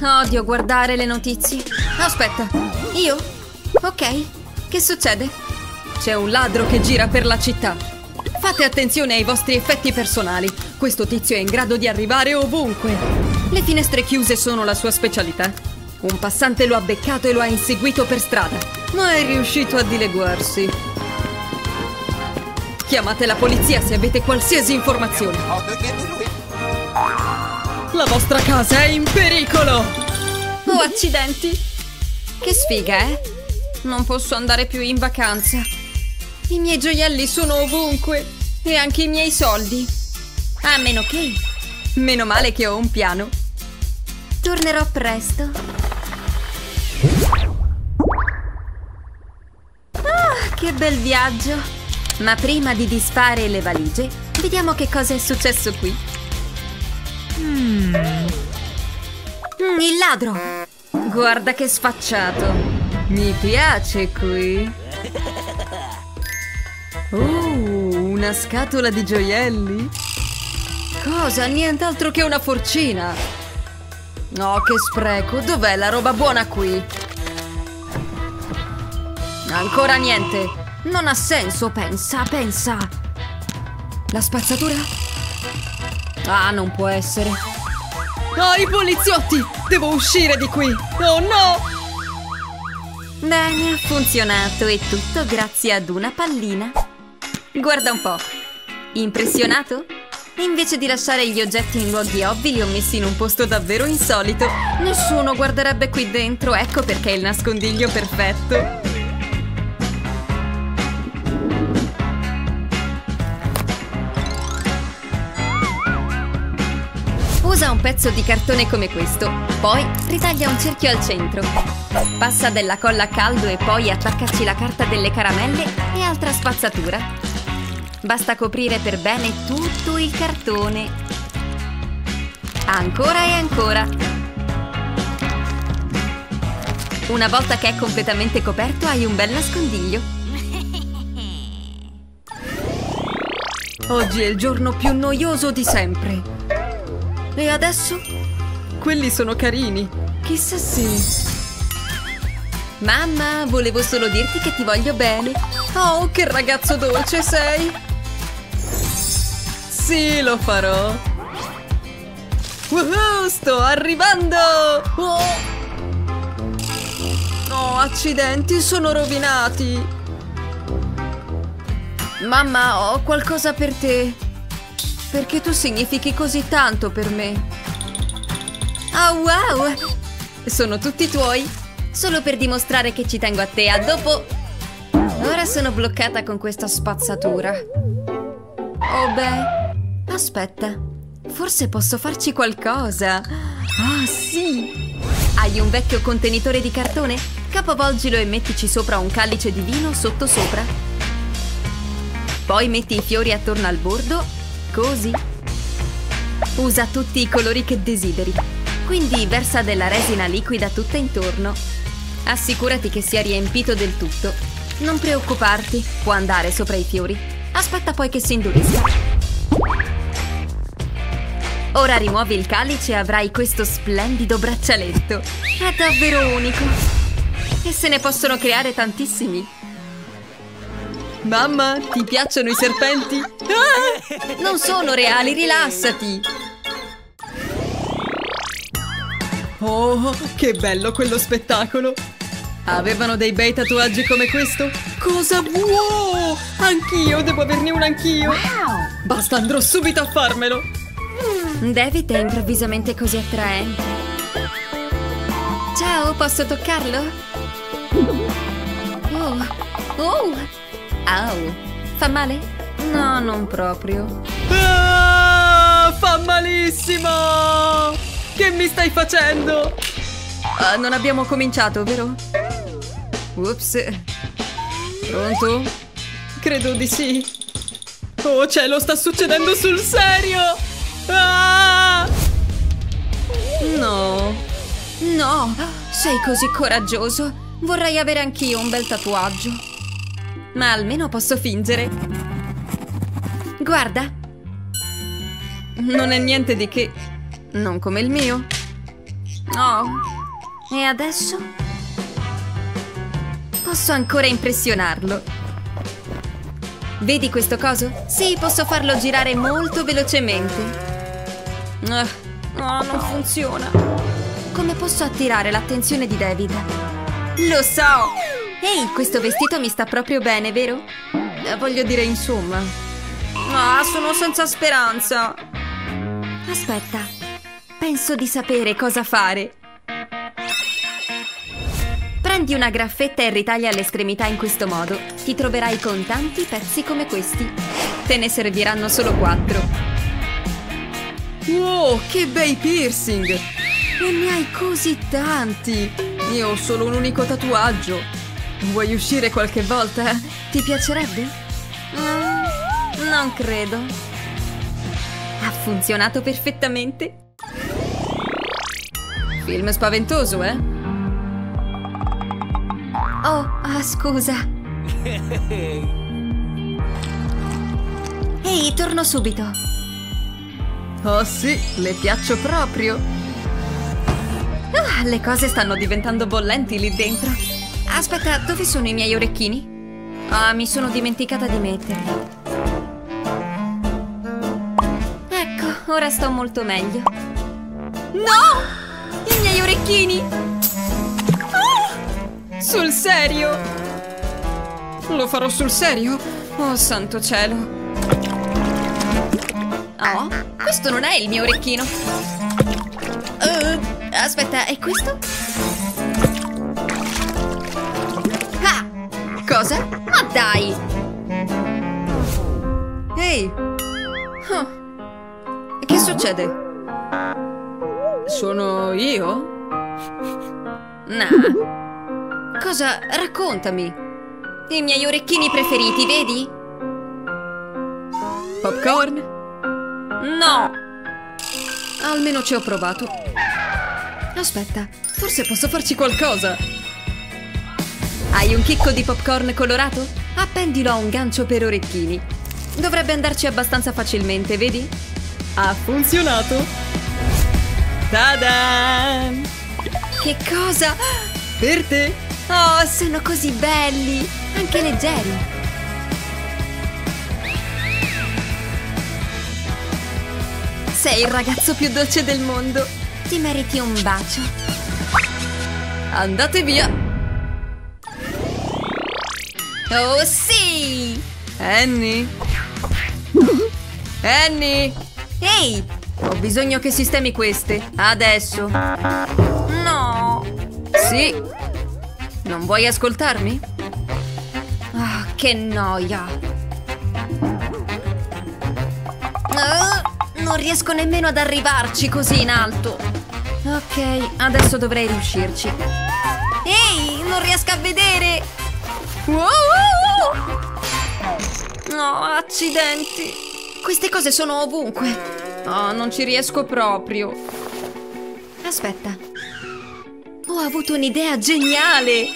Ah, odio guardare le notizie. Aspetta, io? Ok, che succede? C'è un ladro che gira per la città. Fate attenzione ai vostri effetti personali. Questo tizio è in grado di arrivare ovunque. Le finestre chiuse sono la sua specialità. Un passante lo ha beccato e lo ha inseguito per strada, ma è riuscito a dileguarsi. Chiamate la polizia se avete qualsiasi informazione. La vostra casa è in pericolo! Oh, accidenti! Che sfiga, eh? Non posso andare più in vacanza. I miei gioielli sono ovunque e anche i miei soldi. A meno che... Meno male che ho un piano. Tornerò presto. Ah, che bel viaggio! Ma prima di disfare le valigie, vediamo che cosa è successo qui. Mm, il ladro! Guarda che sfacciato! Mi piace qui! Oh, una scatola di gioielli? Cosa? Nient'altro che una forcina! No, che spreco! Dov'è la roba buona qui? Ancora niente! Non ha senso, pensa, pensa! La spazzatura? Ah, non può essere! Ah, i poliziotti! Devo uscire di qui! Oh no! Bene, ha funzionato e tutto grazie ad una pallina. Guarda un po'. Impressionato? Invece di lasciare gli oggetti in luoghi ovvi li ho messi in un posto davvero insolito. Nessuno guarderebbe qui dentro, ecco perché è il nascondiglio perfetto. Usa un pezzo di cartone come questo, poi ritaglia un cerchio al centro. Passa della colla a caldo e poi attaccaci la carta delle caramelle e altra spazzatura. Basta coprire per bene tutto il cartone. Ancora e ancora. Una volta che è completamente coperto hai un bel nascondiglio. Oggi è il giorno più noioso di sempre. E adesso? Quelli sono carini. Chissà se... Mamma, volevo solo dirti che ti voglio bene. Oh, che ragazzo dolce sei! Sì, lo farò. Woohoo, sto arrivando! Oh! Oh, accidenti, sono rovinati. Mamma, ho qualcosa per te. Perché tu significhi così tanto per me. Oh, wow! Sono tutti tuoi. Solo per dimostrare che ci tengo a te. A dopo! Ora sono bloccata con questa spazzatura. Oh beh, aspetta. Forse posso farci qualcosa. Ah, sì! Hai un vecchio contenitore di cartone? Capovolgilo e mettici sopra un calice di vino sotto sopra. Poi metti i fiori attorno al bordo, così. Usa tutti i colori che desideri. Quindi versa della resina liquida tutta intorno. Assicurati che sia riempito del tutto. Non preoccuparti, può andare sopra i fiori. Aspetta poi che si indurisca. Ora rimuovi il calice e avrai questo splendido braccialetto. È davvero unico. E se ne possono creare tantissimi. Mamma, ti piacciono i serpenti? Ah! Non sono reali, rilassati. Oh, che bello quello spettacolo. Avevano dei bei tatuaggi come questo? Cosa vuoi? Anch'io, devo averne uno anch'io. Basta, andrò subito a farmelo. David è improvvisamente così attraente. Ciao, posso toccarlo? Oh, oh, au. Fa male? No, non proprio. Ah, fa malissimo! Che mi stai facendo? Ah, non abbiamo cominciato, vero? Ups. Pronto? Credo di sì. Oh cielo, sta succedendo sul serio! Ah! No. No, sei così coraggioso. Vorrei avere anch'io un bel tatuaggio. Ma almeno posso fingere. Guarda, Non è niente di che. Non come il mio. Oh, e adesso? Posso ancora impressionarlo. Vedi questo coso? Sì, posso farlo girare molto velocemente. Ah, no, non funziona. Come posso attirare l'attenzione di David? Lo so! Ehi, questo vestito mi sta proprio bene, vero? Eh, Voglio dire, insomma. Ah, sono senza speranza. Aspetta, penso di sapere cosa fare. Prendi una graffetta e ritaglia l'estremità in questo modo. Ti troverai con tanti pezzi come questi. Te ne serviranno solo quattro. Wow, che bei piercing! E ne hai così tanti! Io ho solo un unico tatuaggio. Vuoi uscire qualche volta? Ti piacerebbe? Mm, non credo. Ha funzionato perfettamente. Film spaventoso, eh? Oh, ah, scusa. Ehi, torno subito. Oh sì, le piaccio proprio. Ah, le cose stanno diventando bollenti lì dentro. Aspetta, dove sono i miei orecchini? Ah, mi sono dimenticata di metterli. Ecco, ora sto molto meglio. No! I miei orecchini! Ah! Sul serio? Lo farò sul serio? Oh santo cielo. Oh, questo non è il mio orecchino. Eh, aspetta, è questo? Cosa? Ma dai! Ehi! Ah. Che succede? Sono io? Nah. Cosa? Raccontami. I miei orecchini preferiti, vedi? Popcorn? No! Almeno ci ho provato. Aspetta, forse posso farci qualcosa. Hai un chicco di popcorn colorato? Appendilo a un gancio per orecchini. Dovrebbe andarci abbastanza facilmente, vedi? Ha funzionato! Ta-da! Che cosa? Per te! Oh, sono così belli! Anche leggeri! Sei il ragazzo più dolce del mondo! Ti meriti un bacio! Andate via! Oh sì! Annie! Annie! Ehi! Ho bisogno che sistemi queste. Adesso. No! Sì. Non vuoi ascoltarmi? Ah, che noia! Ah, non riesco nemmeno ad arrivarci così in alto! Ok, adesso dovrei riuscirci. Ehi, non riesco a vedere! Wow. No, accidenti! Queste cose sono ovunque! Oh, non ci riesco proprio. Aspetta. Ho avuto un'idea geniale!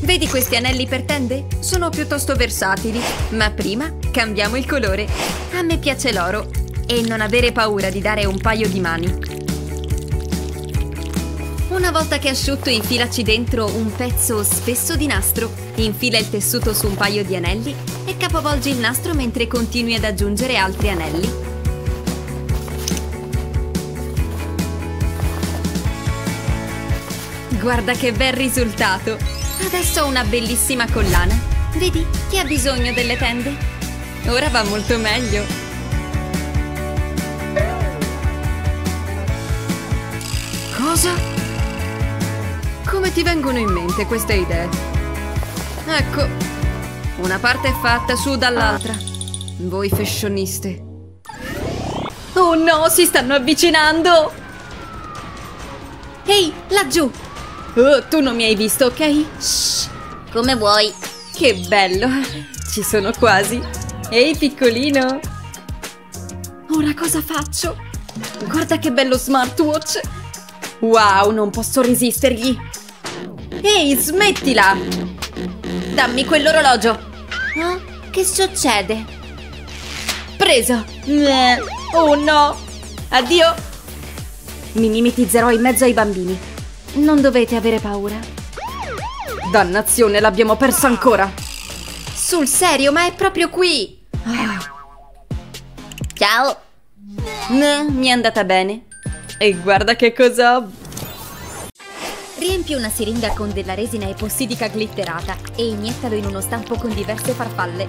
Vedi questi anelli per tende? Sono piuttosto versatili, ma prima cambiamo il colore. A me piace l'oro e non avere paura di dare un paio di mani. Una volta che è asciutto infilaci dentro un pezzo spesso di nastro, infila il tessuto su un paio di anelli e capovolgi il nastro mentre continui ad aggiungere altri anelli. Guarda che bel risultato! Adesso ho una bellissima collana. Vedi, chi ha bisogno delle tende? Ora va molto meglio. Cosa? Come ti vengono in mente queste idee? Ecco, una parte è fatta su dall'altra. Voi fashioniste. Oh no, si stanno avvicinando! Ehi, laggiù! Oh, tu non mi hai visto, ok? Shh, come vuoi. Che bello! Ci sono quasi! Ehi, piccolino! Ora cosa faccio? Guarda che bello smartwatch! Wow, non posso resistergli! Ehi, smettila! Dammi quell'orologio! Ah, che succede? Preso! Eh, Oh no! Addio! Mi mimetizzerò in mezzo ai bambini. Non dovete avere paura. Dannazione, l'abbiamo persa ancora! Sul serio, ma è proprio qui! Ciao. Eh, mi è andata bene. E guarda che cosa ho. Riempi una siringa con della resina epossidica glitterata e iniettalo in uno stampo con diverse farfalle.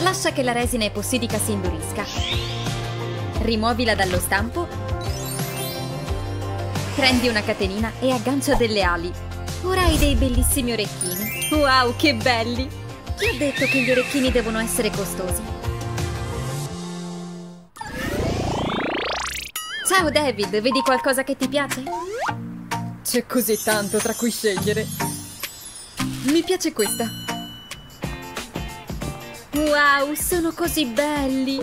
Lascia che la resina epossidica si indurisca. Rimuovila dallo stampo. Prendi una catenina e aggancia delle ali. Ora hai dei bellissimi orecchini. Wow, che belli! Chi ha detto che gli orecchini devono essere costosi? Ciao David, vedi qualcosa che ti piace? C'è così tanto tra cui scegliere. Mi piace questa. Wow, sono così belli!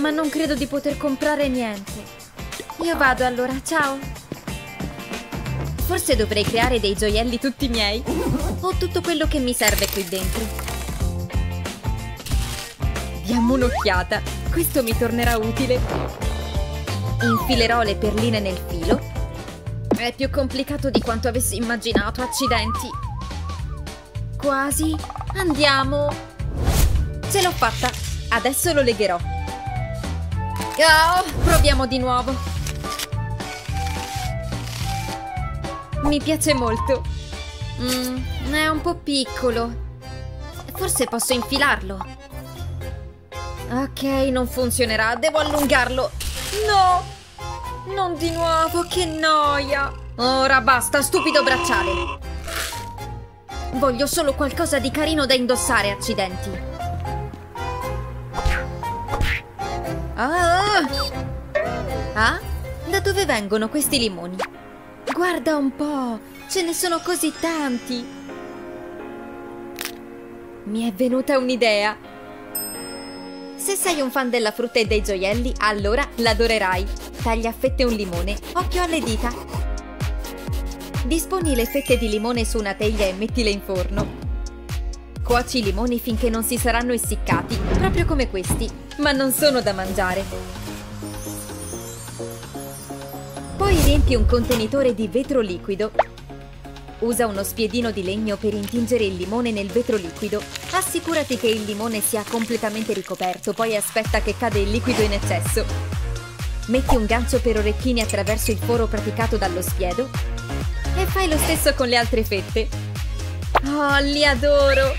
Ma non credo di poter comprare niente. Io vado allora, ciao! Forse dovrei creare dei gioielli tutti miei. Ho tutto quello che mi serve qui dentro. Diamo un'occhiata. Questo mi tornerà utile. Infilerò le perline nel filo. È più complicato di quanto avessi immaginato, accidenti. Quasi. Andiamo. Ce l'ho fatta. Adesso lo legherò. Oh, proviamo di nuovo. Mi piace molto. Mm, è un po' piccolo. Forse posso infilarlo. Ok, non funzionerà. Devo allungarlo. No! Non di nuovo, che noia! Ora basta, stupido bracciale! Voglio solo qualcosa di carino da indossare, accidenti! Ah! Ah? Da dove vengono questi limoni? Guarda un po', ce ne sono così tanti! Mi è venuta un'idea! Se sei un fan della frutta e dei gioielli, allora l'adorerai. Taglia a fette un limone, occhio alle dita. Disponi le fette di limone su una teglia e mettile in forno. Cuoci i limoni finché non si saranno essiccati, proprio come questi, ma non sono da mangiare. Poi riempi un contenitore di vetro liquido. Usa uno spiedino di legno per intingere il limone nel vetro liquido. Assicurati che il limone sia completamente ricoperto, poi aspetta che cade il liquido in eccesso. Metti un gancio per orecchini attraverso il foro praticato dallo spiedo e fai lo stesso con le altre fette. Oh, li adoro!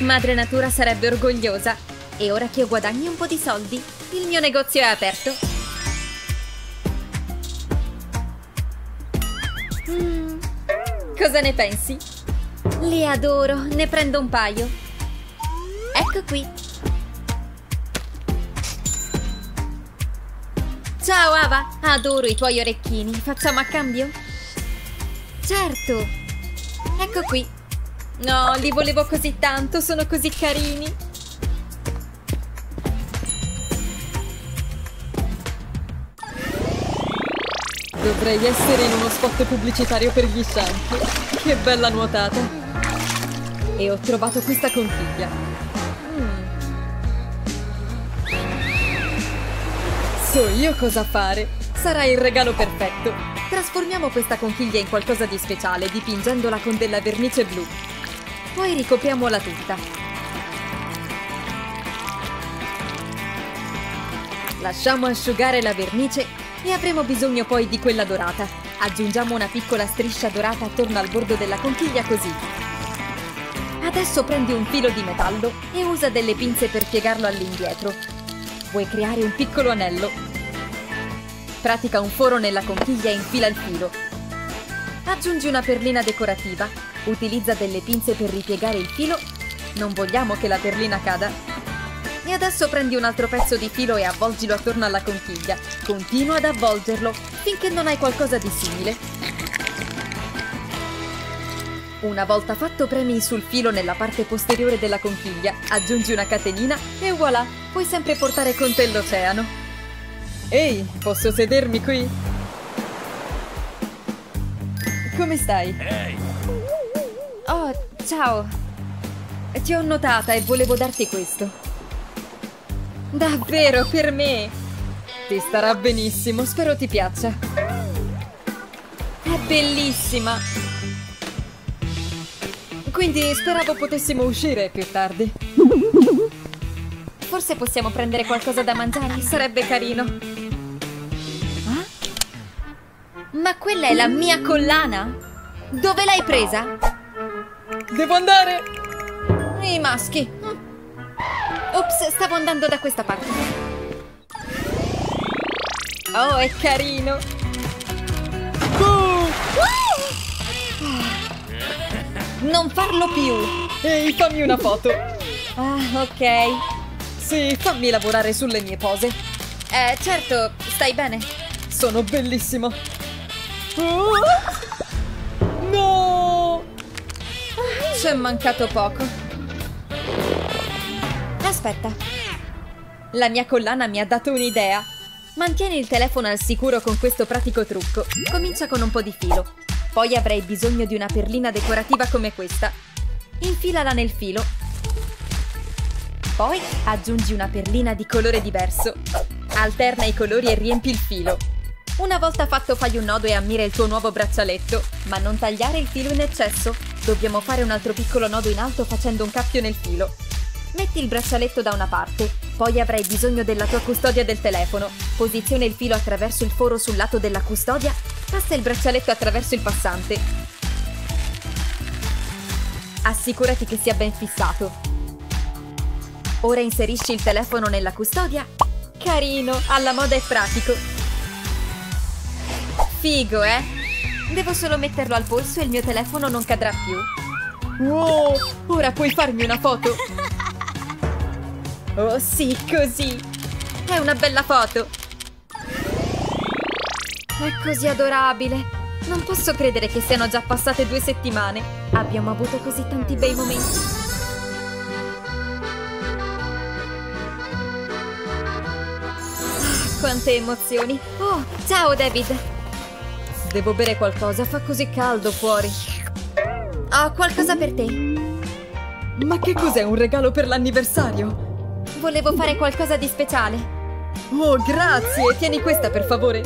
Madre Natura sarebbe orgogliosa. E ora che guadagni un po' di soldi, il mio negozio è aperto. Mm, cosa ne pensi? Li adoro, ne prendo un paio. Ecco qui. Ciao Ava, adoro i tuoi orecchini. Facciamo a cambio? Certo. Ecco qui. No, li volevo così tanto, sono così carini. Dovrei essere in uno spot pubblicitario per gli shampoo. Che bella nuotata! E ho trovato questa conchiglia. Mm. So io cosa fare. Sarà il regalo perfetto. Trasformiamo questa conchiglia in qualcosa di speciale dipingendola con della vernice blu. Poi ricopriamola tutta. Lasciamo asciugare la vernice E avremo bisogno poi di quella dorata. Aggiungiamo una piccola striscia dorata attorno al bordo della conchiglia così. Adesso prendi un filo di metallo e usa delle pinze per piegarlo all'indietro. Vuoi creare un piccolo anello? Pratica un foro nella conchiglia e infila il filo. Aggiungi una perlina decorativa. Utilizza delle pinze per ripiegare il filo. Non vogliamo che la perlina cada. E adesso prendi un altro pezzo di filo e avvolgilo attorno alla conchiglia. Continua ad avvolgerlo finché non hai qualcosa di simile. Una volta fatto premi sul filo nella parte posteriore della conchiglia, aggiungi una catenina e voilà, puoi sempre portare con te l'oceano. Ehi, posso sedermi qui? Come stai? Oh, ciao. Ti ho notata e volevo darti questo. Davvero, per me? Ti starà benissimo, spero ti piaccia. È bellissima. Quindi speravo potessimo uscire più tardi. Forse possiamo prendere qualcosa da mangiare, sarebbe carino. Ah? Ma quella è la mia collana? Dove l'hai presa? Devo andare! I maschi. Ops, stavo andando da questa parte. Oh, è carino! Non farlo più! Ehi, fammi una foto! Ah, ok. Sì, fammi lavorare sulle mie pose. Eh, certo, stai bene? Sono bellissimo. Oh! No! Ci è mancato poco. Aspetta. La mia collana mi ha dato un'idea. Mantieni il telefono al sicuro con questo pratico trucco. Comincia con un po' di filo. Poi avrai bisogno di una perlina decorativa come questa. Infilala nel filo. Poi aggiungi una perlina di colore diverso. Alterna i colori e riempi il filo. Una volta fatto fai un nodo e ammira il tuo nuovo braccialetto, ma non tagliare il filo in eccesso. Dobbiamo fare un altro piccolo nodo in alto facendo un cappio nel filo. Metti il braccialetto da una parte, poi avrai bisogno della tua custodia del telefono. Posiziona il filo attraverso il foro sul lato della custodia, passa il braccialetto attraverso il passante. Assicurati che sia ben fissato. Ora inserisci il telefono nella custodia. Carino, alla moda e pratico. Figo, eh? Devo solo metterlo al polso e il mio telefono non cadrà più. Wow, ora puoi farmi una foto. Oh sì, così! È una bella foto! È così adorabile! Non posso credere che siano già passate due settimane. Abbiamo avuto così tanti bei momenti. Ah, quante emozioni! Oh, ciao David! Devo bere qualcosa, fa così caldo fuori. Ho qualcosa per te. Ma che cos'è un regalo per l'anniversario? Volevo fare qualcosa di speciale. Oh, grazie! Tieni questa, per favore.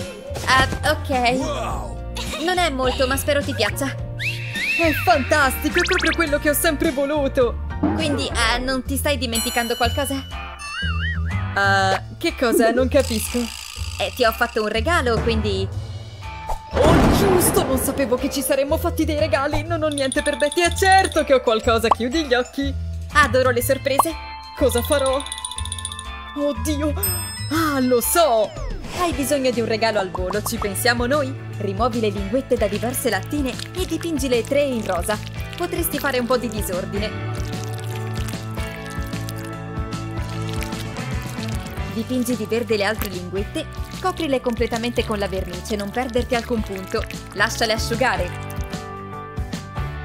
Ah, ok. Non è molto, ma spero ti piaccia. È fantastico, è proprio quello che ho sempre voluto. Quindi, ah, non ti stai dimenticando qualcosa? Ah, che cosa? Non capisco. Eh, ti ho fatto un regalo, quindi... Oh, giusto! Non sapevo che ci saremmo fatti dei regali. Non ho niente per Betty. È certo che ho qualcosa. Chiudi gli occhi. Adoro le sorprese. Cosa farò? Oddio! Ah, lo so! Hai bisogno di un regalo al volo, ci pensiamo noi? Rimuovi le linguette da diverse lattine e dipingi le tre in rosa. Potresti fare un po' di disordine. Dipingi di verde le altre linguette, coprile completamente con la vernice, non perderti alcun punto. Lasciale asciugare.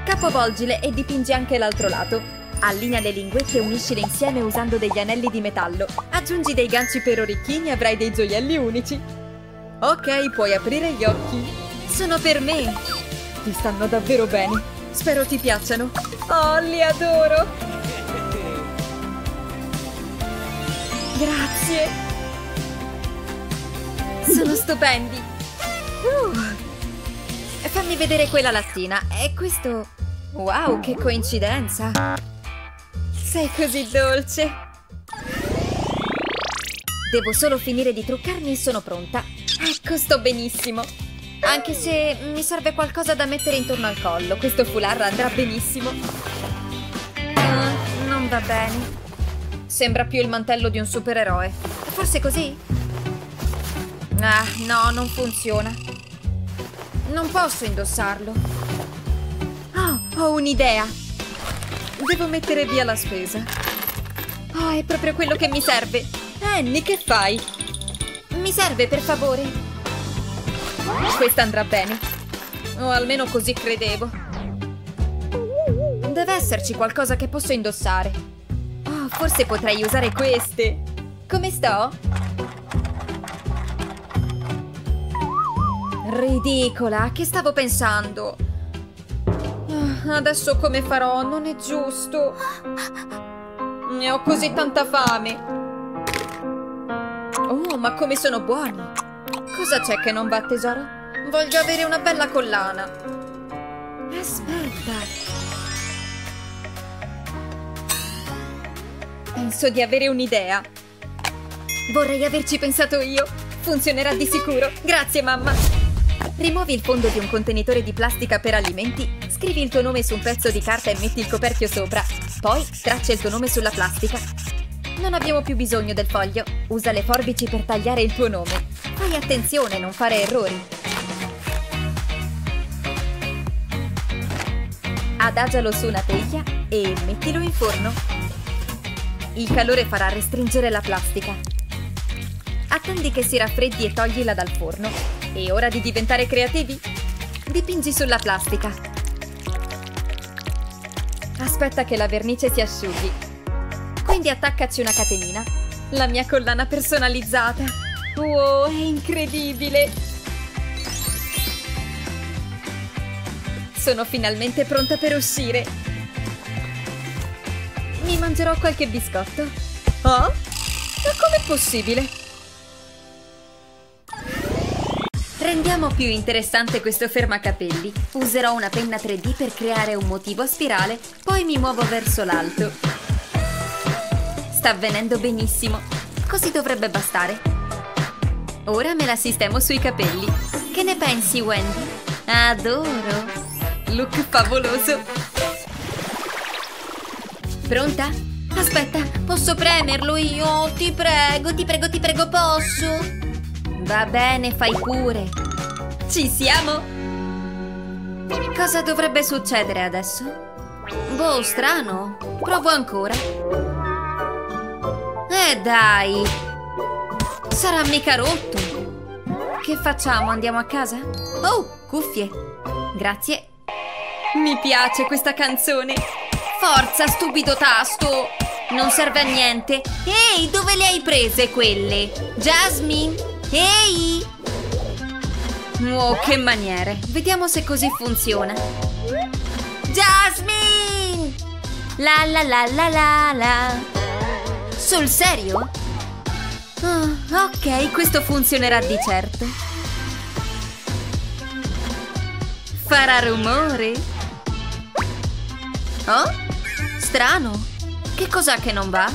Capovolgile e dipingi anche l'altro lato. Allinea le linguette e uniscile insieme usando degli anelli di metallo. Aggiungi dei ganci per orecchini e avrai dei gioielli unici. Ok, puoi aprire gli occhi. Sono per me. Ti stanno davvero bene. Spero ti piacciono. Oh, li adoro. Grazie. Sono stupendi. Uh. Fammi vedere quella lattina. È questo... Wow, che coincidenza. Sei così dolce! Devo solo finire di truccarmi e sono pronta. Ecco, sto benissimo. Anche se mi serve qualcosa da mettere intorno al collo. Questo foulard andrà benissimo. Ah, non va bene. Sembra più il mantello di un supereroe. Forse così? Ah, no, non funziona. Non posso indossarlo. Oh, ho un'idea. Devo mettere via la spesa. Oh, è proprio quello che mi serve. Annie, che fai? Mi serve, per favore. Questa andrà bene. O almeno così credevo. Deve esserci qualcosa che posso indossare. Oh, forse potrei usare queste. Come sto? Ridicola, che stavo pensando? Adesso come farò? Non è giusto. Ne ho così tanta fame. Oh, ma come sono buoni! Cosa c'è che non va, tesoro? Voglio avere una bella collana. Aspetta. Penso di avere un'idea. Vorrei averci pensato io. Funzionerà di sicuro. Grazie, mamma. Rimuovi il fondo di un contenitore di plastica per alimenti, scrivi il tuo nome su un pezzo di carta e metti il coperchio sopra. Poi traccia il tuo nome sulla plastica. Non abbiamo più bisogno del foglio. Usa le forbici per tagliare il tuo nome. Fai attenzione a non fare errori. Adagialo su una teglia e mettilo in forno. Il calore farà restringere la plastica. Attendi che si raffreddi e toglila dal forno. È ora di diventare creativi? Dipingi sulla plastica. Aspetta che la vernice si asciughi. Quindi attaccaci una catenina. La mia collana personalizzata. Wow, è incredibile! Sono finalmente pronta per uscire. Mi mangerò qualche biscotto. Oh? Ma com'è possibile? Rendiamo più interessante questo fermacapelli. Userò una penna 3D per creare un motivo a spirale, poi mi muovo verso l'alto. Sta avvenendo benissimo. Così dovrebbe bastare. Ora me la sistemo sui capelli. Che ne pensi, Wendy? Adoro! Look favoloso! Pronta? Aspetta, posso premerlo io? Ti prego, ti prego, ti prego, posso? Va bene, fai pure. Ci siamo? Cosa dovrebbe succedere adesso? Boh, strano. Provo ancora. Eh dai! Sarà mica rotto. Che facciamo? Andiamo a casa? Oh, cuffie. Grazie. Mi piace questa canzone. Forza, stupido tasto! Non serve a niente. Ehi, dove le hai prese quelle? Jasmine? Ehi! Oh, che maniere. Vediamo se così funziona. Jasmine! La la la la la la. Sul serio? Ah, ok, questo funzionerà di certo. Farà rumore? Oh? Strano. Che cos'è che non va?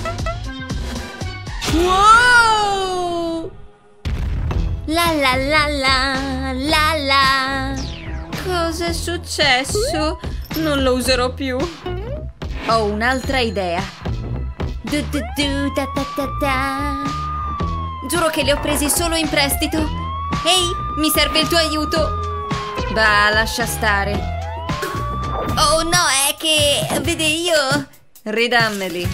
Wow! La la la la la la. Cosa è successo? Non lo userò più. Ho un'altra idea. Du du du da da da da. Giuro che li ho presi solo in prestito. Ehi, mi serve il tuo aiuto. Bah, lascia stare. Oh no, è che... Vede io... Ridammeli.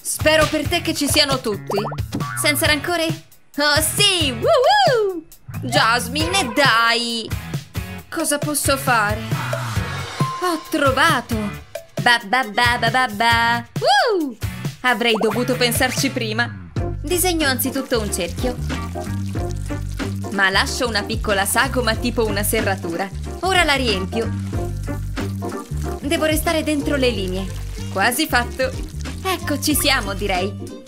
Spero per te che ci siano tutti. Senza rancore? Oh sì! Woohoo! Jasmine, dai! Cosa posso fare? Ho trovato! Ba ba ba ba ba ba! Woo! Avrei dovuto pensarci prima. Disegno anzitutto un cerchio. Ma lascio una piccola sagoma tipo una serratura. Ora la riempio. Devo restare dentro le linee. Quasi fatto. Ecco, ci siamo, direi.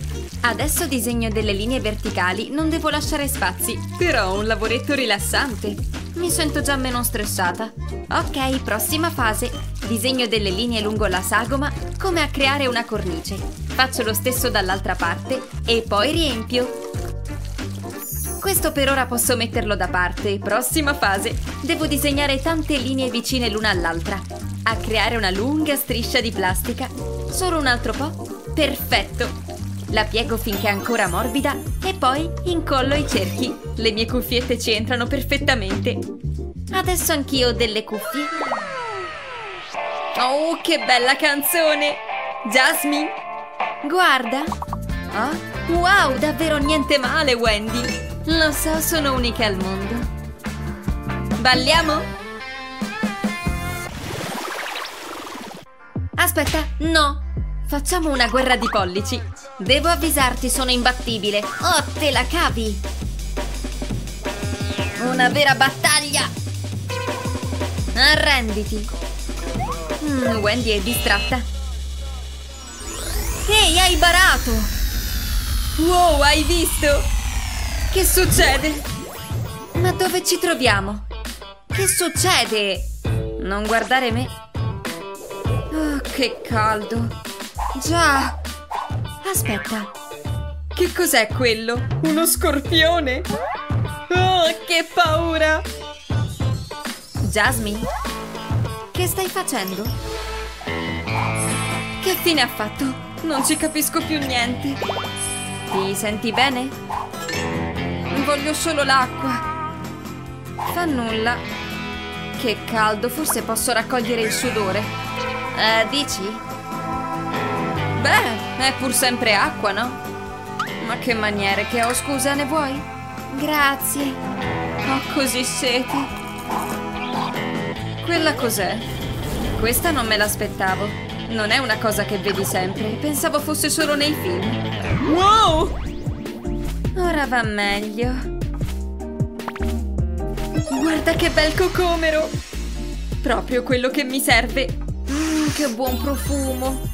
Adesso disegno delle linee verticali, non devo lasciare spazi. Però ho un lavoretto rilassante. Mi sento già meno stressata. Ok, prossima fase. Disegno delle linee lungo la sagoma, come a creare una cornice. Faccio lo stesso dall'altra parte e poi riempio. Questo per ora posso metterlo da parte. Prossima fase. Devo disegnare tante linee vicine l'una all'altra. A creare una lunga striscia di plastica. Solo un altro po'. Perfetto. La piego finché è ancora morbida e poi incollo i cerchi. Le mie cuffiette ci entrano perfettamente. Adesso anch'io ho delle cuffie. Oh, che bella canzone! Jasmine, guarda! Ah, wow, davvero niente male, Wendy! Lo so, sono unica al mondo. Balliamo? Aspetta, no! Facciamo una guerra di pollici. Devo avvisarti, sono imbattibile. Oh, te la cavi! Una vera battaglia! Arrenditi! Mm, Wendy è distratta. Ehi, hai barato! Wow, hai visto? Che succede? Ma dove ci troviamo? Che succede? Non guardare me. Oh, che caldo. Già. Aspetta. Che cos'è quello? Uno scorpione? Oh, che paura! Jasmine? Che stai facendo? Che fine ha fatto? Non ci capisco più niente. Ti senti bene? Voglio solo l'acqua. Fa nulla. Che caldo, forse posso raccogliere il sudore. Eh, dici? Beh, è pur sempre acqua, no? Ma che maniere che ho, scusa, ne vuoi? Grazie. Ho così sete. Quella cos'è? Questa non me l'aspettavo. Non è una cosa che vedi sempre. Pensavo fosse solo nei film. Wow! Ora va meglio. Guarda che bel cocomero! Proprio quello che mi serve. Mmm, che buon profumo.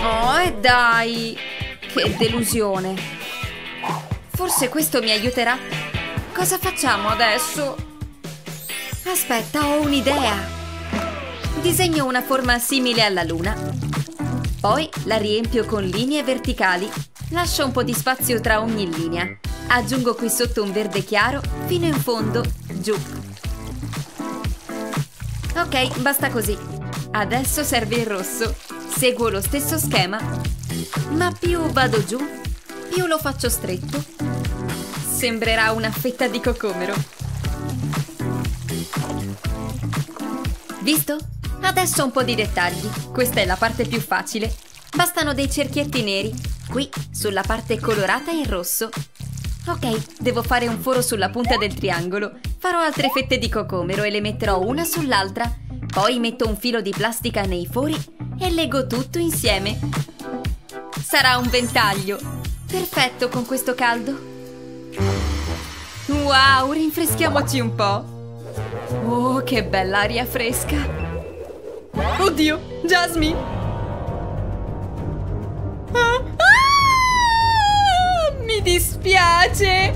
Oh, e dai! Che delusione. Forse questo mi aiuterà. Cosa facciamo adesso? Aspetta, ho un'idea! Disegno una forma simile alla luna. Poi la riempio con linee verticali. Lascio un po' di spazio tra ogni linea. Aggiungo qui sotto un verde chiaro fino in fondo, giù. Ok, basta così. Adesso serve il rosso. Seguo lo stesso schema, ma più vado giù, più lo faccio stretto. Sembrerà una fetta di cocomero. Visto? Adesso un po' di dettagli. Questa è la parte più facile. Bastano dei cerchietti neri. Qui, sulla parte colorata in rosso. Ok, devo fare un foro sulla punta del triangolo. Farò altre fette di cocomero e le metterò una sull'altra. Poi metto un filo di plastica nei fori e leggo tutto insieme. Sarà un ventaglio. Perfetto con questo caldo. Wow, rinfreschiamoci un po'. Oh, che bella aria fresca! Oddio, Jasmine! Ah, ah, mi dispiace!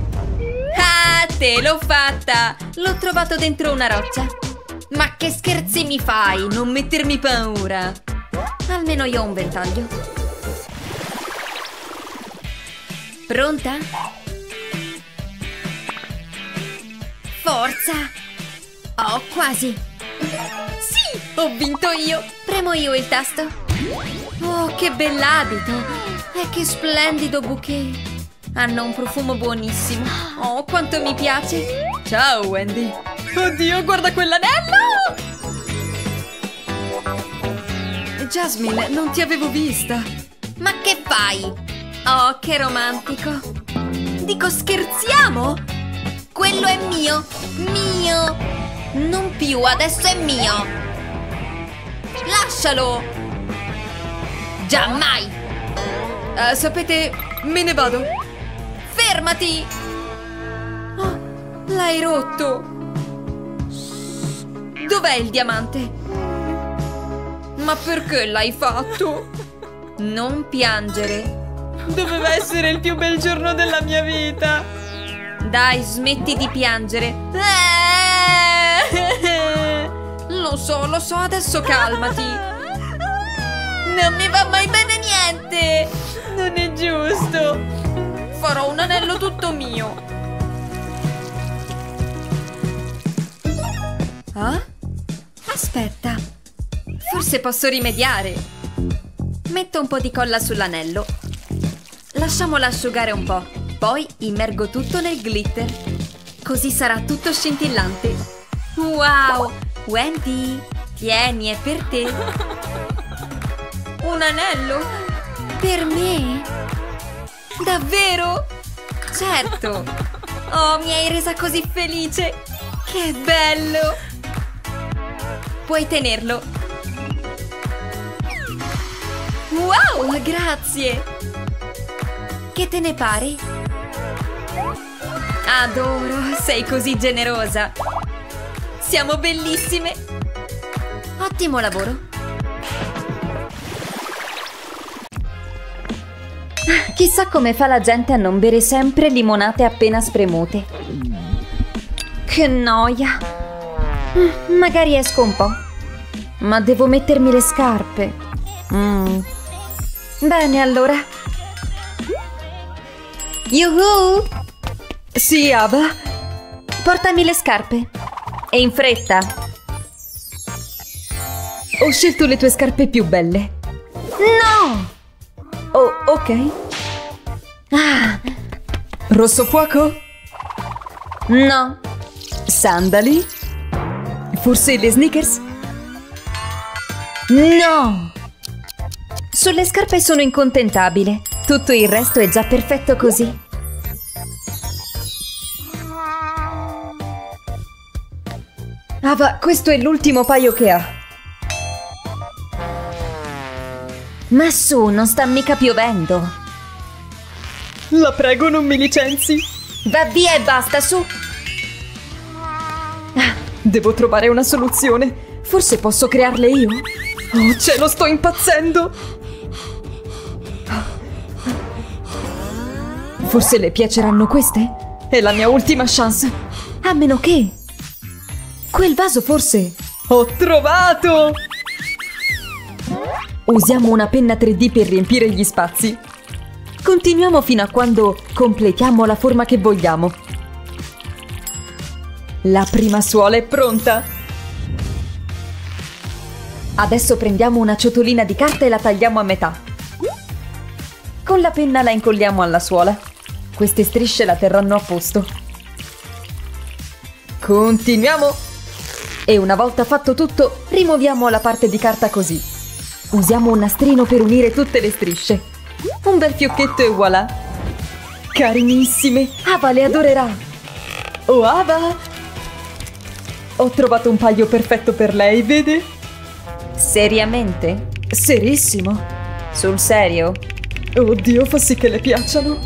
Ah, te l'ho fatta! L'ho trovato dentro una roccia. Ma che scherzi mi fai? Non mettermi paura! Almeno io ho un ventaglio. Pronta? Forza! Oh, quasi! Sì! Ho vinto io! Premo io il tasto. Oh, che bell'abito! E che splendido bouquet! Hanno un profumo buonissimo. Oh, quanto mi piace! Ciao, Wendy! Oddio, guarda quell'anello! Jasmine, non ti avevo vista. Ma che fai? Oh, che romantico! Dico, scherziamo? Quello è mio! Mio! Non più, adesso è mio! Lascialo! Già mai! Uh, sapete, me ne vado! Fermati! Oh, l'hai rotto! Dov'è il diamante? Ma perché l'hai fatto? Non piangere! Doveva essere il più bel giorno della mia vita! Dai, smetti di piangere! Eh! Lo so, lo so, adesso calmati. Non mi va mai bene niente. Non è giusto. farò un anello tutto mio. Ah? Aspetta. Forse posso rimediare. Metto un po' di colla sull'anello. Lasciamolo asciugare un po'. Poi immergo tutto nel glitter. Così sarà tutto scintillante. Wow! Wendy, tieni, è per te. Un anello? Per me? Davvero? Certo! Oh, mi hai resa così felice! Che bello! Puoi tenerlo. Wow, grazie! Che te ne pare? Adoro, sei così generosa! Siamo bellissime! Ottimo lavoro! Chissà come fa la gente a non bere sempre limonate appena spremute. Che noia! Mm, Magari esco un po'. Ma devo mettermi le scarpe. Mm. Bene, allora. Yuhu! Sì, Ava? Portami le scarpe. E in fretta. Ho scelto le tue scarpe più belle. No! Oh, ok. Ah, Rosso fuoco? no. Sandali? Forse le sneakers? No! Sulle scarpe sono incontentabile. Tutto il resto è già perfetto così. Ava, questo è l'ultimo paio che ha. Ma su, non sta mica piovendo. La prego, non mi licenzi. Va via e basta, su. Devo trovare una soluzione. Forse posso crearle io? Oh, cielo, sto impazzendo! Forse le piaceranno queste? È la mia ultima chance. A meno che... Quel vaso forse... Ho trovato! Usiamo una penna 3D per riempire gli spazi. Continuiamo fino a quando completiamo la forma che vogliamo. La prima suola è pronta! Adesso prendiamo una ciotolina di carta e la tagliamo a metà. Con la penna la incolliamo alla suola. Queste strisce la terranno a posto. Continuiamo! E una volta fatto tutto, rimuoviamo la parte di carta così. Usiamo un nastrino per unire tutte le strisce. Un bel fiocchetto e voilà! Carinissime! Ava le adorerà! Oh Ava! Ho trovato un paio perfetto per lei, vede? Seriamente? Serissimo! Sul serio? Oddio, fa sì che le piacciono!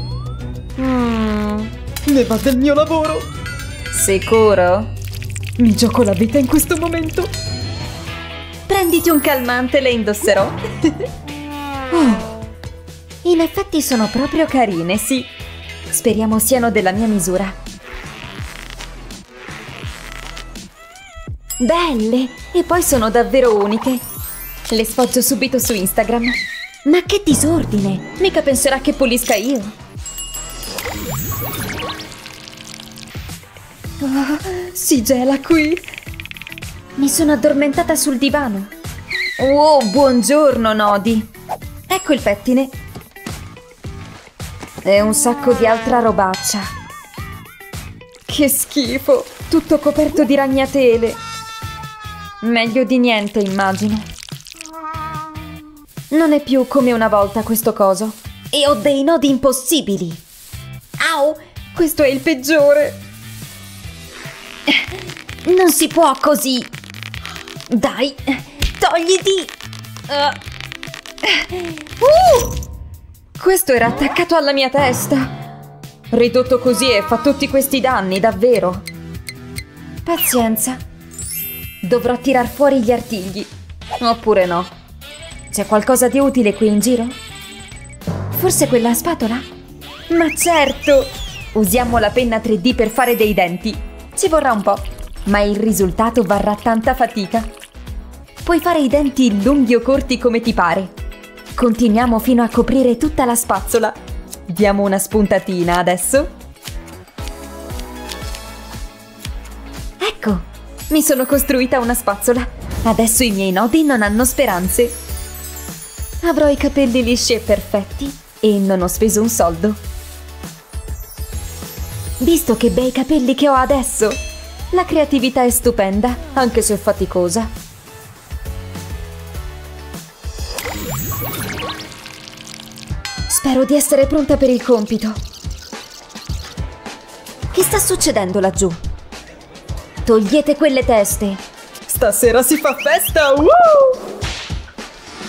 Mm, Ne va del mio lavoro! sicuro? Mi gioco la vita in questo momento! Prenditi un calmante, le indosserò. Oh, in effetti sono proprio carine, sì. Speriamo siano della mia misura. Belle! E poi sono davvero uniche. Le sfoggio subito su Instagram. Ma che disordine! Mica penserà che pulisca io. Ah, si gela qui! Mi sono addormentata sul divano. Oh, buongiorno, Nodi. Ecco il pettine. E un sacco di altra robaccia. Che schifo! Tutto coperto di ragnatele! Meglio di niente, immagino. Non è più come una volta questo coso. E ho dei nodi impossibili. Au! Questo è il peggiore! Non si può così! Dai, togliti! Uh! Questo era attaccato alla mia testa! Ridotto così e fa tutti questi danni, davvero! Pazienza. Dovrò tirar fuori gli artigli. Oppure no. C'è qualcosa di utile qui in giro? Forse quella spatola? Ma certo! Usiamo la penna 3D per fare dei denti. Ci vorrà un po', ma il risultato varrà tanta fatica. Puoi fare i denti lunghi o corti come ti pare. Continuiamo fino a coprire tutta la spazzola. Diamo una spuntatina adesso. Mi sono costruita una spazzola. Adesso i miei nodi non hanno speranze. Avrò i capelli lisci e perfetti e non ho speso un soldo. Visto che bei capelli che ho adesso, la creatività è stupenda, anche se faticosa. Spero di essere pronta per il compito. Che sta succedendo laggiù? Togliete quelle teste. Stasera si fa festa! Woo!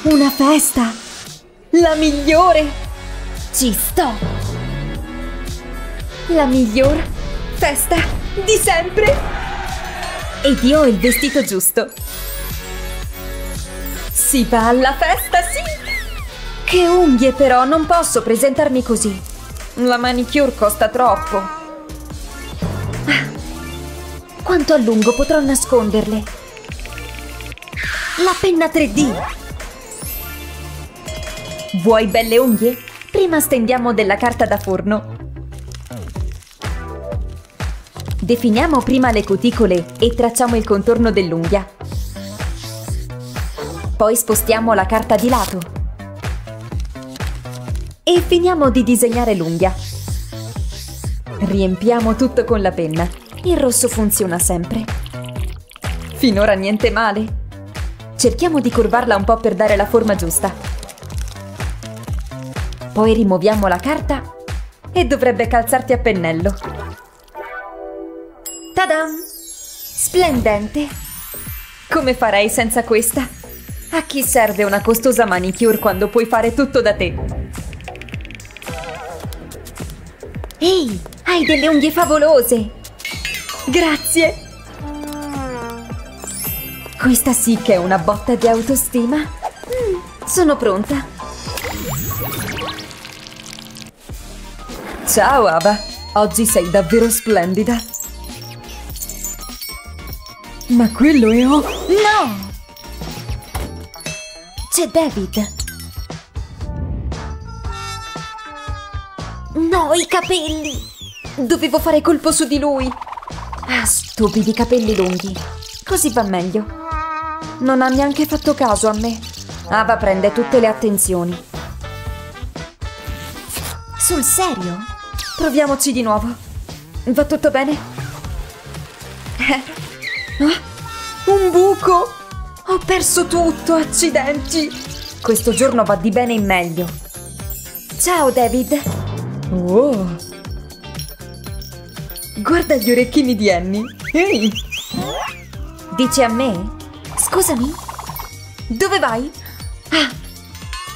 Una festa! La migliore! Ci sto! La miglior festa di sempre! Ed io ho il vestito giusto. Si va alla festa, sì! Che unghie però, non posso presentarmi così. La manicure costa troppo. Quanto a lungo potrò nasconderle? La penna 3D! Vuoi belle unghie? Prima stendiamo della carta da forno. Definiamo prima le cuticole e tracciamo il contorno dell'unghia. Poi spostiamo la carta di lato. E finiamo di disegnare l'unghia. Riempiamo tutto con la penna. Il rosso funziona sempre. Finora niente male. Cerchiamo di curvarla un po' per dare la forma giusta. Poi rimuoviamo la carta e dovrebbe calzarti a pennello. Tadam! Splendente! Come farei senza questa? A chi serve una costosa manicure quando puoi fare tutto da te? Ehi, hai delle unghie favolose! Grazie! Questa sì che è una botta di autostima. Mm, sono pronta. Ciao Ava, oggi sei davvero splendida. Ma quello è. No! C'è David. No, i capelli! Dovevo fare colpo su di lui. Ah, stupidi capelli lunghi. Così va meglio. Non ha neanche fatto caso a me. Ava prende tutte le attenzioni. Sul serio? Proviamoci di nuovo. Va tutto bene? Ah, un buco! Ho perso tutto, accidenti! Questo giorno va di bene in meglio. Ciao, David. Oh. Guarda gli orecchini di Annie. Ehi! Dici a me? Scusami? Dove vai? Ah,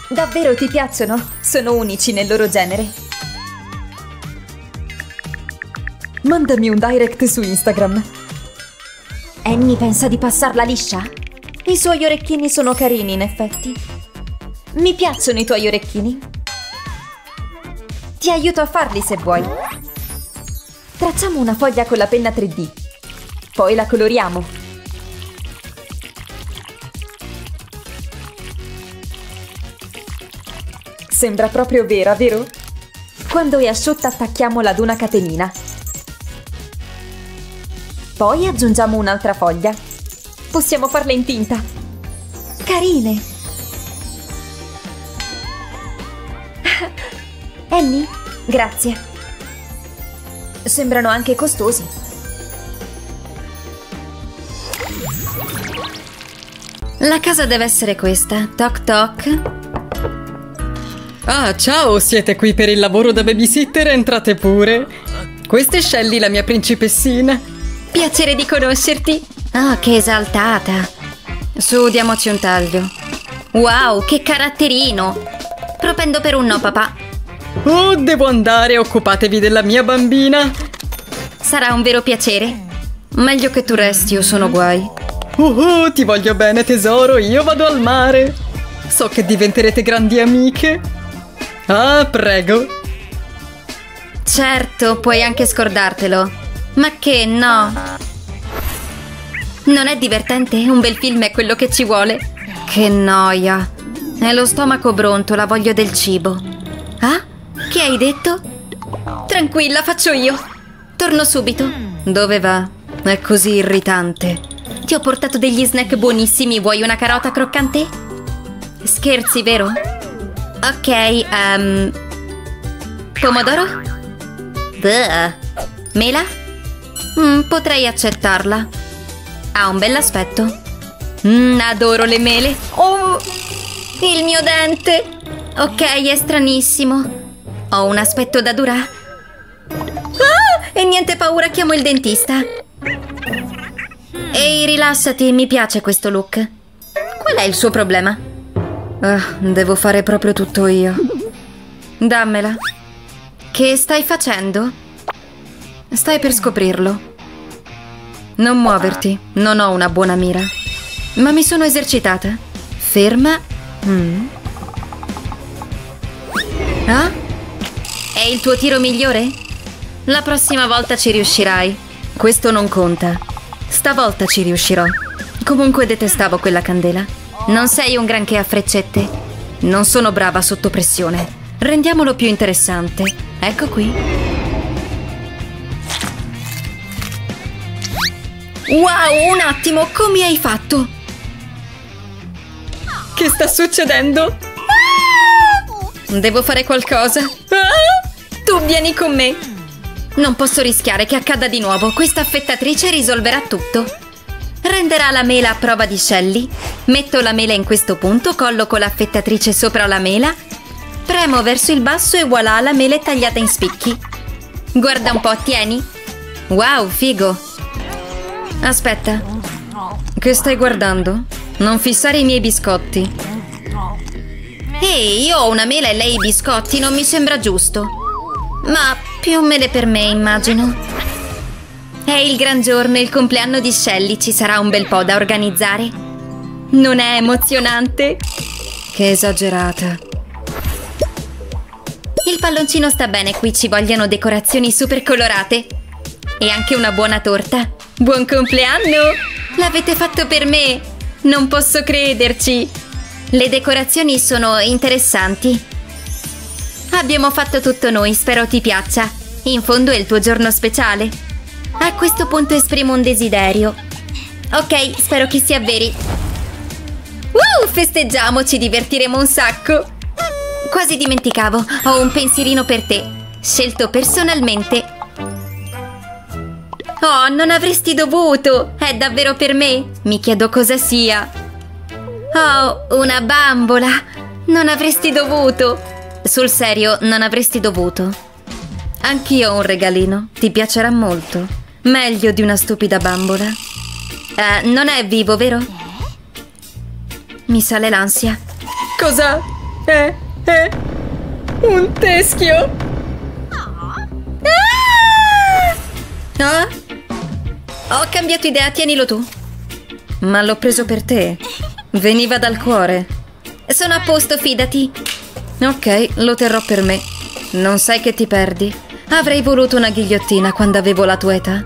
davvero ti piacciono? Sono unici nel loro genere. Mandami un direct su Instagram. Annie pensa di passarla liscia? I suoi orecchini sono carini, in effetti. Mi piacciono i tuoi orecchini. Ti aiuto a farli se vuoi. Tracciamo una foglia con la penna 3D. Poi la coloriamo. Sembra proprio vera, vero? Quando è asciutta attacchiamola ad una catenina. Poi aggiungiamo un'altra foglia. Possiamo farle in tinta. Carine! Annie, grazie. Sembrano anche costosi. La casa deve essere questa. Toc toc. Ah, ciao, siete qui per il lavoro da babysitter? Entrate pure. Questa è Shelly, la mia principessina. Piacere di conoscerti. Ah, che esaltata. Su, diamoci un taglio. Wow, che caratterino. Propendo per un no, papà. Oh, devo andare, occupatevi della mia bambina. Sarà un vero piacere. Meglio che tu resti, io sono guai. Uh, uh, ti voglio bene, tesoro, io vado al mare. So che diventerete grandi amiche. Ah, prego. Certo, puoi anche scordartelo. Ma che no. Non è divertente? Un bel film è quello che ci vuole. Che noia. È lo stomaco brontola, voglio del cibo. Ah? Che hai detto? Tranquilla, faccio io. Torno subito. Dove va? È così irritante. Ti ho portato degli snack buonissimi, vuoi una carota croccante? Scherzi, vero? Ok, ehm... pomodoro? Bleh. Mela? Mm, potrei accettarla. Ha un bell'aspetto. Mm, adoro le mele. Oh, il mio dente. Ok, è stranissimo. Ho un aspetto da dura. Ah, e niente paura, chiamo il dentista. Ehi, rilassati, mi piace questo look. Qual è il suo problema? Ah, devo fare proprio tutto io. Dammela. Che stai facendo? Stai per scoprirlo. Non muoverti, non ho una buona mira. Ma mi sono esercitata. Ferma. Mm. Ah? È il tuo tiro migliore? La prossima volta ci riuscirai. Questo non conta. Stavolta ci riuscirò. Comunque detestavo quella candela. Non sei un granché a freccette. Non sono brava sotto pressione. Rendiamolo più interessante. Ecco qui. Wow, un attimo, come hai fatto? Che sta succedendo? Devo fare qualcosa. Ah! Tu vieni con me. Non posso rischiare che accada di nuovo. Questa affettatrice risolverà tutto. Renderà la mela a prova di Shelly. Metto la mela in questo punto, colloco l'affettatrice sopra la mela, premo verso il basso e voilà, la mela è tagliata in spicchi. Guarda un po', tieni. Wow, figo. Aspetta. Che stai guardando? Non fissare i miei biscotti. Ehi, io ho una mela e lei i biscotti, non mi sembra giusto. Ma più mele per me, immagino. È il gran giorno, il compleanno di Shelly, ci sarà un bel po' da organizzare. Non è emozionante? Che esagerata. Il palloncino sta bene, qui ci vogliono decorazioni super colorate. E anche una buona torta. Buon compleanno! L'avete fatto per me! Non posso crederci! Le decorazioni sono interessanti. Abbiamo fatto tutto noi, spero ti piaccia. In fondo è il tuo giorno speciale. A questo punto esprimo un desiderio. Ok, spero che si avveri. Uh, festeggiamo, ci divertiremo un sacco. Quasi dimenticavo, ho un pensierino per te, scelto personalmente. Oh, non avresti dovuto! È davvero per me? Mi chiedo cosa sia. Oh, una bambola! Non avresti dovuto! Sul serio, non avresti dovuto. Anch'io ho un regalino. Ti piacerà molto. Meglio di una stupida bambola. Eh, non è vivo, vero? Mi sale l'ansia. Cosa? È? È? Un teschio? Ah! Ho cambiato idea, tienilo tu. Ma l'ho preso per te. Veniva dal cuore. Sono a posto, fidati. Ok, lo terrò per me. Non sai che ti perdi? Avrei voluto una ghigliottina quando avevo la tua età.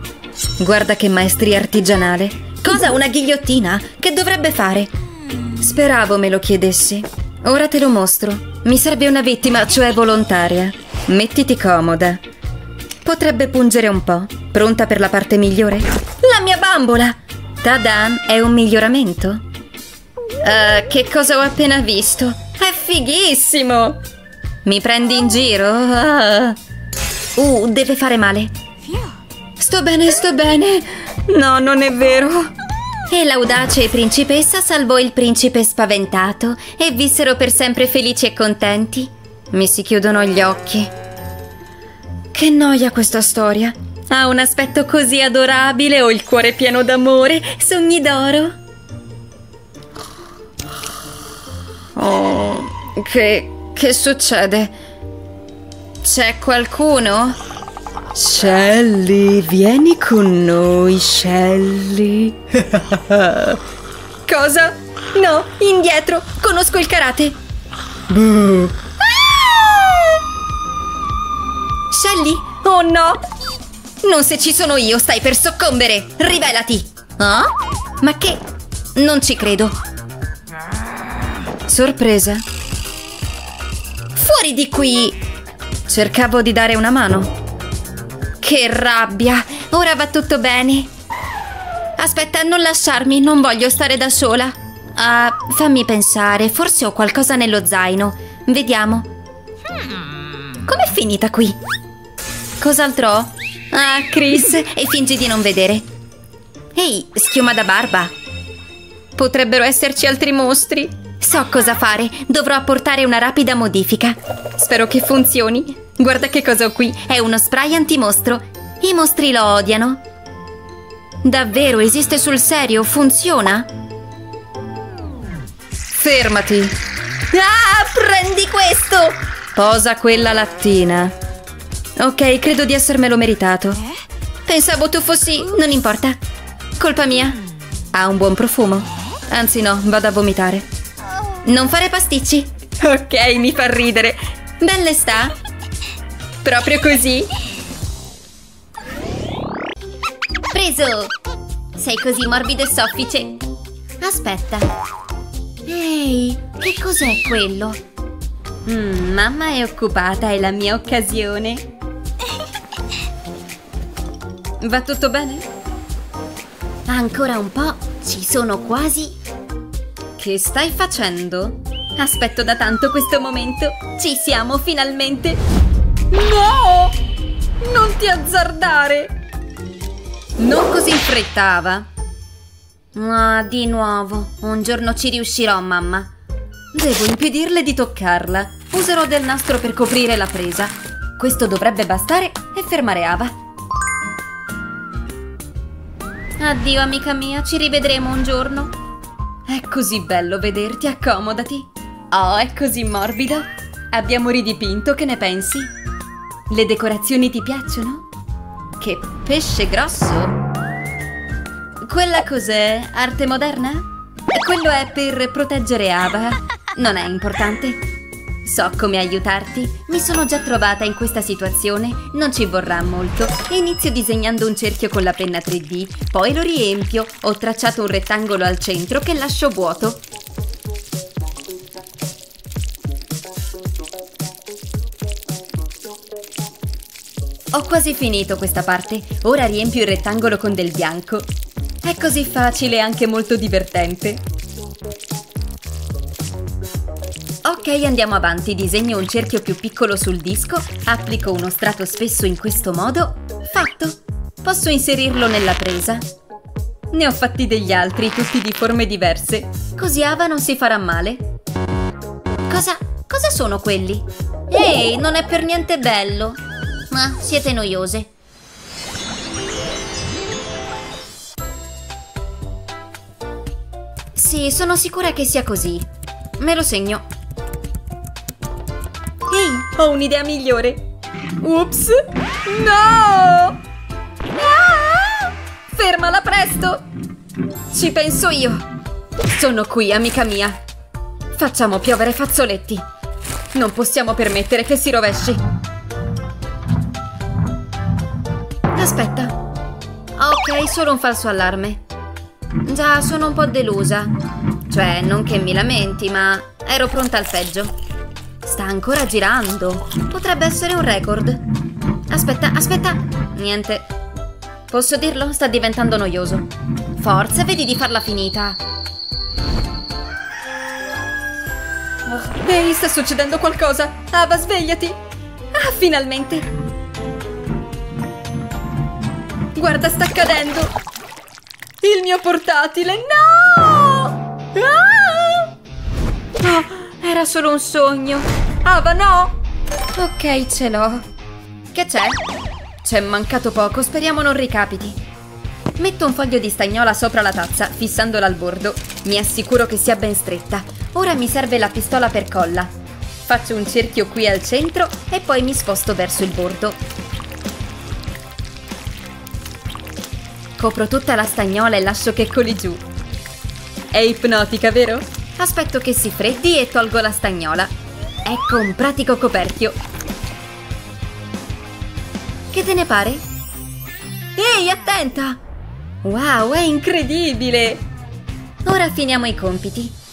Guarda che maestria artigianale. Cosa una ghigliottina? Che dovrebbe fare? Speravo me lo chiedessi. Ora te lo mostro. Mi serve una vittima, cioè volontaria. Mettiti comoda. Potrebbe pungere un po'. Pronta per la parte migliore? La mia bambola! Tadan, è un miglioramento? Uh, che cosa ho appena visto? È fighissimo! Mi prendi in giro? Uh, deve fare male. Sto bene, sto bene. No, non è vero. E l'audace principessa salvò il principe spaventato e vissero per sempre felici e contenti. Mi si chiudono gli occhi. Che noia questa storia. Ha un aspetto così adorabile, ho il cuore pieno d'amore, sogni d'oro. Oh, che... che succede? C'è qualcuno? Shelly, vieni con noi, Shelly. Cosa? No, indietro, conosco il karate. Buh. Shelly? Oh no! Non se ci sono io, stai per soccombere! Rivelati! Ah? Ma che... Non ci credo. Sorpresa. Fuori di qui! Cercavo di dare una mano. Che rabbia! Ora va tutto bene. Aspetta, non lasciarmi, non voglio stare da sola. Ah, fammi pensare, forse ho qualcosa nello zaino. Vediamo. Com'è finita qui? Cos'altro ho? Ah, Chris, e fingi di non vedere. Ehi, schiuma da barba. Potrebbero esserci altri mostri. So cosa fare, dovrò apportare una rapida modifica. Spero che funzioni. Guarda che cosa ho qui, è uno spray antimostro. I mostri lo odiano. Davvero, esiste sul serio? Funziona? Fermati. Ah, prendi questo! Posa quella lattina. Ok, credo di essermelo meritato. Pensavo tu fossi... non importa. Colpa mia. Ha un buon profumo. Anzi no, vado a vomitare. Non fare pasticci. Ok, mi fa ridere. Belle sta? Proprio così? Preso! Sei così morbido e soffice. Aspetta. Ehi, che cos'è quello? Mm, mamma è occupata, è la mia occasione. Va tutto bene? Ancora un po', ci sono quasi. Che stai facendo? Aspetto da tanto questo momento. Ci siamo finalmente. No! Non ti azzardare! Non così in fretta, Ava. Ah, di nuovo. Un giorno ci riuscirò, mamma. Devo impedirle di toccarla. Userò del nastro per coprire la presa. Questo dovrebbe bastare e fermare Ava. Addio, amica mia, ci rivedremo un giorno. È così bello vederti, accomodati. Oh, è così morbido. Abbiamo ridipinto, che ne pensi? Le decorazioni ti piacciono? Che pesce grosso! Quella cos'è? Arte moderna? Quello è per proteggere Ava. Non è importante. So come aiutarti. Mi sono già trovata in questa situazione, non ci vorrà molto. Inizio disegnando un cerchio con la penna 3D, poi lo riempio. Ho tracciato un rettangolo al centro che lascio vuoto. Ho quasi finito questa parte. Ora riempio il rettangolo con del bianco. È così facile e anche molto divertente. Ok, andiamo avanti. Disegno un cerchio più piccolo sul disco, applico uno strato spesso in questo modo. Fatto! Posso inserirlo nella presa. Ne ho fatti degli altri, tutti di forme diverse. Così Ava non si farà male. Cosa... cosa sono quelli? Ehi, non è per niente bello. Ma siete noiose. Sì, sono sicura che sia così. Me lo segno. Ho un'idea migliore. Ups! No! Ah! Fermala presto! Ci penso io. Sono qui, amica mia. Facciamo piovere fazzoletti. Non possiamo permettere che si rovesci. Aspetta. Ok, solo un falso allarme. Già, sono un po' delusa. Cioè, non che mi lamenti, ma ero pronta al peggio. Sta ancora girando. Potrebbe essere un record. Aspetta, aspetta. Niente. Posso dirlo? Sta diventando noioso. Forza, vedi di farla finita. Oh, ehi, sta succedendo qualcosa. Ava, svegliati. Ah, finalmente. Guarda, sta cadendo. Il mio portatile. No! Ah! Oh, era solo un sogno. Ava, no! Ok, ce l'ho. Che c'è? C'è mancato poco, speriamo non ricapiti. Metto un foglio di stagnola sopra la tazza, fissandola al bordo. Mi assicuro che sia ben stretta. Ora mi serve la pistola per colla. Faccio un cerchio qui al centro e poi mi sposto verso il bordo. Copro tutta la stagnola e lascio che coli giù. È ipnotica, vero? Aspetto che si freddi e tolgo la stagnola. Ecco un pratico coperchio. Che te ne pare? Ehi, attenta! Wow, è incredibile! Ora finiamo i compiti.